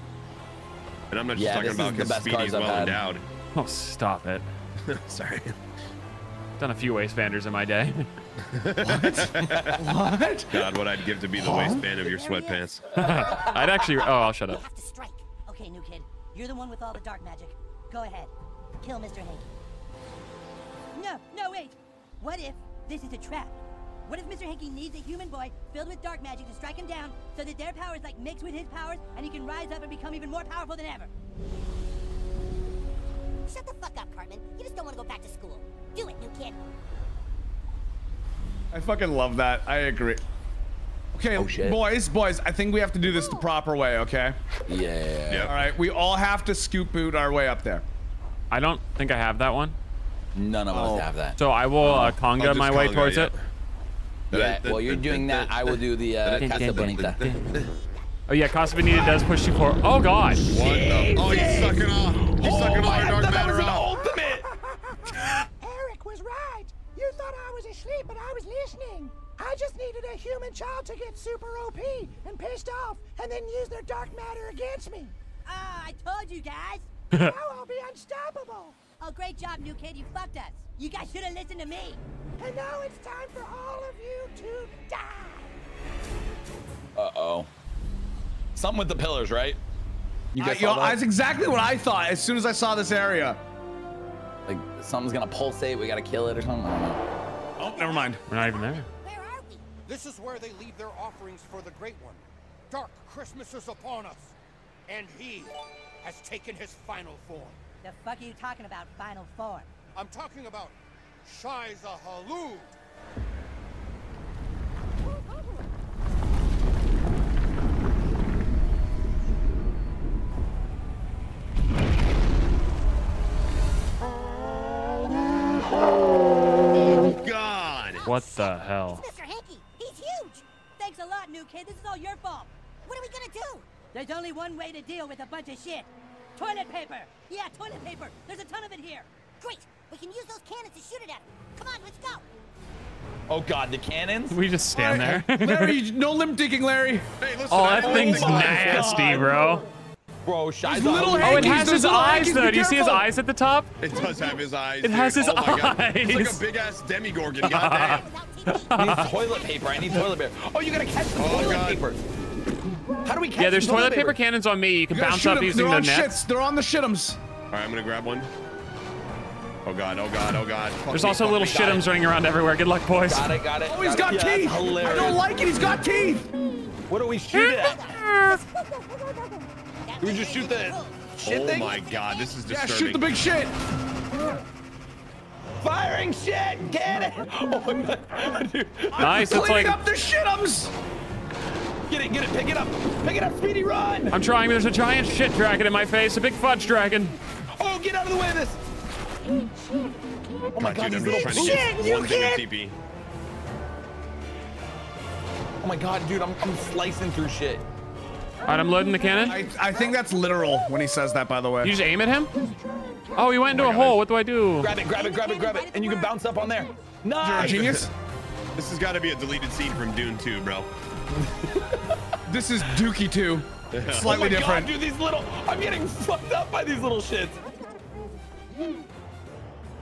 And I'm not just Yeah, talking about because best Speedy's well had. endowed. Oh, stop it. (laughs) Sorry. Done a few waistbanders in my day. (laughs) (laughs) What? God, what I'd give to be the waistband of your sweatpants. (laughs) I'd actually. Oh, I'll shut You up. have to strike. Okay, new kid. You're the one with all the dark magic. Go ahead. Kill Mr. Hank. No, no, wait. What if this is a trap? What if Mr. Hanky needs a human boy filled with dark magic to strike him down so that their powers like mix with his powers and he can rise up and become even more powerful than ever? Shut the fuck up, Cartman. You just don't want to go back to school. Do it, new kid. I fucking love that. I agree. Okay, Oh, shit. boys, boys, I think we have to do this the proper way, okay? Yeah. Yep. All right, we all have to scoop boot our way up there. I don't think I have that one. None of Oh. us have that. So I will uh, conga I'll my way conga, towards yeah. it. Yeah, while you're doing that, I will do the uh, Casa Bonita. Oh yeah, Casa Bonita does push you forward. Oh god. What the? Oh, he's sucking off. He's sucking all our dark matter out. ultimate! Eric was right. You thought I was asleep, but I was listening. I just needed a human child to get super OP and pissed off, and then use their dark matter against me. Ah, I told you guys. (laughs) now I'll be unstoppable. Oh, great job, new kid. You fucked us. You guys should have listened to me. And now it's time for all of you to die. Uh-oh. Something with the pillars, right? You I, guys yo, saw that? that's exactly what I thought as soon as I saw this area. Like, something's gonna pulsate, we gotta kill it or something? I don't know. Oh, never mind. We're not even there. Where are we? This is where they leave their offerings for the Great One. Dark Christmas is upon us, and he has taken his final form. The fuck are you talking about, final form? I'm talking about Shiza Halud. God. What the hell? It's Mr. Hanky, he's huge. Thanks a lot, new kid. This is all your fault. What are we gonna do? There's only one way to deal with a bunch of shit. Toilet paper. Yeah, toilet paper. There's a ton of it here. Great. We can use those cannons to shoot it at. Come on, let's go. Oh god, the cannons? We just stand there. Larry, no limp digging, Larry. Hey, listen. oh, I- that thing's oh nasty, God. bro. Bro, Shiza little Oh, it has his eyes though. Do you see his eyes at the top? It does have his eyes. It has dude. his oh my God. It's like a big ass Demogorgon. (laughs) Goddamn. Without TV. I need toilet paper. I need toilet paper. Oh, you gotta catch the Oh, toilet God. paper. How do we catch Yeah, there's the toilet paper cannons on me. You can You bounce shoot up 'em. using They're the on nets. shits. They're on the shit'ems. All right, I'm gonna grab one. Oh God. Oh God. Oh God. Fuck There's me, also fuck little me, got shit'ems running around everywhere. Good luck, boys. Got it, got it. Oh, he's got it. Yeah, teeth. that's hilarious. I don't like it. He's got teeth. What do we shoot at? (laughs) Do we just shoot the shit oh thing? my god, this is disturbing. Yeah, shoot the big shit. Firing shit! Get it! (laughs) Oh my god. Dude. Nice. It's Cleaning like up the shitums. Get it, get it, pick it up! Pick it up, Speedy, run! I'm trying. There's a giant shit dragon in my face. A big fudge dragon. Oh, get out of the way of this! Oh my god, Dude, these I'm just trying to shit! get one thing of TP. Oh my god, dude, I'm, I'm slicing through shit. All right, I'm loading the cannon. I, I think that's literal when he says that, by the way. You just aim at him? Oh, he went into a hole. What do I do? Grab it, grab it, grab it, grab it, and you can bounce up on there. You're a Nice! genius. This has got to be a deleted scene from Dune 2, bro. (laughs) This is Dookie 2. Oh Slightly my different. god, dude, these little, I'm getting fucked up by these little shits. I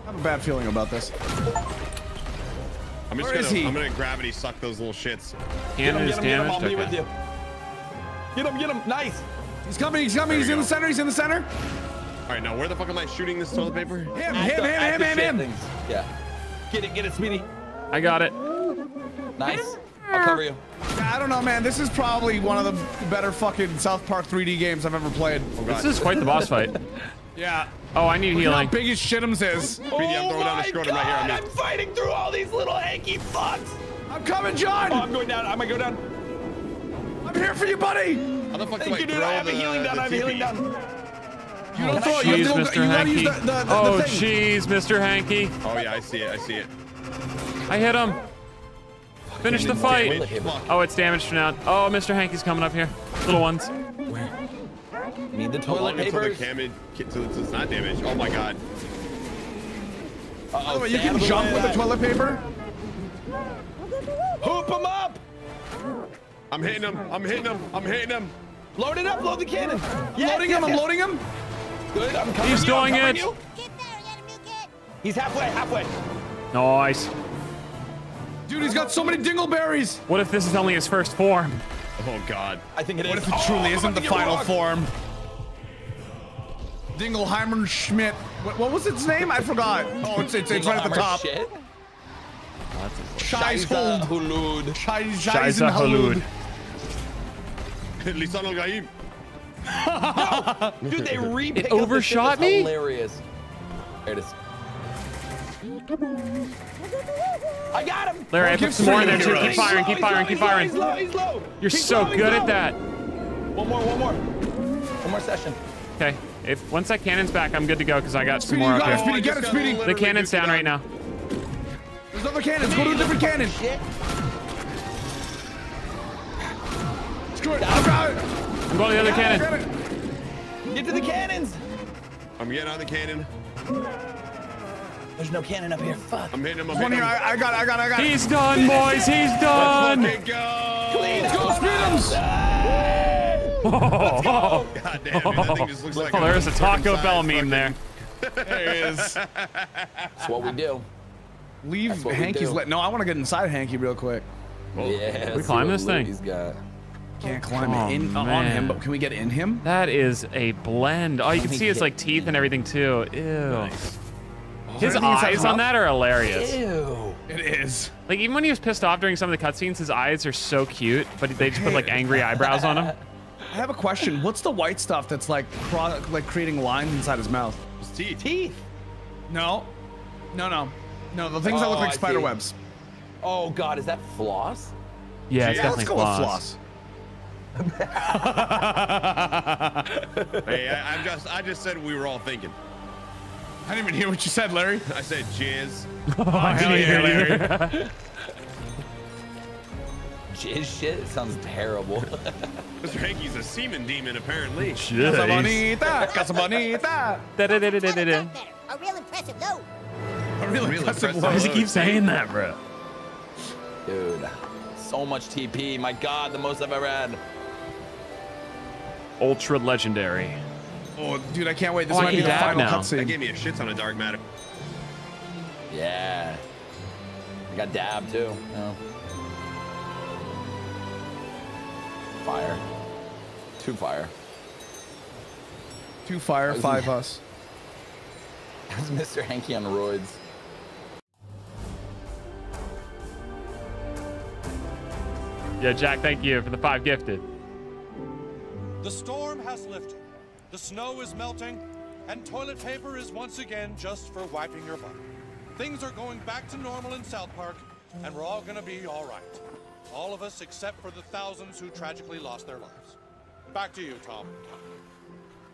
have a bad feeling about this. I'm just Where gonna, is he? I'm gonna gravity suck those little shits. Get him, Cannon get is him, I'll damaged. be with Okay. you. Get him, get him, nice. He's coming, he's coming, he's in the center, he's in the center. All right, now where the fuck am I shooting this toilet paper? Him, At him, the- him, him, him, him. things. Yeah. Get it, get it, Speedy. I got it. Nice. I'll cover you. I don't know, man. This is probably one of the better fucking South Park 3D games I've ever played. Oh, this is quite the boss fight. (laughs) Yeah. Oh, I need Look at how healing. big his shitums is. Speedy, I'm oh throwing down a my scrotum right here on God. I'm fighting through all these little hanky fucks. I'm coming, John. Oh, I'm going down. I'm gonna go down. I'm here for you, buddy. How the fuck do Thank I you, dude. I have a healing down. I have a healing TP? down. You don't Can throw I. You, Jeez, have to Mr. you gotta use Hanky. the, the, the, Oh, the jeez, Mr. Hanky. Oh yeah, I see it. I see it. I hit him. Finish the fight. Oh, it's damaged now. Oh, Mr. Hanky's coming up here. Little ones. Where? Need the How long toilet until the paper. damage, until it's it's not damaged? Oh my god. By the way, you can jump with the toilet paper. Hoop him up. I'm hitting him. I'm hitting him. I'm hitting him. Load it up. Load the cannon. I'm Yes, loading yes, him. I'm yes. loading him. Good. I'm covering He's you. I'm doing covering it. you. Get there, enemy kid! He's halfway. Halfway. Nice. Dude, he's got so many dingleberries. What if this is only his first form? Oh god. I think it is. What if it Oh, truly I'm isn't the final rocked. form? Dingleheimer Schmidt. What, what was its name? I forgot. Oh, it's it's, it's right at the top. Shit. Scheishold. Hulud. Scheis- Scheiße Scheißenhalud. (laughs) Lisan al Gaib. Dude, they (laughs) repick It up overshot that's me? Hilarious. There it is. I got him. Larry, I give put some more in there too. Keep firing, keep firing, keep firing. He's low, he's low. You're He's so low, good low. at that. One more, one more. One more session. Okay. If once that cannon's back, I'm good to go because I got some more you up got it, here. Speedy. Get it, Speedy. The cannon's down right now. There's other cannons. Go to a different cannon. Shit. Screw it. I got it. I'm going to the other I cannon. Get to the cannons. I'm getting out of the cannon. There's no cannon up here. Fuck. I'm hitting him. I'm One hitting here. him. I, I got it. I got it. I got it. He's done, boys. He's done. Fucking go. Clean. Let's go, Speedums. Oh, (laughs) God damn it. That thing just looks like oh, there's a Taco Bell meme fucking- there. There he. (laughs) That's what we do. Leave That's what we Hanky's do. lit. No, I want to get inside Hanky real quick. Yeah. We climb this thing? He's got. Can't oh, climb Oh, in uh, on him, but can we get in him? That is a blend. Oh, you can me see his like teeth and everything too. Ew. His eyes on that are hilarious. Ew. It is. Like even when he was pissed off during some of the cutscenes, his eyes are so cute, but they just put like angry eyebrows on him. (laughs) I have a question. What's the white stuff that's like cro- like creating lines inside his mouth? His teeth. Teeth. No, no, no, no. The things that look Oh, like I spider see. webs. Oh God, is that floss? Yeah, it's Yeah, let's definitely go floss. with floss. Hey, I, I'm just, I just said we were all thinking. I didn't even hear what you said, Larry. I said jizz. (laughs) Oh, oh hell yeah, Larry. (laughs) Jizz shit sounds terrible. (laughs) Mr. Hanky's a semen demon, apparently. Casa Jeez. bonita, casa bonita. Da-da-da-da-da-da. Better. A real impressive load. A really Real impressive impressive. Why does he keep saying that, bro? Dude, so much TP. My God, the most I've ever had. Ultra legendary. Oh, dude, I can't wait. This Oh, might be the dab final cutscene. That gave me a shit ton of dark matter. Yeah. I got dab too. Oh. Fire. Two fire. Two fire, five (laughs) us. That's Mr. Hanky on roids. Yeah, Jack, thank you for the five gifted. The storm has lifted, the snow is melting, and toilet paper is once again just for wiping your butt. Things are going back to normal in South Park, and we're all gonna be all right. All of us except for the thousands who tragically lost their lives. Back to you, Tom.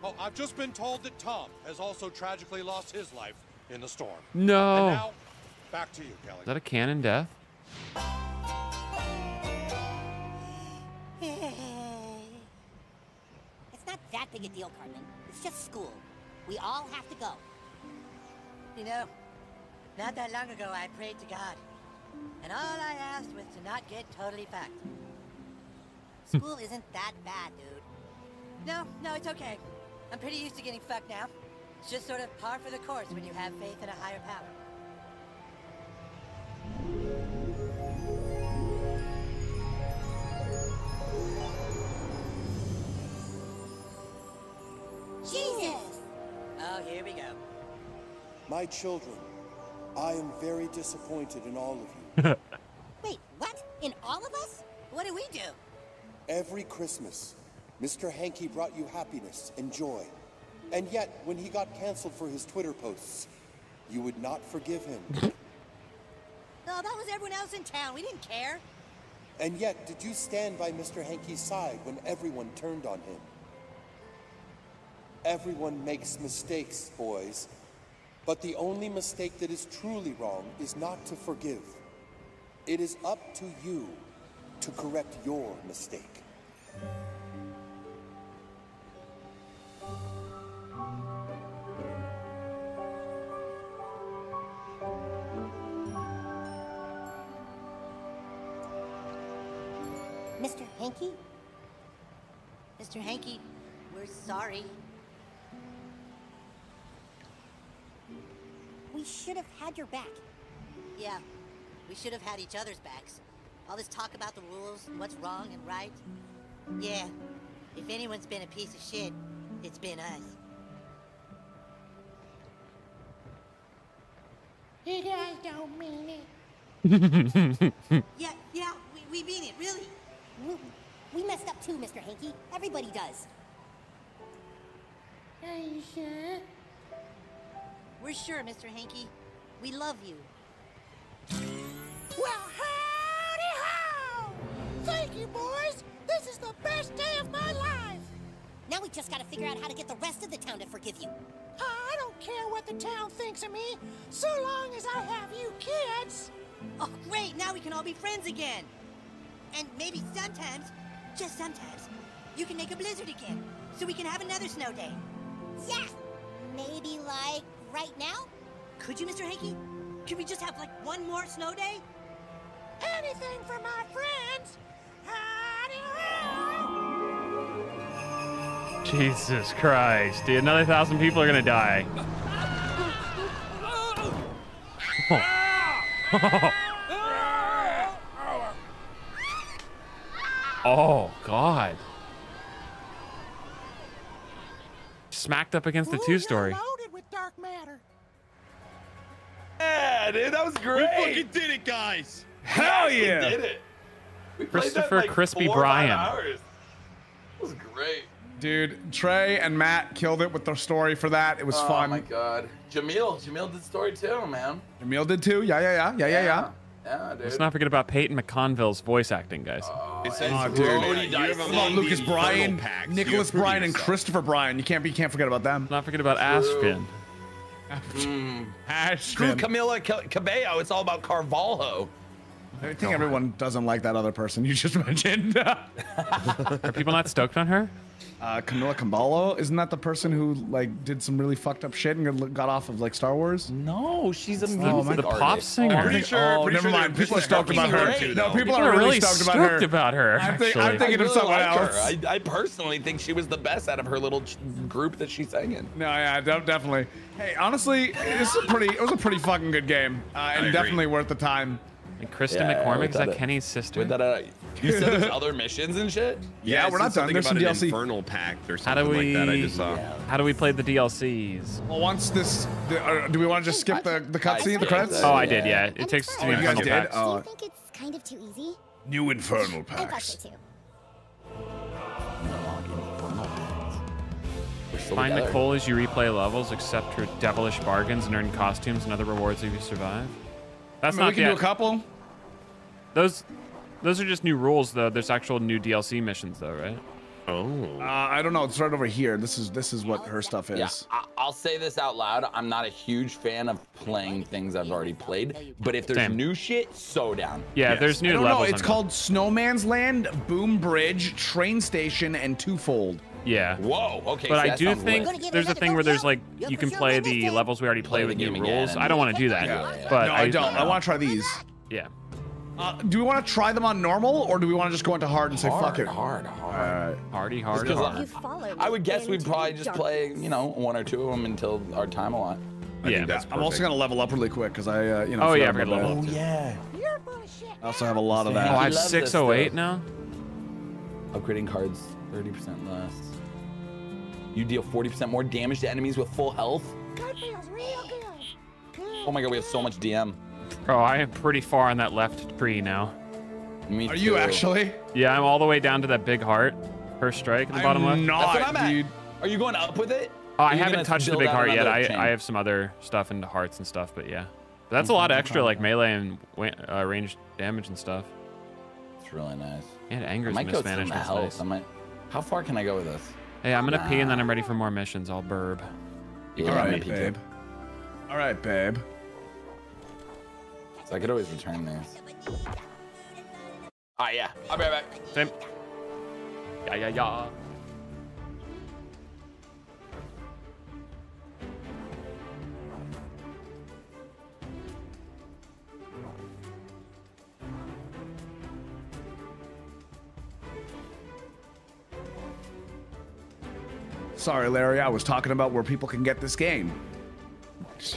Oh, I've just been told that Tom has also tragically lost his life in the storm. No. And now, back to you, Kelly. Is that a canon death? (laughs) That big a deal, Cartman. It's just school. We all have to go. You know, not that long ago I prayed to God. And all I asked was to not get totally fucked. School (laughs) isn't that bad, dude. No, no, it's okay. I'm pretty used to getting fucked now. It's just sort of par for the course when you have faith in a higher power. Jesus! Oh, here we go. My children, I am very disappointed in all of you. (laughs) Wait, what? In all of us? What do we do? Every Christmas, Mr. Hanky brought you happiness and joy. And yet, when he got canceled for his Twitter posts, you would not forgive him. No, (laughs) oh, that was everyone else in town. We didn't care. and yet, did you stand by Mr. Hanky's side when everyone turned on him? Everyone makes mistakes, boys. But the only mistake that is truly wrong is not to forgive. It is up to you to correct your mistake. Mr. Hanky? Mr. Hanky, we're sorry. We should have had your back. Yeah, we should have had each other's backs. All this talk about the rules and what's wrong and right. Yeah, if anyone's been a piece of shit, it's been us. You guys don't mean it. (laughs) Yeah, yeah, we, we mean it, really. We, we messed up too, Mr. Hanky. Everybody does. Are you sure? We're sure, Mr. Hanky. We love you. Well, howdy how! Thank you, boys. This is the best day of my life. Now we just gotta figure out how to get the rest of the town to forgive you. I don't care what the town thinks of me, so long as I have you kids. Oh, great! Now we can all be friends again. And maybe sometimes, just sometimes, you can make a blizzard again, so we can have another snow day. Yeah! Maybe like right now? Could you, Mr. Hanky? Could we just have like one more snow day? Anything for my friends. Jesus Christ, dude. Another thousand people are gonna die. (laughs) oh, God. Smacked up against the two Yeah, dude, that was great. We great. fucking did it, guys. Hell We yeah! did it. We played that Christopher like Crispy four or five Bryan. hours. It was great. Dude, Trey and Matt killed it with their story for that. It was oh fun. my god. Jamil, Jamil did story too, man. Jamil did too. Yeah, yeah, yeah, yeah, yeah, yeah. Yeah, dude. Let's not forget about Peyton McConville's voice acting, guys. It says Oh, dude. Brody You Dice have Lucas Bryan, packs. You Nicholas Bryan, and. Christopher Bryan. You can't be, can't forget about them. Let's not forget about Mm. Ashpin. Screw Ashton. Camila Ca- Cabello. It's all about Carvalho. I think everyone doesn't like that other person you just (laughs) mentioned. Are people not stoked on her? Uh, Camila Caballo, isn't that the person who like did some really fucked up shit and got off of like Star Wars? No, she's a Oh, music the pop singer. I Pretty sure- oh, pretty never sure mind. People are people stoked about her. fucking great, No, people, People are really stoked stoked about her. about her. I think, actually. I'm thinking I of someone like else. I, I personally think she was the best out of her little group that she sang in. No, yeah, definitely. Hey, honestly, it's a pretty, it was a pretty fucking good game, uh, and definitely worth the time. And Krista Yeah, McCormick, is without that it. Kenny's sister? With that, uh, you said there's other missions and shit. Yeah, it we're not done. something There's some an DLC. Infernal pact or How do something we? like that. I just saw. How do we play the DLCs? Well, once this, the, uh, do we want to just skip the the cutscene, the credits? Oh, I did. Yeah, it takes us to Oh, the you guys infernal did? packs. Oh. Do you think it's kind of too easy? New infernal pack. I thought too. Find the coal as you replay levels, accept your devilish bargains, and earn costumes and other rewards if you survive. That's I mean, not we can do a couple. Those, those are just new rules though. There's actual new DLC missions though, right? Oh. Uh, I don't know. It's right over here. This is this is what her stuff is. Yeah, I, I'll say this out loud. I'm not a huge fan of playing things I've already played, but if there's Same. new shit, so down. Yeah, if there's I new don't know. It's I'm- called Snowman's Land, Boom Bridge, Train Station, and Twofold. Yeah. Whoa. Okay. But see, I do think lit. there's a thing where there's like you can play the levels we already Play play the with new game again rules. I don't want to do that. Yeah, yeah, yeah. But no, I, don't. I want to try these. Yeah. Uh, do we want to try them on normal, or do we want to just go into hard and say fuck it? Hard, hard. Hardy, Just hard, 'cause hard. You I would guess we'd probably the just play, you know, one or two of them until our time a lot. I Yeah. think that's I'm also gonna level up really quick because I, uh, you know. Oh, yeah, I forgot forgot to level that. up. yeah. You're full. I also have a lot of Yeah. Oh, that. I He have 608 now. Upgrading cards 30% less. You deal 40% more damage to enemies with full health. That feels real good. Good. Oh my god, we have so much DM. Oh, I am pretty far on that left tree now. Me Are you actually? Yeah, I'm all the way down to that big heart. First strike in the bottom left. I'm That's what not, I'm at. dude. Are you going up with it? Oh, I haven't touched the big heart yet. I. I have some other stuff into hearts and stuff, but yeah. But that's a lot of extra like melee and uh, range damage and stuff. It's really nice. And I angers might go some mismanagement's health. nice. I might. How far can I go with this? Hey, I'm gonna pee and then I'm ready for more missions. I'll burb. Yeah, All I'm right, gonna peek babe. it. All right, babe. So I could always return these. Ah, yeah. I'll be right back. Same. Yeah, yeah, yeah. Sorry, Larry. I was talking about where people can get this game.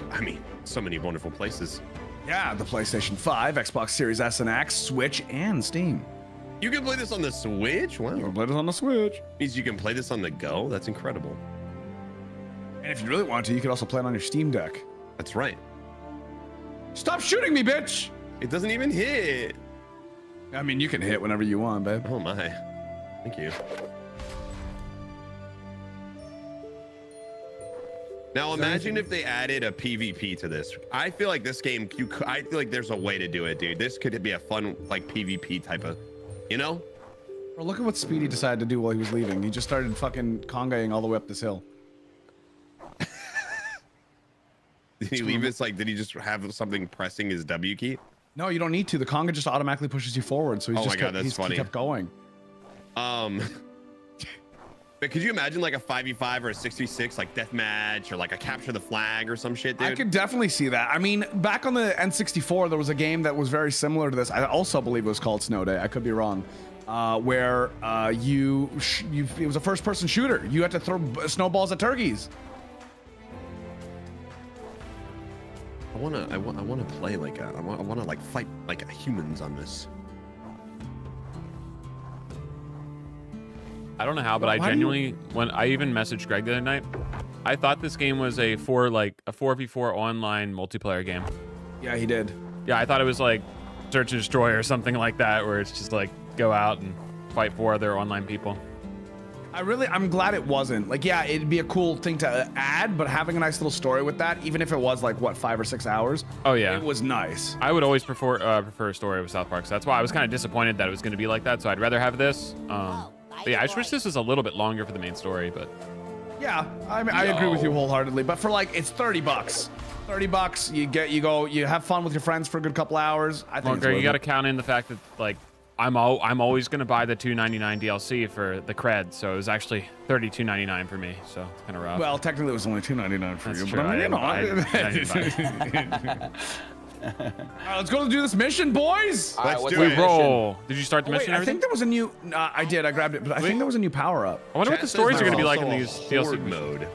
I mean, so many wonderful places. Yeah, the PlayStation 5, Xbox Series S and X, Switch, and Steam. You can play this on the Switch? Wow. Or play this on the Switch. Means you can play this on the go? That's incredible. And if you really want to, you could also play it on your Steam Deck. That's right. Stop shooting me, bitch! It doesn't even hit. I mean, you can hit whenever you want, babe. Oh my. Thank you. Now imagine if they added a PvP to this. I feel like this game, you, I feel like there's a way to do it, dude. This could be a fun like PvP type of, you know? Bro, look at what Speedy decided to do while he was leaving. He just started fucking congaing all the way up this hill. (laughs) Did he leave this like? Did he just have something pressing his W key? No, you don't need to. The conga just automatically pushes you forward, so he's Oh just my God, kept, that's funny. he kept going. Um, (laughs) but could you imagine like a 5v5 or a 6v6 like deathmatch or like a capture the flag or some shit, dude? I could definitely see that. I mean, back on the N64, there was a game that was very similar to this. I also believe it was called Snow Day. I could be wrong. Uh, where uh, you, sh- you, it was a first-person shooter. You had to throw b- snowballs at turkeys. I wanna, I want, I wanna play like a, I wanna, I wanna like fight like humans on this. I don't know how, but I Why do you- genuinely, when I even messaged Greg the other night, I thought this game was a four like a four v four online multiplayer game. Yeah, he did. Yeah, I thought it was like search and destroy or something like that, where it's just like go out and fight for other online people. I really, I'm glad it wasn't. Like, yeah, it'd be a cool thing to add, but having a nice little story with that, even if it was like what five or six hours, Oh yeah, it was nice. I would always prefer uh, prefer a story with South Park. So that's why I was kind of disappointed that it was going to be like that. So I'd rather have this. Um, but yeah, I just wish this was a little bit longer for the main story. But Yeah, I, mean, I agree with you wholeheartedly. But for like, it's thirty bucks. Thirty bucks, you get, you go, you have fun with your friends for a good couple hours. I think well, it's Greg, you got to count in the fact that like I'm al- I'm always going to buy the 2.99 DLC for the cred. So it was actually 32.99 for me. So it's kind of rough. Well, technically, it was only two ninety nine for That's you. true. But I mean, I you know, didn't- (laughs) I (laughs) (laughs) didn't- I didn't All right, let's go do this mission, boys. All right, what's we our mission? roll. Did you start the Oh, mission? and I think there was a new. Uh, I did. I grabbed it, but I think there was a new power up. I wonder what the stories are going to be like in also these a DLC. horde mode.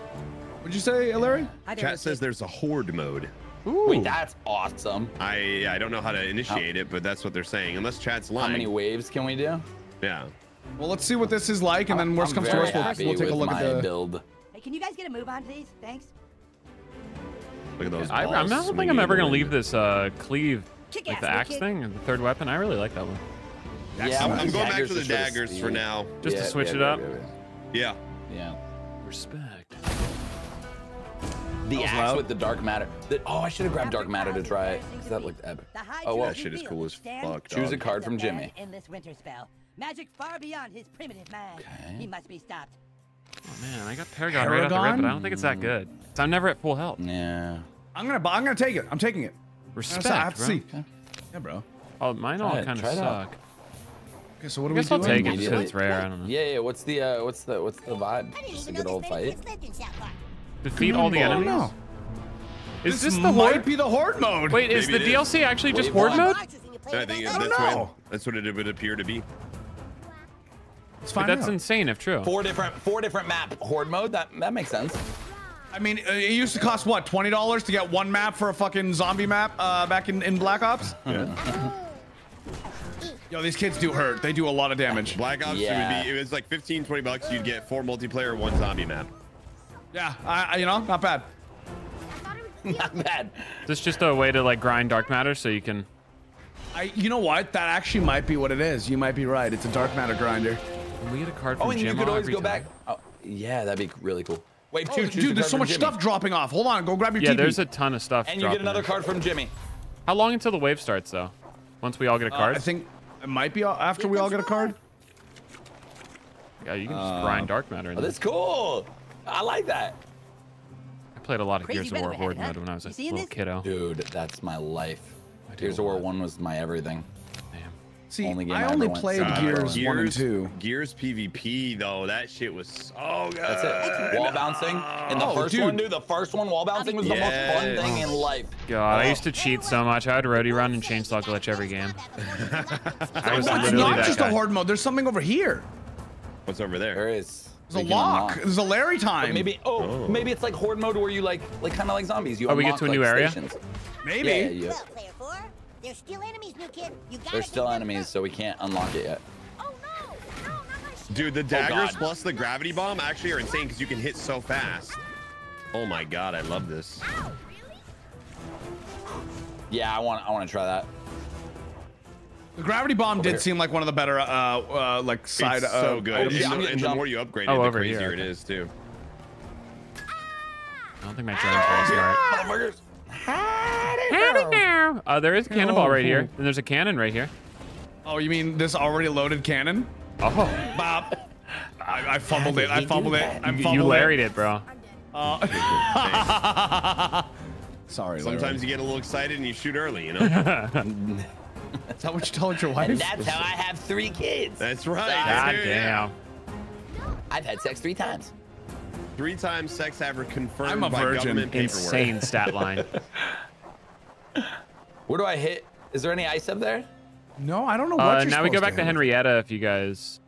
Would you say, Larry? Hi there, Chat says there's a horde mode. Wait, that's awesome. I I don't know how to initiate it, but that's what they're saying. Unless chat's How many waves can we do? Yeah. Well, let's see what this is like, and then I'm- worst I'm comes to very worst, we'll, we'll take a look at the. build. Hey, can you guys get a move on, please? Thanks. Look at those. I, balls I'm not think I'm ever going to leave this uh, cleave, Kick like ass, the axe kid. thing, the third weapon. I really like that one. Yeah, I'm, I'm going back to the are sort of daggers for now. Just to switch yeah, it up? yeah, Yeah. Yeah. Respect. The was axe loud. with the dark matter. The, oh, I should have grabbed dark matter to try it because that looked epic. Oh, well. That shit is cool as fuck. Choose a card from Jimmy. Endless winter spell. Magic far beyond his primitive mind. He must be stopped. Oh man, I got Paragon, right off the rip, but I don't think it's that good. So I'm never at full health. Yeah. I'm gonna. I'm gonna take it. I'm taking it. Respect, I have to bro. see. Yeah, bro. Oh, mine Try all it, kind of try it out. suck. Okay, so what I are we guess I'll doing? take it just 'cause Immediately. it's rare. I don't know. Yeah, yeah. What's the uh, what's the what's the vibe? I Just a good old fight. kids lived in South Park. Defeat all the I don't enemies. know. Is This this the might horde? be the horde mode. Wait, is the Maybe it is. DLC actually just horde one. mode? Archers when you play I think that that's don't what know. that's what it would appear to be. Let's But find that's out. insane if true. Four different four different map horde mode. That that makes sense. I mean, uh, it used to cost what, twenty dollars to get one map for a fucking zombie map uh, back in, in Black Ops. (laughs) Yo, these kids do hurt. They do a lot of damage. Black Ops Yeah. it would be it was like 15 20 bucks you'd get four multiplayer one zombie map. Yeah, I, I- you know, not bad. Not bad. This Is this just a way to like grind dark matter so you can? I, you know what? That actually might be what it is. You might be right. It's a dark matter grinder. We get a card from Oh, and you could always go time. back. Oh, yeah, that'd be really cool. Wave Oh, two. choose a dude, there's so much Jimmy. stuff dropping off. Hold on, go grab your Yeah, TV. there's a ton of stuff. And you get another there. card from Jimmy. How long until the wave starts though? Once we all get a Uh, card? I think it might be after we all get a card. yeah, you can just uh, grind dark matter. in Oh, there. that's cool. I like that. I played a lot of Crazy Gears of War weather horde mode when I was a little this? kiddo. Dude, that's my life. I did Gears of War 1 was my everything. Damn. See, Only game I I only ever went played solo. Gears, one and Gears, two. Gears PvP though, that shit was so good. That's it. Wall bouncing. And the Oh, first dude. one, dude, the first one, wall bouncing was the most fun thing in life. God, I Oh. used to cheat so much. I would roadie run and chainsaw glitch every game. (laughs) (laughs) I was No, it's not that just guy. a horde mode. There's something over here. What's over there? There is. There's a lock. There's a Larry But time. maybe, oh, Oh. maybe it's like horde mode where you like, like kind of like zombies. You Oh, we get to a like, new area? stations. Maybe. Yeah, yeah, yeah. Well, player there's still enemies, new kid. You gotta There's still enemies, so we can't unlock it yet. Oh no! No, not my shield. Dude, the Oh, daggers God. plus the gravity bomb actually are insane because you can hit so fast. Oh my god, I love this. Ow, really? Yeah, I want, I want to try that. The gravity bomb Over did here. seem like one of the better, uh, uh, like side. it's uh, so good. oh, and yeah, I'm the, getting and the jumped. more you upgrade Oh, it, the over here, crazier it okay. is too. I don't think my drone's very smart. Motherfuckers. Howdy now. Uh, there is a cannonball right here, and there's a cannon right here. Oh, you mean this already loaded cannon? Oh, Bob. I, I fumbled it. I fumbled it. I you, fumbled you it. larried it, bro. Uh, (laughs) Sorry, Larry. Sometimes you get a little excited and you shoot early, you know? (laughs) Is that what you told your wife? And that's how I have three kids. That's right. God dude. damn. I've had sex three times. Three times sex ever confirmed I'm a by virgin. government paperwork. Insane stat line. (laughs) Where do I hit? Is there any ice up there? No, I don't know what Uh, you're now we go back to hit. Henrietta if you guys.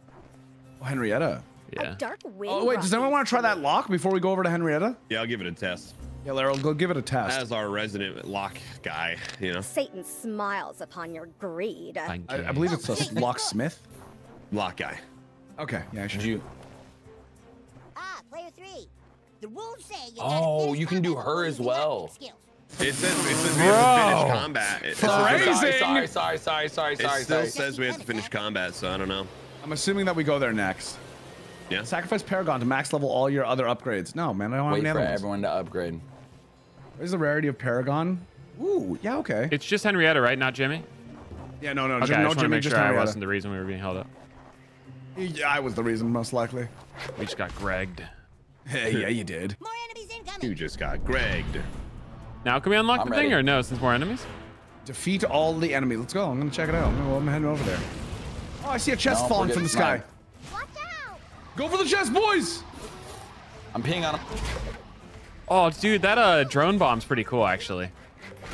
Oh, Henrietta. Yeah. A dark wind. Oh, wait, does anyone want to try that lock before we go over to Henrietta? Yeah, I'll give it a test. Yeah, Larry, go give it a test. As our resident lock guy, you know? Satan smiles upon your greed. Thank I, you. I believe it's a locksmith. Lock guy. Okay, yeah, sure. Did you? Ah, player three. The rules say you gotta Oh, you can do her as well. skills. It says, it says we have to finish combat. It, it Phrasing. Sorry, sorry, sorry, sorry, sorry, it sorry, still sorry. says we have to finish combat, so I don't know. I'm assuming that we go there next. Yeah. Sacrifice Paragon to max level all your other upgrades. No, man, I don't have Wait any for other ones. everyone to upgrade. Where's the rarity of Paragon? Ooh, yeah, okay. It's just Henrietta, right? Not Jimmy? Yeah, no, no, Okay, Jim, I no, just want to Jimmy, make just sure I wasn't the reason we were being held up. Yeah, I was the reason, most likely. We just got Gregged. Hey, (laughs) yeah, you did. More enemies incoming. You just got Gregged. Now can we unlock I'm the thing or no? Since more enemies. Defeat all the enemy. Let's go. I'm gonna check it out. I'm, gonna, I'm heading over there. Oh, I see a chest No, falling from the sky. Watch out! Go for the chest, boys! I'm peeing on him. Oh, dude, that uh drone bomb's pretty cool actually.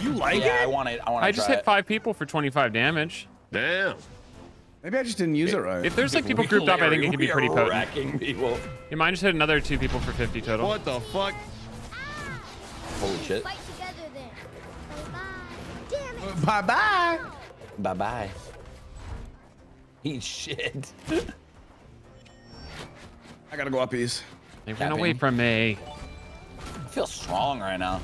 You like yeah, it? I want it. I want to I just hit it. five people for 25 damage. Damn. Maybe I just didn't use it right. If there's like people We- grouped up, I think it could be pretty potent. wrecking people. You mind just hit another two people for 50 total? What the fuck? Holy shit. Fight together then. Bye bye. Bye bye. Bye bye. Eat shit. I gotta go up ease. They ran away from me. I feel strong right now.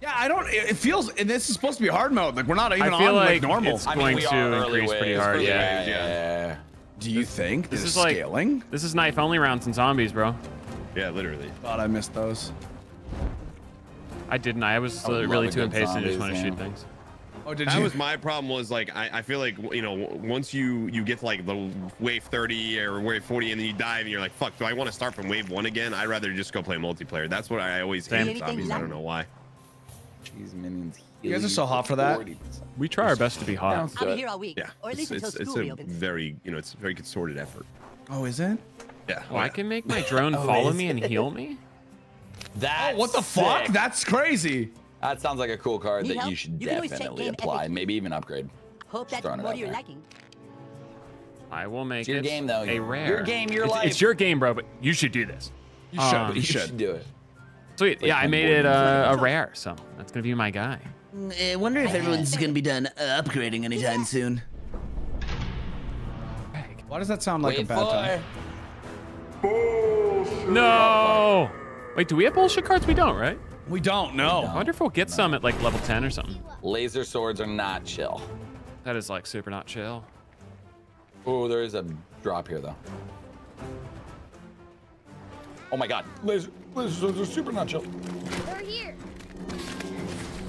Yeah, I don't. It, it feels. And this is supposed to be hard mode. Like we're not even I feel on like, like normal. it's- I going mean, we to are early increase pretty hard, early yeah. waves, yeah. Do you think This this, is like scaling? this is knife only rounds and zombies, bro. Yeah, literally. Thought I missed those. I didn't. I was I uh, really too good impatient. I just want to shoot things. Oh, did that you? was my problem. Was like I, I feel like you know once you you get to like the wave 30 or wave 40 and then you dive and you're like fuck do I want to start from wave one again? I'd rather just go play multiplayer. That's what I always hate zombies. I don't know why. Jeez, minions. You guys are so hot for that. We try our best to be hot. Sounds I'll be good. here all week, Yeah, or at it's, least until it's, it's school a reopens. very you know it's a very consorted effort. Oh, is it? Yeah. Oh, I can make my (laughs) drone Oh, follow me and heal me. That's Oh, what the fuck? That's crazy. That sounds like a cool card Need that you should You can always check definitely apply. ethics. Maybe even upgrade. Hope Just that's throwing it more out to your there. liking. I will make It's your it game, though. a rare. Your game, your it's, life. It's your game, bro. But you should do this. You should. Um, you You should. should do it. Sweet. Like yeah, I made it uh, a rare, so that's gonna be my guy. I wonder if everyone's gonna be done uh, upgrading anytime soon. Why does that sound like a Wait bad time? for. No. Wait, do we have bullshit cards? We don't, right? We don't know. I wonder if we'll get some at like level 10 or something. Laser swords are not chill. That is like super not chill. Oh, there is a drop here though. Oh my god. Laser, laser swords are super not chill. They're here.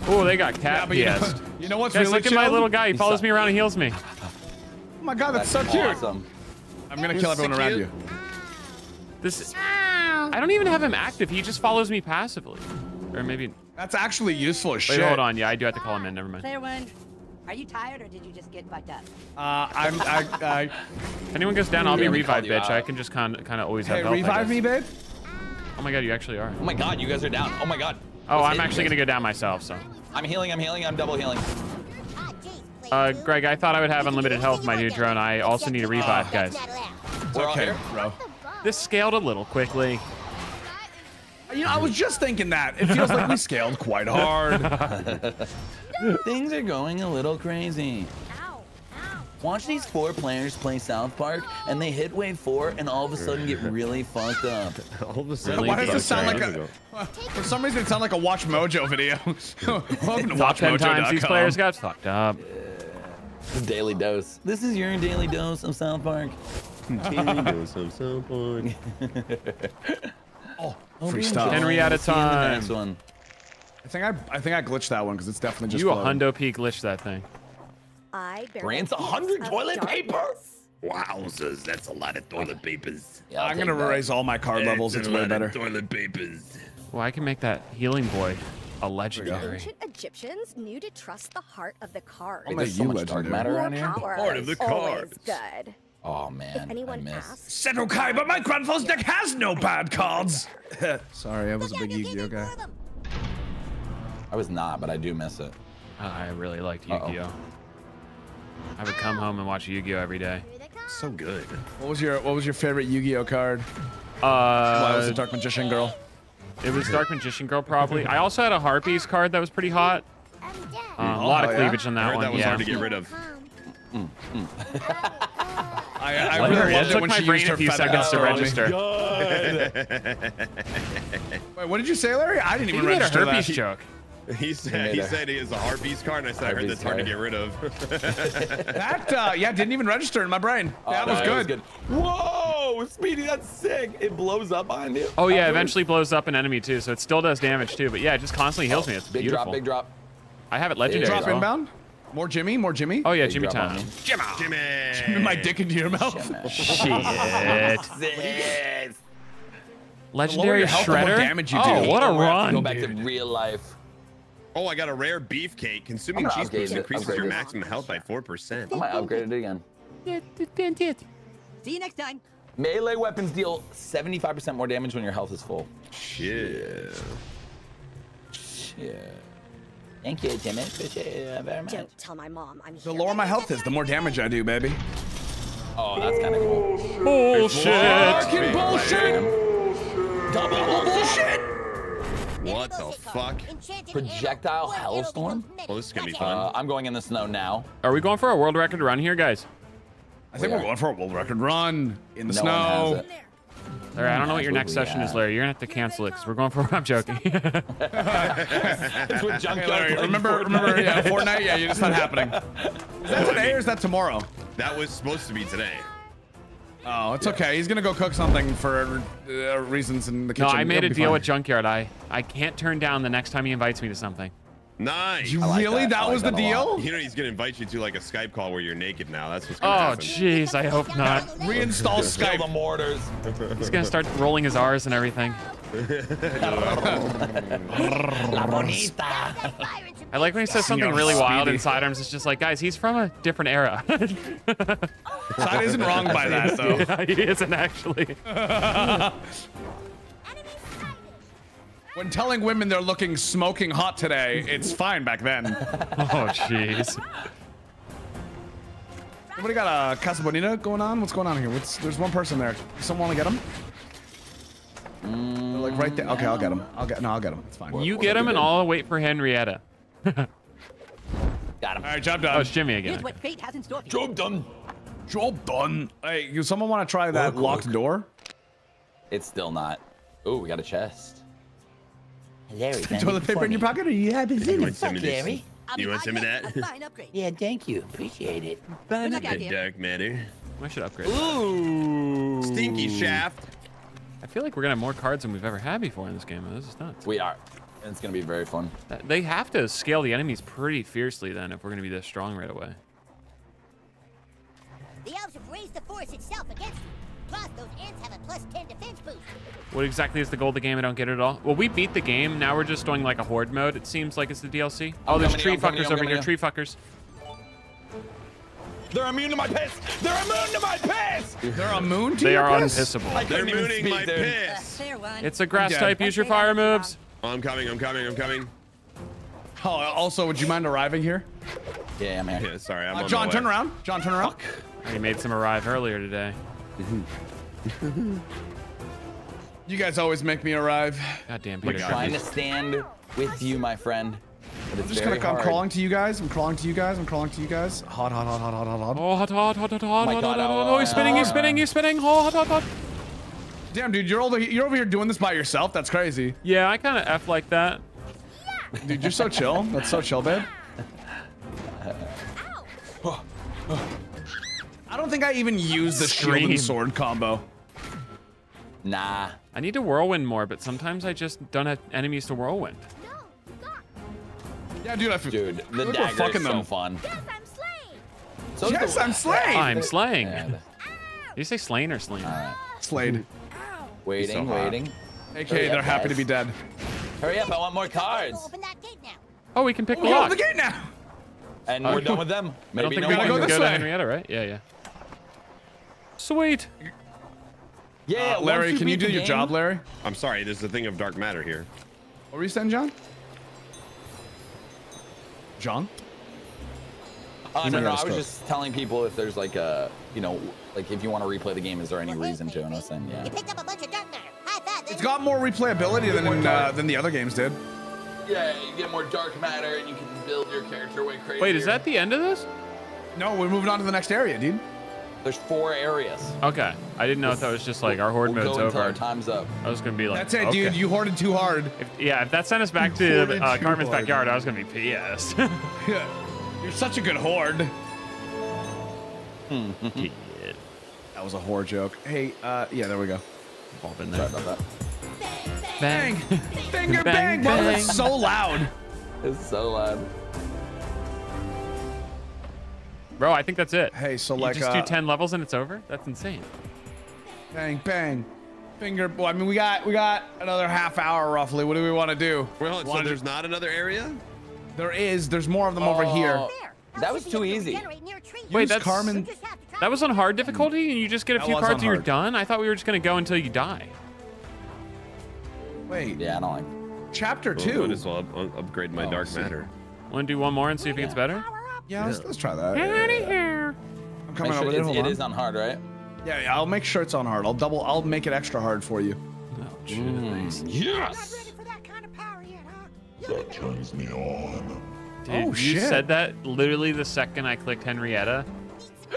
Oh, they got cat but you know- pissed. you know what's Guys, really look at my little guy. He He follows sucks. me around and heals me. Oh my god, that's, so cute. Awesome. I'm gonna kill everyone around you. This I don't even have him active. He just follows me passively. Or maybe That's actually useful as Wait, shit. hold on. Yeah, I do have to call him in. Never mind. Player one, are you tired or did you just get fucked up? Uh, I'm. I, I, If anyone goes down, I'll be revived, called you bitch. I can just kind of kind of always hey, have help. I revive me, babe. Oh my god, you actually are. Oh my god, you guys are down. Oh my god. Oh, What's I'm actually gonna go down myself. So, I'm healing, I'm healing, I'm double healing. Jeez, player uh. Greg, I thought I would have unlimited health my new drone. I also need a revive, that's guys. not. We're all okay, here. bro. This scaled a little quickly. You know, I was just thinking that. It feels like we scaled quite hard. (laughs) Things are going a little crazy. Ow. Ow. Watch these four players play South Park, and they hit wave four, and all of a sudden get really fucked up. (laughs) All of a sudden, Why does this sound like a? For some reason, it sounds like a Watch Mojo video. (laughs) Welcome to Top 10 times these WatchMojo.com. players got fucked up. The daily dose. This is your daily dose of South Park. Oh, free stuff. Henry at a See you in the time. next one. I think I, I think I glitched that one because it's definitely just. You a hundo peak glitch that thing. I bear Grants the 100 toilet paper. Wowzers, that's a lot of toilet papers. Yeah, I'll I'm gonna that. erase all my card levels. It's a way lot of better. Toilet papers. Well, I can make that healing boy a legendary. Ancient Egyptians knew to trust the heart of the card. Oh, There's you so much dark matter More around here. power Heart of the is always good. Oh man, If I anyone miss. asks, Said okay, but my grandfather's deck has no bad cards. (laughs) Sorry, I was a big Yu-Gi-Oh guy. more of them. I was not, but I do miss it. I really liked Yu-Gi-Oh. I would come home and watch Yu-Gi-Oh every day. Here they come. So good. What was your What was your favorite Yu-Gi-Oh card? Uh. Why was Uh, it Dark Magician Girl? it was Dark Magician Girl probably. I also had a Harpies card that was pretty hot. Uh, a lot Oh, of yeah? cleavage on I that heard one. that was yeah. hard to get rid of. Come. I, I What? really It loved it took when my she brain used a her few feather seconds to duster on register. Wait, what did you say, Larry? I didn't You even made a register herpes that. joke. (laughs) He said made he a- said he is a harpies card, and I said I heard that's hard to get rid of. (laughs) That uh, yeah, didn't even register in my brain. Oh, that no, was it good. Whoa, Speedy, that's sick. It blows up behind you. Oh yeah, Afterwards. eventually blows up an enemy too, so it still does damage too. But yeah, it just constantly heals me. It's Big beautiful. drop, big drop. I have it legendary. Drop as well. inbound. More Jimmy. More Jimmy. Oh yeah, Jimmy time. Jimmy! Jimmy. my dick into your mouth. (laughs) Shit. Yes. Legendary your health, the more shredder. damage you oh, do. what a run. Go run! back to real life. Oh, I got a rare beefcake. Consuming I'm cheese boost increases upgrade your it. maximum health by 4%. I might upgrade it again. See you next time. Melee weapons deal 75% more damage when your health is full. Shit. Shit. Thank you, Timmy. Appreciate it very much. don't tell my mom I'm The lower my health is, the more damage I do, baby. Oh, that's kind of cool. Bullshit. Fucking bullshit. Double bullshit. What the fuck? Projectile hellstorm? Well, this is gonna be Uh, fun. I'm going in the snow now. Are we going for a world record run here, guys? I think We we're going for a world record run in the no one has snow. It. Larry, I don't know what your next Absolutely, session is. Larry. You're gonna have to cancel it because we're going for. I'm joking. (laughs) It's with Hey, Junkyard Larry, remember, Fortnite. remember, yeah, (laughs) Fortnite. Yeah, it's not happening. Is that today or is that tomorrow? That was supposed to be today. Oh, it's okay. He's gonna go cook something for uh, reasons in the kitchen. No. I made It'll a deal fine. with Junkyard. I I can't turn down the next time he invites me to something. Nice. You like really? that. That like was the that a lot. deal? You know he's gonna invite you to like a Skype call where you're naked now. That's what's Oh, gonna happen. Oh jeez, I hope not. Reinstall (laughs) Skype. the mortars. He's gonna start rolling his R's and everything. La bonita. I like when he says something really wild Speedy. in Sidearms. It's just like, guys, he's from a different era. (laughs) Side isn't wrong by that though. (laughs) yeah, he isn't actually. When telling women they're looking smoking hot today, it's fine back then. (laughs) oh, jeez. Anybody got a Casa Bonita going on? What's going on here? What's, there's one person there. Someone want to get him? They're like right there. Okay, I'll get him. I'll get. No, I'll get him. It's fine. You get him, and I'll wait for Henrietta. Got him. All right, job done. Oh, it's Jimmy again. Here's what fate has in store for you. Job done. Job done. Hey, you someone want to try that locked door? It's still not. Oh, we got a chest. Larry, Toilet paper in your pocket? Are you happy? You want some of this? Larry. You want some of that? Yeah, thank you. Appreciate it. Good luck out dark matter. I should upgrade. Ooh. Stinky shaft. I feel like we're gonna have more cards than we've ever had before in this game. This is nuts. We are. It's gonna be very fun. They have to scale the enemies pretty fiercely then if we're gonna be this strong right away. The elves have raised the force itself against you. Plus, those ants have a plus 10 defense boost. What exactly is the goal of the game? I don't get it at all. Well, we beat the game. Now we're just doing like a horde mode. It seems like it's the DLC. Oh, I'm there's tree you, I'm coming to fuckers you, over here. to Tree fuckers. They're immune to my piss. They're immune to my piss. They're immune to They your are piss? unpissable. They're couldn't even mooning my dude. piss. Fair one. It's a grass dead. type. Use your fire moves. Oh, I'm coming. I'm coming. I'm coming. Oh, also, would you mind arriving here? Yeah, I'm here. Yeah, sorry. I'm Uh, on John, turn around. John, turn around. I made some arrive earlier today. You guys always make me arrive. Goddamn We're Peter. trying to stand with you, my friend. But it's I'm just very gonna. I'm crawling to you guys. I'm crawling to you guys. I'm crawling to you guys. Hot, hot, hot, hot, hot, hot, hot. Oh, hot, hot, hot, hot, hot, my hot, God, hot, hot, oh, Oh, he's spinning, he's oh. spinning, he's spinning. Oh, hot, hot, hot. Damn, dude, you're over. You're over here doing this by yourself. That's crazy. Yeah, I kind of F like that. Dude, you're so chill. That's so chill, babe. I don't think I even used the shield and sword combo. Nah. I need to whirlwind more, but sometimes I just don't have enemies to whirlwind. Yeah, dude, I feel. Dude, the Look, we're dagger fucking is so them. fun. Yes, I'm slain. So Yes, I'm slain. I'm slaying. Did you say slain or slain? Uh, Slayed. Waiting, so hot. waiting. AK, Hurry they're up, happy to be dead. Hurry up, I want more cards. Open that gate now. Oh, we can pick the We lock. open the gate now. And oh, we're done with them. I don't Maybe think no we gotta can more. go go, this to. Henrietta, right? Yeah, yeah. Sweet. Yeah, Uh, Larry, once can you do your game- job, Larry? I'm sorry. There's a thing of dark matter here. What were you saying, John? John? Uh, no, no, I was just telling people if there's like a, you know, like if you want to replay the game, is there any reason to? And I was saying, yeah. You picked up a bunch of dark matter. High five, It's got more replayability than in, uh, than the other games did. Yeah, you get more dark matter and you can build your character way crazier. Wait, is that the end of this? No, we're moving on to the next area, dude. There's four areas. Okay. I didn't know if that was just like our horde We'll mode's go until over. our time's up. I was gonna be like, That's it, okay. dude. You hoarded too hard. If, yeah, if that sent us back You to uh, Cartman's hard. backyard, I was gonna be pissed. (laughs) (laughs) You're such a good hoard. Shit. That was a whore joke. Hey, uh, yeah, there we go. All been Sorry about that. Bang. Finger Bang, bang, Why was bang. it so loud? It's so loud. Bro, I think that's it. Hey, so You like, just uh, do 10 levels and it's over? That's insane. Bang, bang. Finger. Well, I mean, we got we got another half hour roughly. What do we want to do? Well, so Wanna- there's not another area? There is. There's more of them over here. Oh, That was too easy. Wait, that's Cartman. That was on hard difficulty, and you just get a That few cards and you're done. I thought we were just gonna go until you die. Wait, Yeah, I don't like. chapter Well, two. might as well up- up- upgrade my Oh, dark matter. Want to do one more and see if it gets better? Yeah, let's, let's try that. Howdy here. I'm coming Make sure over there. it's- Hold it on. is on hard, right? Yeah, yeah, I'll make sure it's on hard. I'll double. I'll make it extra hard for you. Oh, jeez. Mm, Yes. Not ready for that kind of yet, huh? That turns me on. Dude, Oh, you shit. said that literally the second I clicked Henrietta. (laughs)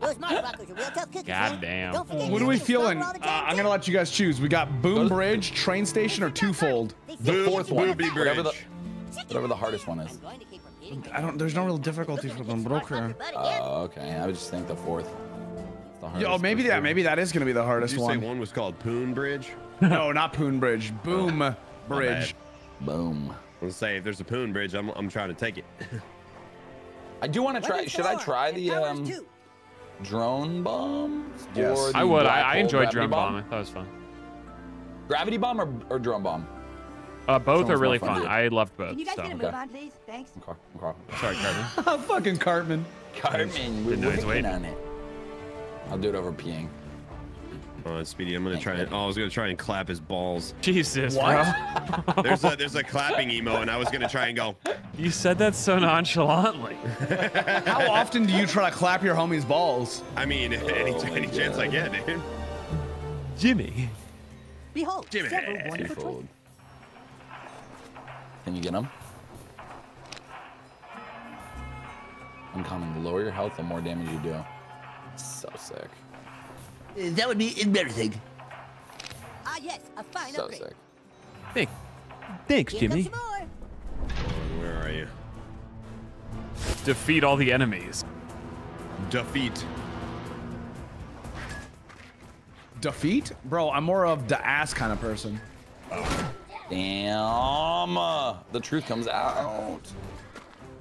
Those motherfuckers are real tough cookies. God damn. What are we feeling? Uh, I'm gonna let you guys choose. We got Boom Bridge, train station, or twofold. The fourth one. Booby Whatever the, whatever the hardest one is. I'm going to keep repeating I don't. There's no real difficulty for them, bro. Your butt again. Oh, okay. I would just think the fourth. the. Yo, maybe for yeah, sure. maybe that is gonna be the Did hardest you say one. one was called Poon Bridge? (laughs) no, not Poon Bridge. Boom My Bridge. bad. Boom. Let's say if there's a Poon Bridge, I'm, I'm trying to take it. (laughs) I do want to try. Should I try the um, drone bomb? Yes. I would. I, I enjoyed drone drum bomb. I thought it was fun. Gravity bomb or, or drum bomb? Uh, both are really fun. fun. I loved both. Can you guys so. get a move on, please? Thanks. Okay. Okay. Sorry, (laughs) Cartman. (laughs) Fucking Cartman. Cartman, we're Didn't know working waiting. on it. I'll do it over peeing. Oh, Speedy, I'm gonna try and oh, I was gonna try and clap his balls. Jesus, What? bro. (laughs) There's a there's a clapping emo, and I was gonna try and go. You said that so nonchalantly. How often do you try to clap your homie's balls? I mean, any, Oh my any chance I get, dude. Jimmy. Behold, Jimmy. Can you get him? Uncommon. Lower your health, the more damage you do. So sick. Uh, That would be embarrassing. Ah, yes, a fine So upgrade. sick. Thanks, Thanks, Here Jimmy. some. Where are you? Defeat all the enemies. Defeat. Defeat? Bro, I'm more of the ass kind of person. Damn. uh, The truth comes out.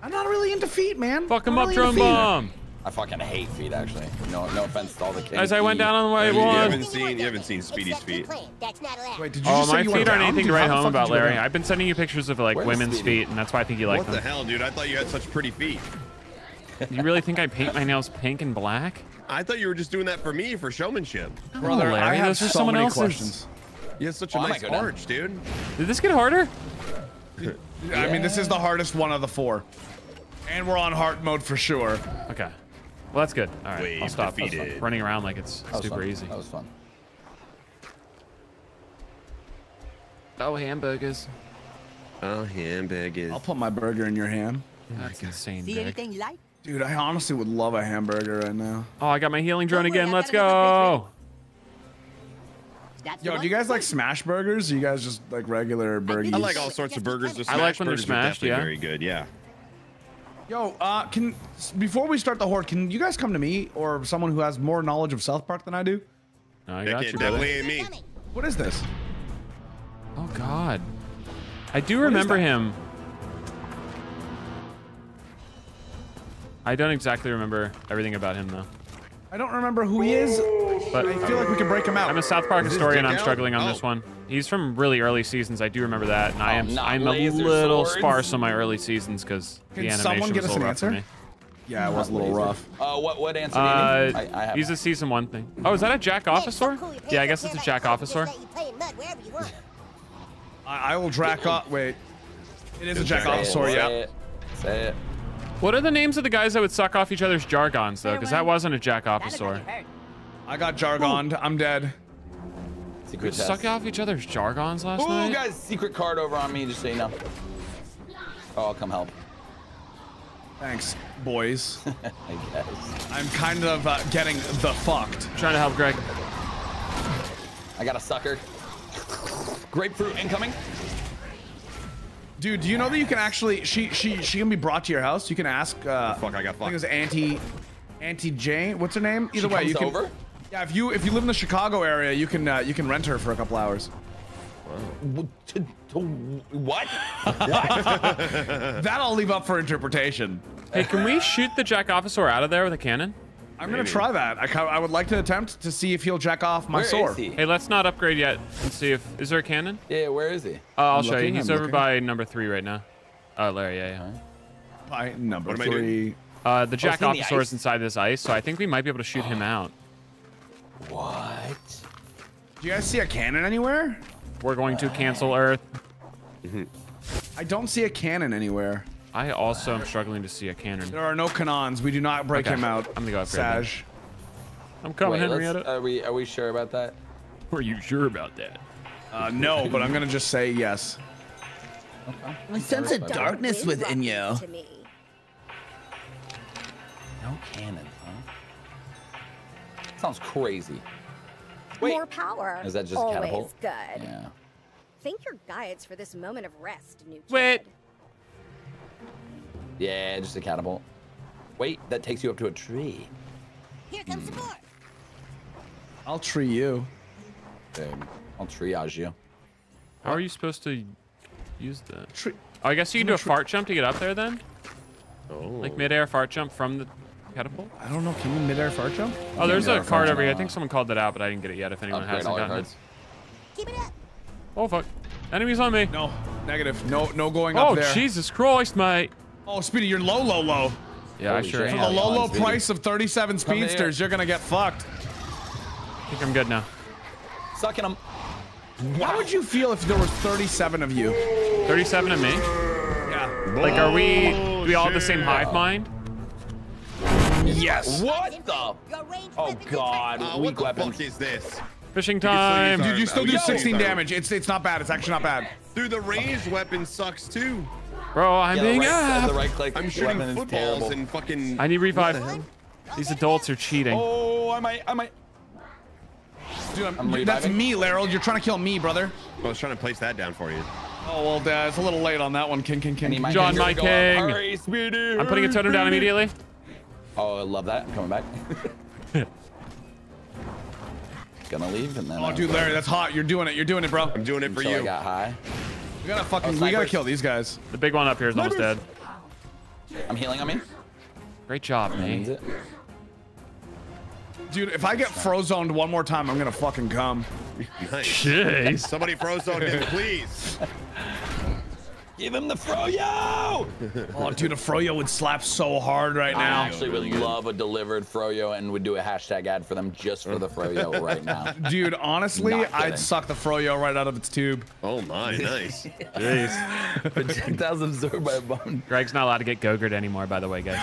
I'm not really into feet, man. Fuck him up, really drum bomb. I fucking hate feet, actually. No, no offense to all the kids. As I went down on the You, way you one. haven't seen you haven't seen Speedy's feet. plan. That's not allowed. Wait, did you Oh, just say my you feet went aren't down? anything to write home about, did you go Larry. I've been sending you pictures of like Where's women's Speedy? feet, and that's why I think you like What the hell, dude? I thought you had such pretty feet. You really think I paint my nails pink and black? I thought you were just doing that for me for showmanship. Brother, Larry, I have those are so someone many else's. questions. You have such a Oh, nice might down. arch, dude. Did this get harder? I mean, this is the hardest one of the four. And we're on hard mode for sure. Okay. Well, that's good. All right, Wave I'll stop defeated. running around like it's super fun. easy. That was fun. Oh, hamburgers. Oh, hamburgers. I'll put my burger in your ham. Oh that's insane, See anything you like? Dude, I honestly would love a hamburger right now. Oh, I got my healing drone again. Let's go. That's Yo, do you guys like smash burgers? Or you guys just like regular burgers? I like all sorts of burgers. The I like smash when they're burgers are smashed, yeah. Very good, yeah. Yo, uh, can before we start the horde, can you guys come to me or someone who has more knowledge of South Park than I do? No, I got you, definitely brother. ain't me. What is this? Oh God, I do is remember him. I don't exactly remember everything about him though. I don't remember who he is. But I feel like we can break him out. I'm a South Park historian. I'm out? struggling on Oh. this one. He's from really early seasons. I do remember that, and I Oh, am not I'm a little swords. sparse on my early seasons because the animation someone get was a us an little rough for answer? me. Yeah, it was a little rough. Uh, what what answer do you Uh. I, I have he's a season one thing. Oh, is that a Jack Officer? Yeah, I guess it's a Jack Officer. Just let you play in mud wherever you want. I, I will drack (laughs) off. Wait, it is a Jack Jack Officer. Yeah. Say it. What are the names of the guys that would suck off each other's jargons though? Because that wasn't a Jack Officer. I got jargoned. I'm dead. Secret test. Suck off each other's jargons last Ooh, night. guys, secret card over on me, just so you know. Oh, I'll come help. Thanks, boys. (laughs) I guess. I'm kind of uh, getting the fucked. trying to help Greg. I got a sucker. Grapefruit incoming. Dude, do you know that you can actually she she she can be brought to your house? You can ask. Uh, Fuck, I got I think it was Auntie Auntie Jane. What's her name? Either She way, comes you can. over? Yeah, if you if you live in the Chicago area, you can uh, you can rent her for a couple hours. W- to- to- What? (laughs) That I'll leave up for interpretation. Hey, can we shoot the Jack Officer out of there with a cannon? I'm gonna try that. I, I would like to attempt to see if he'll jack off my Where is sword. he? Hey, let's not upgrade yet and see if is there a cannon? Yeah, where is he? Uh, I'll I'm show looking, you. He's I'm over looking. by number three right now. Oh, Larry, yeah, yeah. By number What am I doing? three. Uh, the Jack in the Officer is inside this ice, so I think we might be able to shoot him (gasps) out. What? Do you guys see a cannon anywhere? We're going to cancel Earth. (laughs) I don't see a cannon anywhere. I also am struggling to see a cannon. There are no canons. We do not break Okay, him out. I'm gonna go upgrade then. Sage. I'm coming, Wait, let's- Henrietta. Are we are we sure about that? Are you sure about that? Uh, no, but I'm gonna just say yes. I sense a darkness within you. No cannon, huh? Sounds crazy. Wait. More power. Is that just a Always catapult? good. Yeah. Thank your guides for this moment of rest, new Wait. Kid. Yeah, just a catapult. Wait, that takes you up to a tree. Here comes some more. Hmm. I'll tree you. Okay, I'll triage you. How are you supposed to use that? Tree. Oh, I guess you can do a fart jump to get up there then? Oh. Like midair fart jump from the catapult? I don't know. Can you midair fart jump? Oh, there's a card jump. over here. I think someone called that out, but I didn't get it yet if anyone Upgrade hasn't gotten it. Keep it up. Oh, fuck. Enemies on me. No, negative. No, no going Oh, up there. Oh, Jesus Christ, mate. Oh, Speedy, you're low, low, low. Yeah, I Holy sure shit. For am. the low, low price of 37 speedsters, you're gonna get fucked. I think I'm good now. Sucking them. How would you feel if there was 37 of you? 37 of me. Yeah. Like, are we, do we all have the same hive mind? Yes. What the? Oh God, Uh, what weak the weapons. fuck is this? Fishing can still use time. our- Dude, you still do 16 damage. It's it's not bad. It's actually not bad. Dude, the ranged weapon sucks too. Bro, I'm Yeah, being right, up. the right click. I'm shooting weapon footballs terrible. and fucking. I need revive. What the? These adults are cheating. Oh, I might, I might. Dude, I'm, I'm that's me, Laryl. You're trying to kill me, brother. I was trying to place that down for you. Oh well, uh, it's a little late on that one. King, king, I king. John, my to king. Hurry, Speedy. I'm putting a totem down immediately. (laughs) Oh, I love that. I'm coming back. (laughs) Gonna leave and then. Oh, uh, dude, Larry, that's hot. You're doing it. You're doing it, bro. I'm doing it for until I you. got high. We gotta fucking. Oh, we gotta kill these guys. The big one up here is almost dead. I'm healing on me. Great job, That means mate. it. Dude, if I get frozoned one more time, I'm gonna fucking come. Nice. (laughs) Jeez. Somebody frozone him, please. (laughs) Give him the froyo. (laughs) Oh, dude, a froyo would slap so hard right now. I actually would love a delivered froyo and would do a hashtag ad for them just for the froyo (laughs) right now. Dude, honestly, I'd suck the froyo right out of its tube. Oh my, nice. (laughs) Jeez. Projectiles absorbed by a bone. Greg's not allowed to get Gogurt anymore, by the way, guys.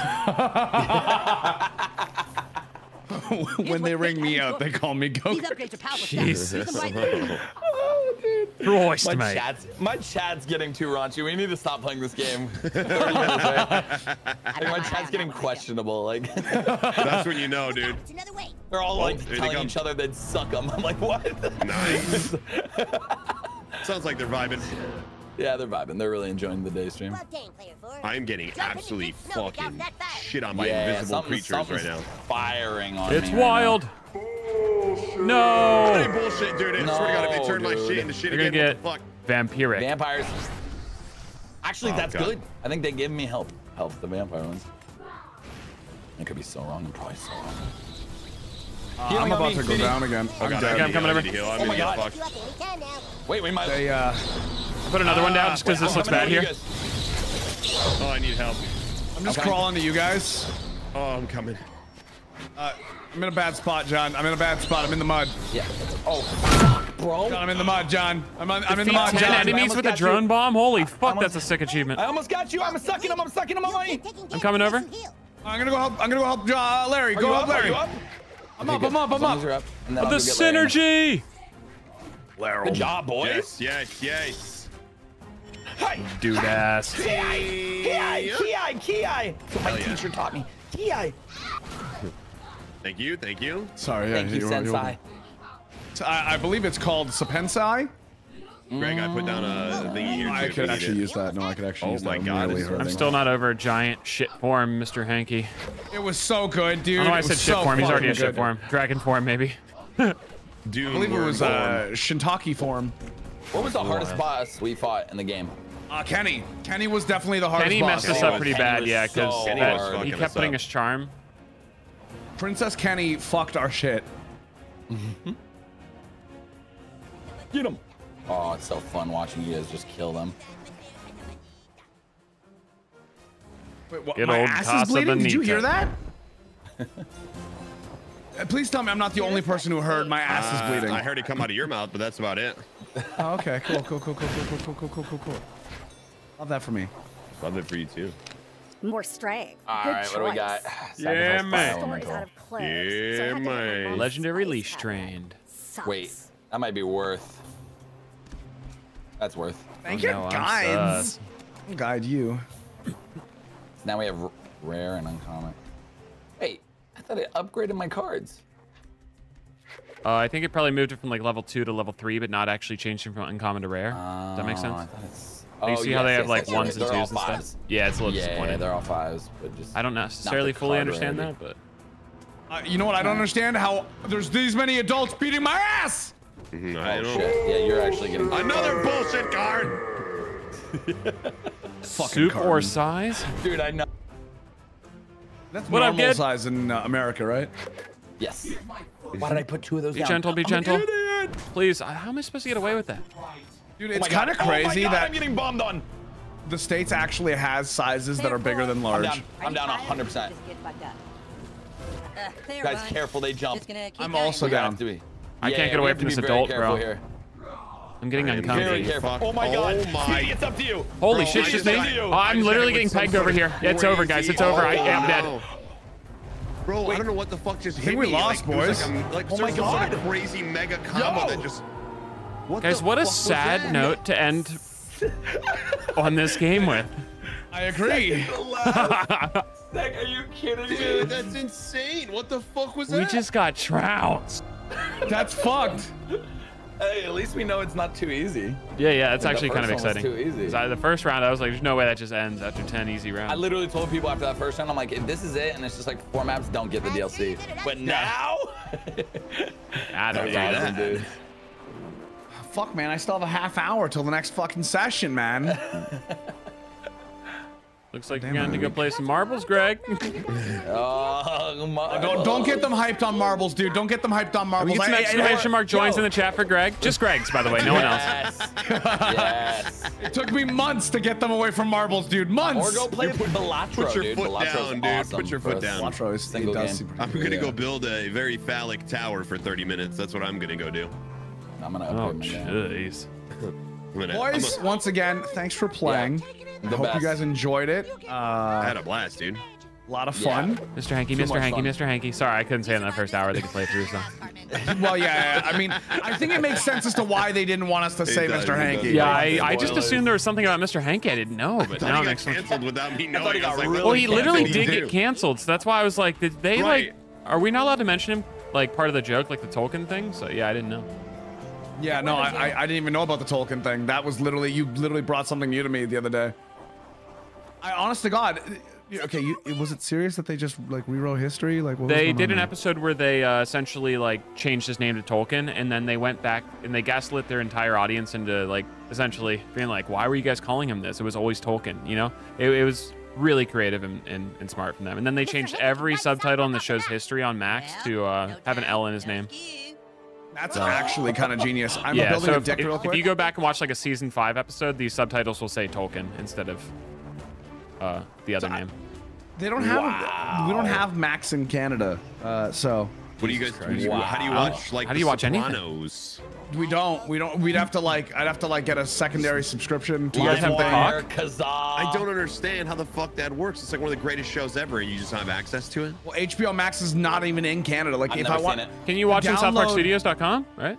(laughs) when they ring me out, they call me These go. upgrades are powerful Jesus. stuff. (laughs) Use. Oh, Christ, My mate. chat's, my chat's getting too raunchy. We need to stop playing this game. (laughs) 30 minutes, right? Like, my chat's getting questionable. Like That's when you know, dude. It's another way. they're all Oh, like here they telling each other they'd suck them. I'm like, what? Nice. Sounds like they're vibing. Yeah, they're vibing. They're really enjoying the day stream. Well done, player four. I'm getting Jump in and absolutely get snow without fucking shit on by yeah, invisible something- creatures right now. Firing on It's me right wild. Hey, No. bullshit, dude. I swear to God, if they turn my No, shit into shit You're gonna again, get what vampiric. Vampires. Actually, Oh, that's God. good. I think they give me help. Help the vampire ones. I could be so wrong. I'm probably so wrong. I'm about me, to go Speedy. down again. Oh I'm God, dead. I'm coming over. need to heal. I'm Oh my God. fucked. You up anytime now. Wait, we might. They, uh, Put another one down just because this looks bad here. Oh, I need help. I'm just Okay. crawling to you guys. Oh, I'm coming. Uh, I'm in a bad spot, John. I'm in a bad spot. I'm in the mud. Yeah. Oh, fuck, bro. John, I'm in the mud, John. I'm, on, I'm in the Defeat mud, 10 John. enemies with a got you. drone bomb? Holy fuck, almost- that's a sick achievement. I almost got you. I'm sucking him. I'm sucking him on I'm coming over. I'm gonna go help. I'm gonna go help John, uh, Larry. Are go help up? Larry. You up? I'm up. I'm up. I'm As long as up. up. And then The I'll Larry synergy! Good job, boys. Yes, yes, yes. Hi. Dude ass. Ki, ki, ki, ki. My yeah. teacher taught me. Ki. Thank you, thank you. Sorry. yeah, Thank you, you're- you're- Sensei. I, I believe it's called Sapensai. Greg, I put down a thingy here too. I could actually use that. No, I could actually Oh use my that. God, really it's- I'm still not over giant shit form, Mr. Hankey. It was so good, dude. I don't know why I said shit so form. He's already in shit form. Dragon form, maybe. Doom I believe it was form. uh, Shintaki form. What was the hardest boss we fought in the game? Uh, Kenny. Kenny was definitely the hardest Kenny boss. messed us up pretty Kenny bad, yeah, because so Kenny was hard. he kept putting up. his charm. Princess Kenny fucked our shit. Get him. Oh, it's so fun watching you guys just kill them. Wait, what? Good My old ass Casa is bleeding. Did you hear that? (laughs) Uh, Please tell me I'm not the only person who heard my ass Uh, is bleeding. I heard it come out of your mouth, but that's about it. Oh, okay, cool, cool, cool, cool, cool, cool, cool, cool, cool, cool, cool. Love that for me. Love it for you too. More straying. All Good right, what do we got? Yeah, Sacrifice man. fire Stories elemental. out of clips. Yeah, so I had to get my man. Legendary leash trained. Sucks. Wait, that might be worth. That's worth. Thank Oh, you, no, guides. I'll guide you. (clears throat) Now we have rare and uncommon. Hey, I thought it upgraded my cards. Uh, I think it probably moved it from like level two to level three, but not actually changed it from uncommon to rare. Does that make Oh, sense? I thought it's- You Oh, see how they yes, have yes, like yes, ones and twos and fives. stuff? Yeah, it's a little Yeah, disappointing. they're all fives, but just I don't necessarily fully understand rarity. that, but Uh, you know what? I don't understand how there's these many adults beating my ass. Mhm, Oh don't- shit! Yeah, you're actually getting Another bullshit card. (laughs) Soup or size? Dude, I know. That's What up, normal kid? size in uh, America, right? Yes. Why did I put two of those down? Be down? gentle, be I'm gentle. an idiot. Please, uh, how am I supposed to get away with that? Dude, Oh it's my God. kind of Oh my crazy God, that I'm getting bombed on. the states actually has sizes that are bigger than I'm large. down. I'm down 100. percent Just get fucked up. Uh, Guys, one. careful, they jump. Just gonna keep I'm going. also We have down. to be. I Yeah, can't get we away from this adult, bro. Here. I'm getting Very uncomfy. Very careful. Fuck. Oh my oh god. Oh my- Speedy, it's up to you. Holy Bro, shit, I just just me. Oh, I I'm literally getting some pegged over of here. It's over, guys. It's crazy- over. I Oh, am dead. no. Bro, I don't know what the fuck just I hit think we lost, like, boys. Like, a, like Oh my some sort of God. crazy mega combo Yo. that just. What Guys, what a sad note to end on this game with. (laughs) I agree. (laughs) Zach, are you kidding Dude, me? that's insane. What the fuck was We that? We just got trounced. That's fucked. Hey, at least we know it's not too easy. Yeah, yeah, it's actually kind of first one was exciting. too easy. 'Cause I- the first round, I was like, there's no way that just ends after 10 easy rounds. I literally told people after that first round, I'm like, if this is it, and it's just like four maps, don't get the DLC. But now, (laughs) I don't that's do awesome, that. dude. Fuck, man. I still have a half hour till the next fucking session, man. (laughs) Looks like Damn you're going to it. go play some marbles, Greg. Oh my. Don't, (laughs) don't get them hyped on marbles, dude. Don't get them hyped on we marbles. get some I- I- exclamation mark joins yo. in the chat for Greg. Just Greg's, by the way, no one else. Yes. (laughs) yes. It took me months to get them away from marbles, dude. Months. Or go play Balatro, Put your dude. foot Balatros down, dude. awesome Put your for foot a down. Balatro is Single it does game. seem pretty I'm gonna yeah. go build a very phallic tower for 30 minutes. That's what I'm gonna go do. I'm gonna Oh, my game. jeez. I'm gonna, I'm Boys, a- once again, thanks for playing. I The hope best. you guys enjoyed it. I Uh, had a blast, dude. a lot of Yeah. fun. Mr. Hankey, Mr. Hankey, fun. Mr. Hankey. Sorry, I couldn't say it in that first hour. They could play through stuff. (laughs) well, yeah, yeah, I mean, I think it makes sense as to why they didn't want us to say does, Mr. Hankey. does. Yeah, I, I just assumed there was something about Mr. Hankey I didn't know, but I now thought it he makes sense. canceled without me (laughs) knowing. thought he I was got like, really Well, he what the fuck literally did get canceled, so that's why I was like, did they Right. like? Are we not allowed to mention him like part of the joke, like the Tolkien thing? So yeah, I didn't know. Yeah, no, I, I, I didn't even know about the Tolkien thing. That was literally, you literally brought something new to me the other day. I, honest to God, okay, you, was it serious that they just like rewrote history? Like, what They going did an there? episode where they uh, essentially like changed his name to Tolkien, and then they went back and they gaslit their entire audience into like essentially being like, "Why were you guys calling him this? It was always Tolkien." You know, it, it was really creative and, and, and smart from them. And then they changed every subtitle in the show's history on Max to uh, have an L in his name. That's actually (laughs) kind of genius. I'm yeah, building so a if, deck if- real if you go back and watch like a season five episode, these subtitles will say Tolkien instead of uh, the other name. they don't have, we don't have Max in Canada, uh, so What do you guys? do How do you watch like How do The you watch anything? Sopranos? we don't, we don't, we'd have to like, I'd have to like get a secondary subscription Do You guys have the something. cock? Kazaa. I don't understand how the fuck that works. It's like one of the greatest shows ever, and you just don't have access to it. Well, HBO Max is not even in Canada. Like, I've if never I want, seen. Can you watch on Download- SouthParkStudios.com? Right?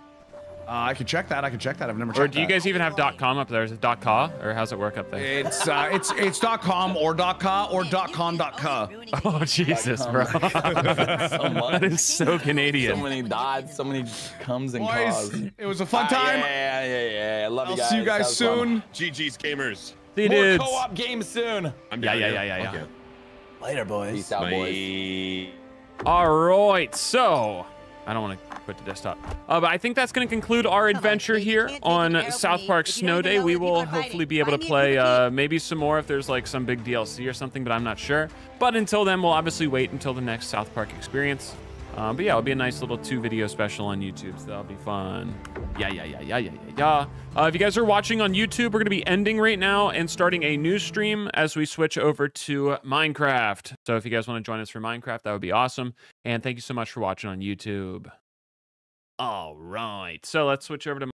Uh, I could check that. I could check that. I've never checked Or do you that. guys even have .com up there? Is it .ca or how's it work up there? It's uh, it's it's .com or .ca or .com .ca. Oh Jesus, bro! (laughs) so much. that is so Canadian. So many dots, so many comes and Boys, cause. it was a fun Ah, time. Yeah, yeah, yeah, yeah. Love you. I'll you guys. see you guys That was fun. soon. GG's gamers. See you More dudes. co-op games soon. I'm Yeah, yeah, yeah, yeah, yeah. Okay. Later, boys. Peace out, boys. All right, so I don't want to quit the desktop, uh, but I think that's going to conclude our adventure here on South Park Snow Day. We will hopefully be able to play uh, maybe some more if there's like some big DLC or something, but I'm not sure. But until then, we'll obviously wait until the next South Park experience. Um, but yeah, it'll be a nice little two video special on YouTube, so that'll be fun. Yeah, yeah, yeah, yeah, yeah, yeah, yeah. Uh, if you guys are watching on YouTube, we're going to be ending right now and starting a new stream as we switch over to Minecraft. So if you guys want to join us for Minecraft, that would be awesome. And thank you so much for watching on YouTube. All right, so let's switch over to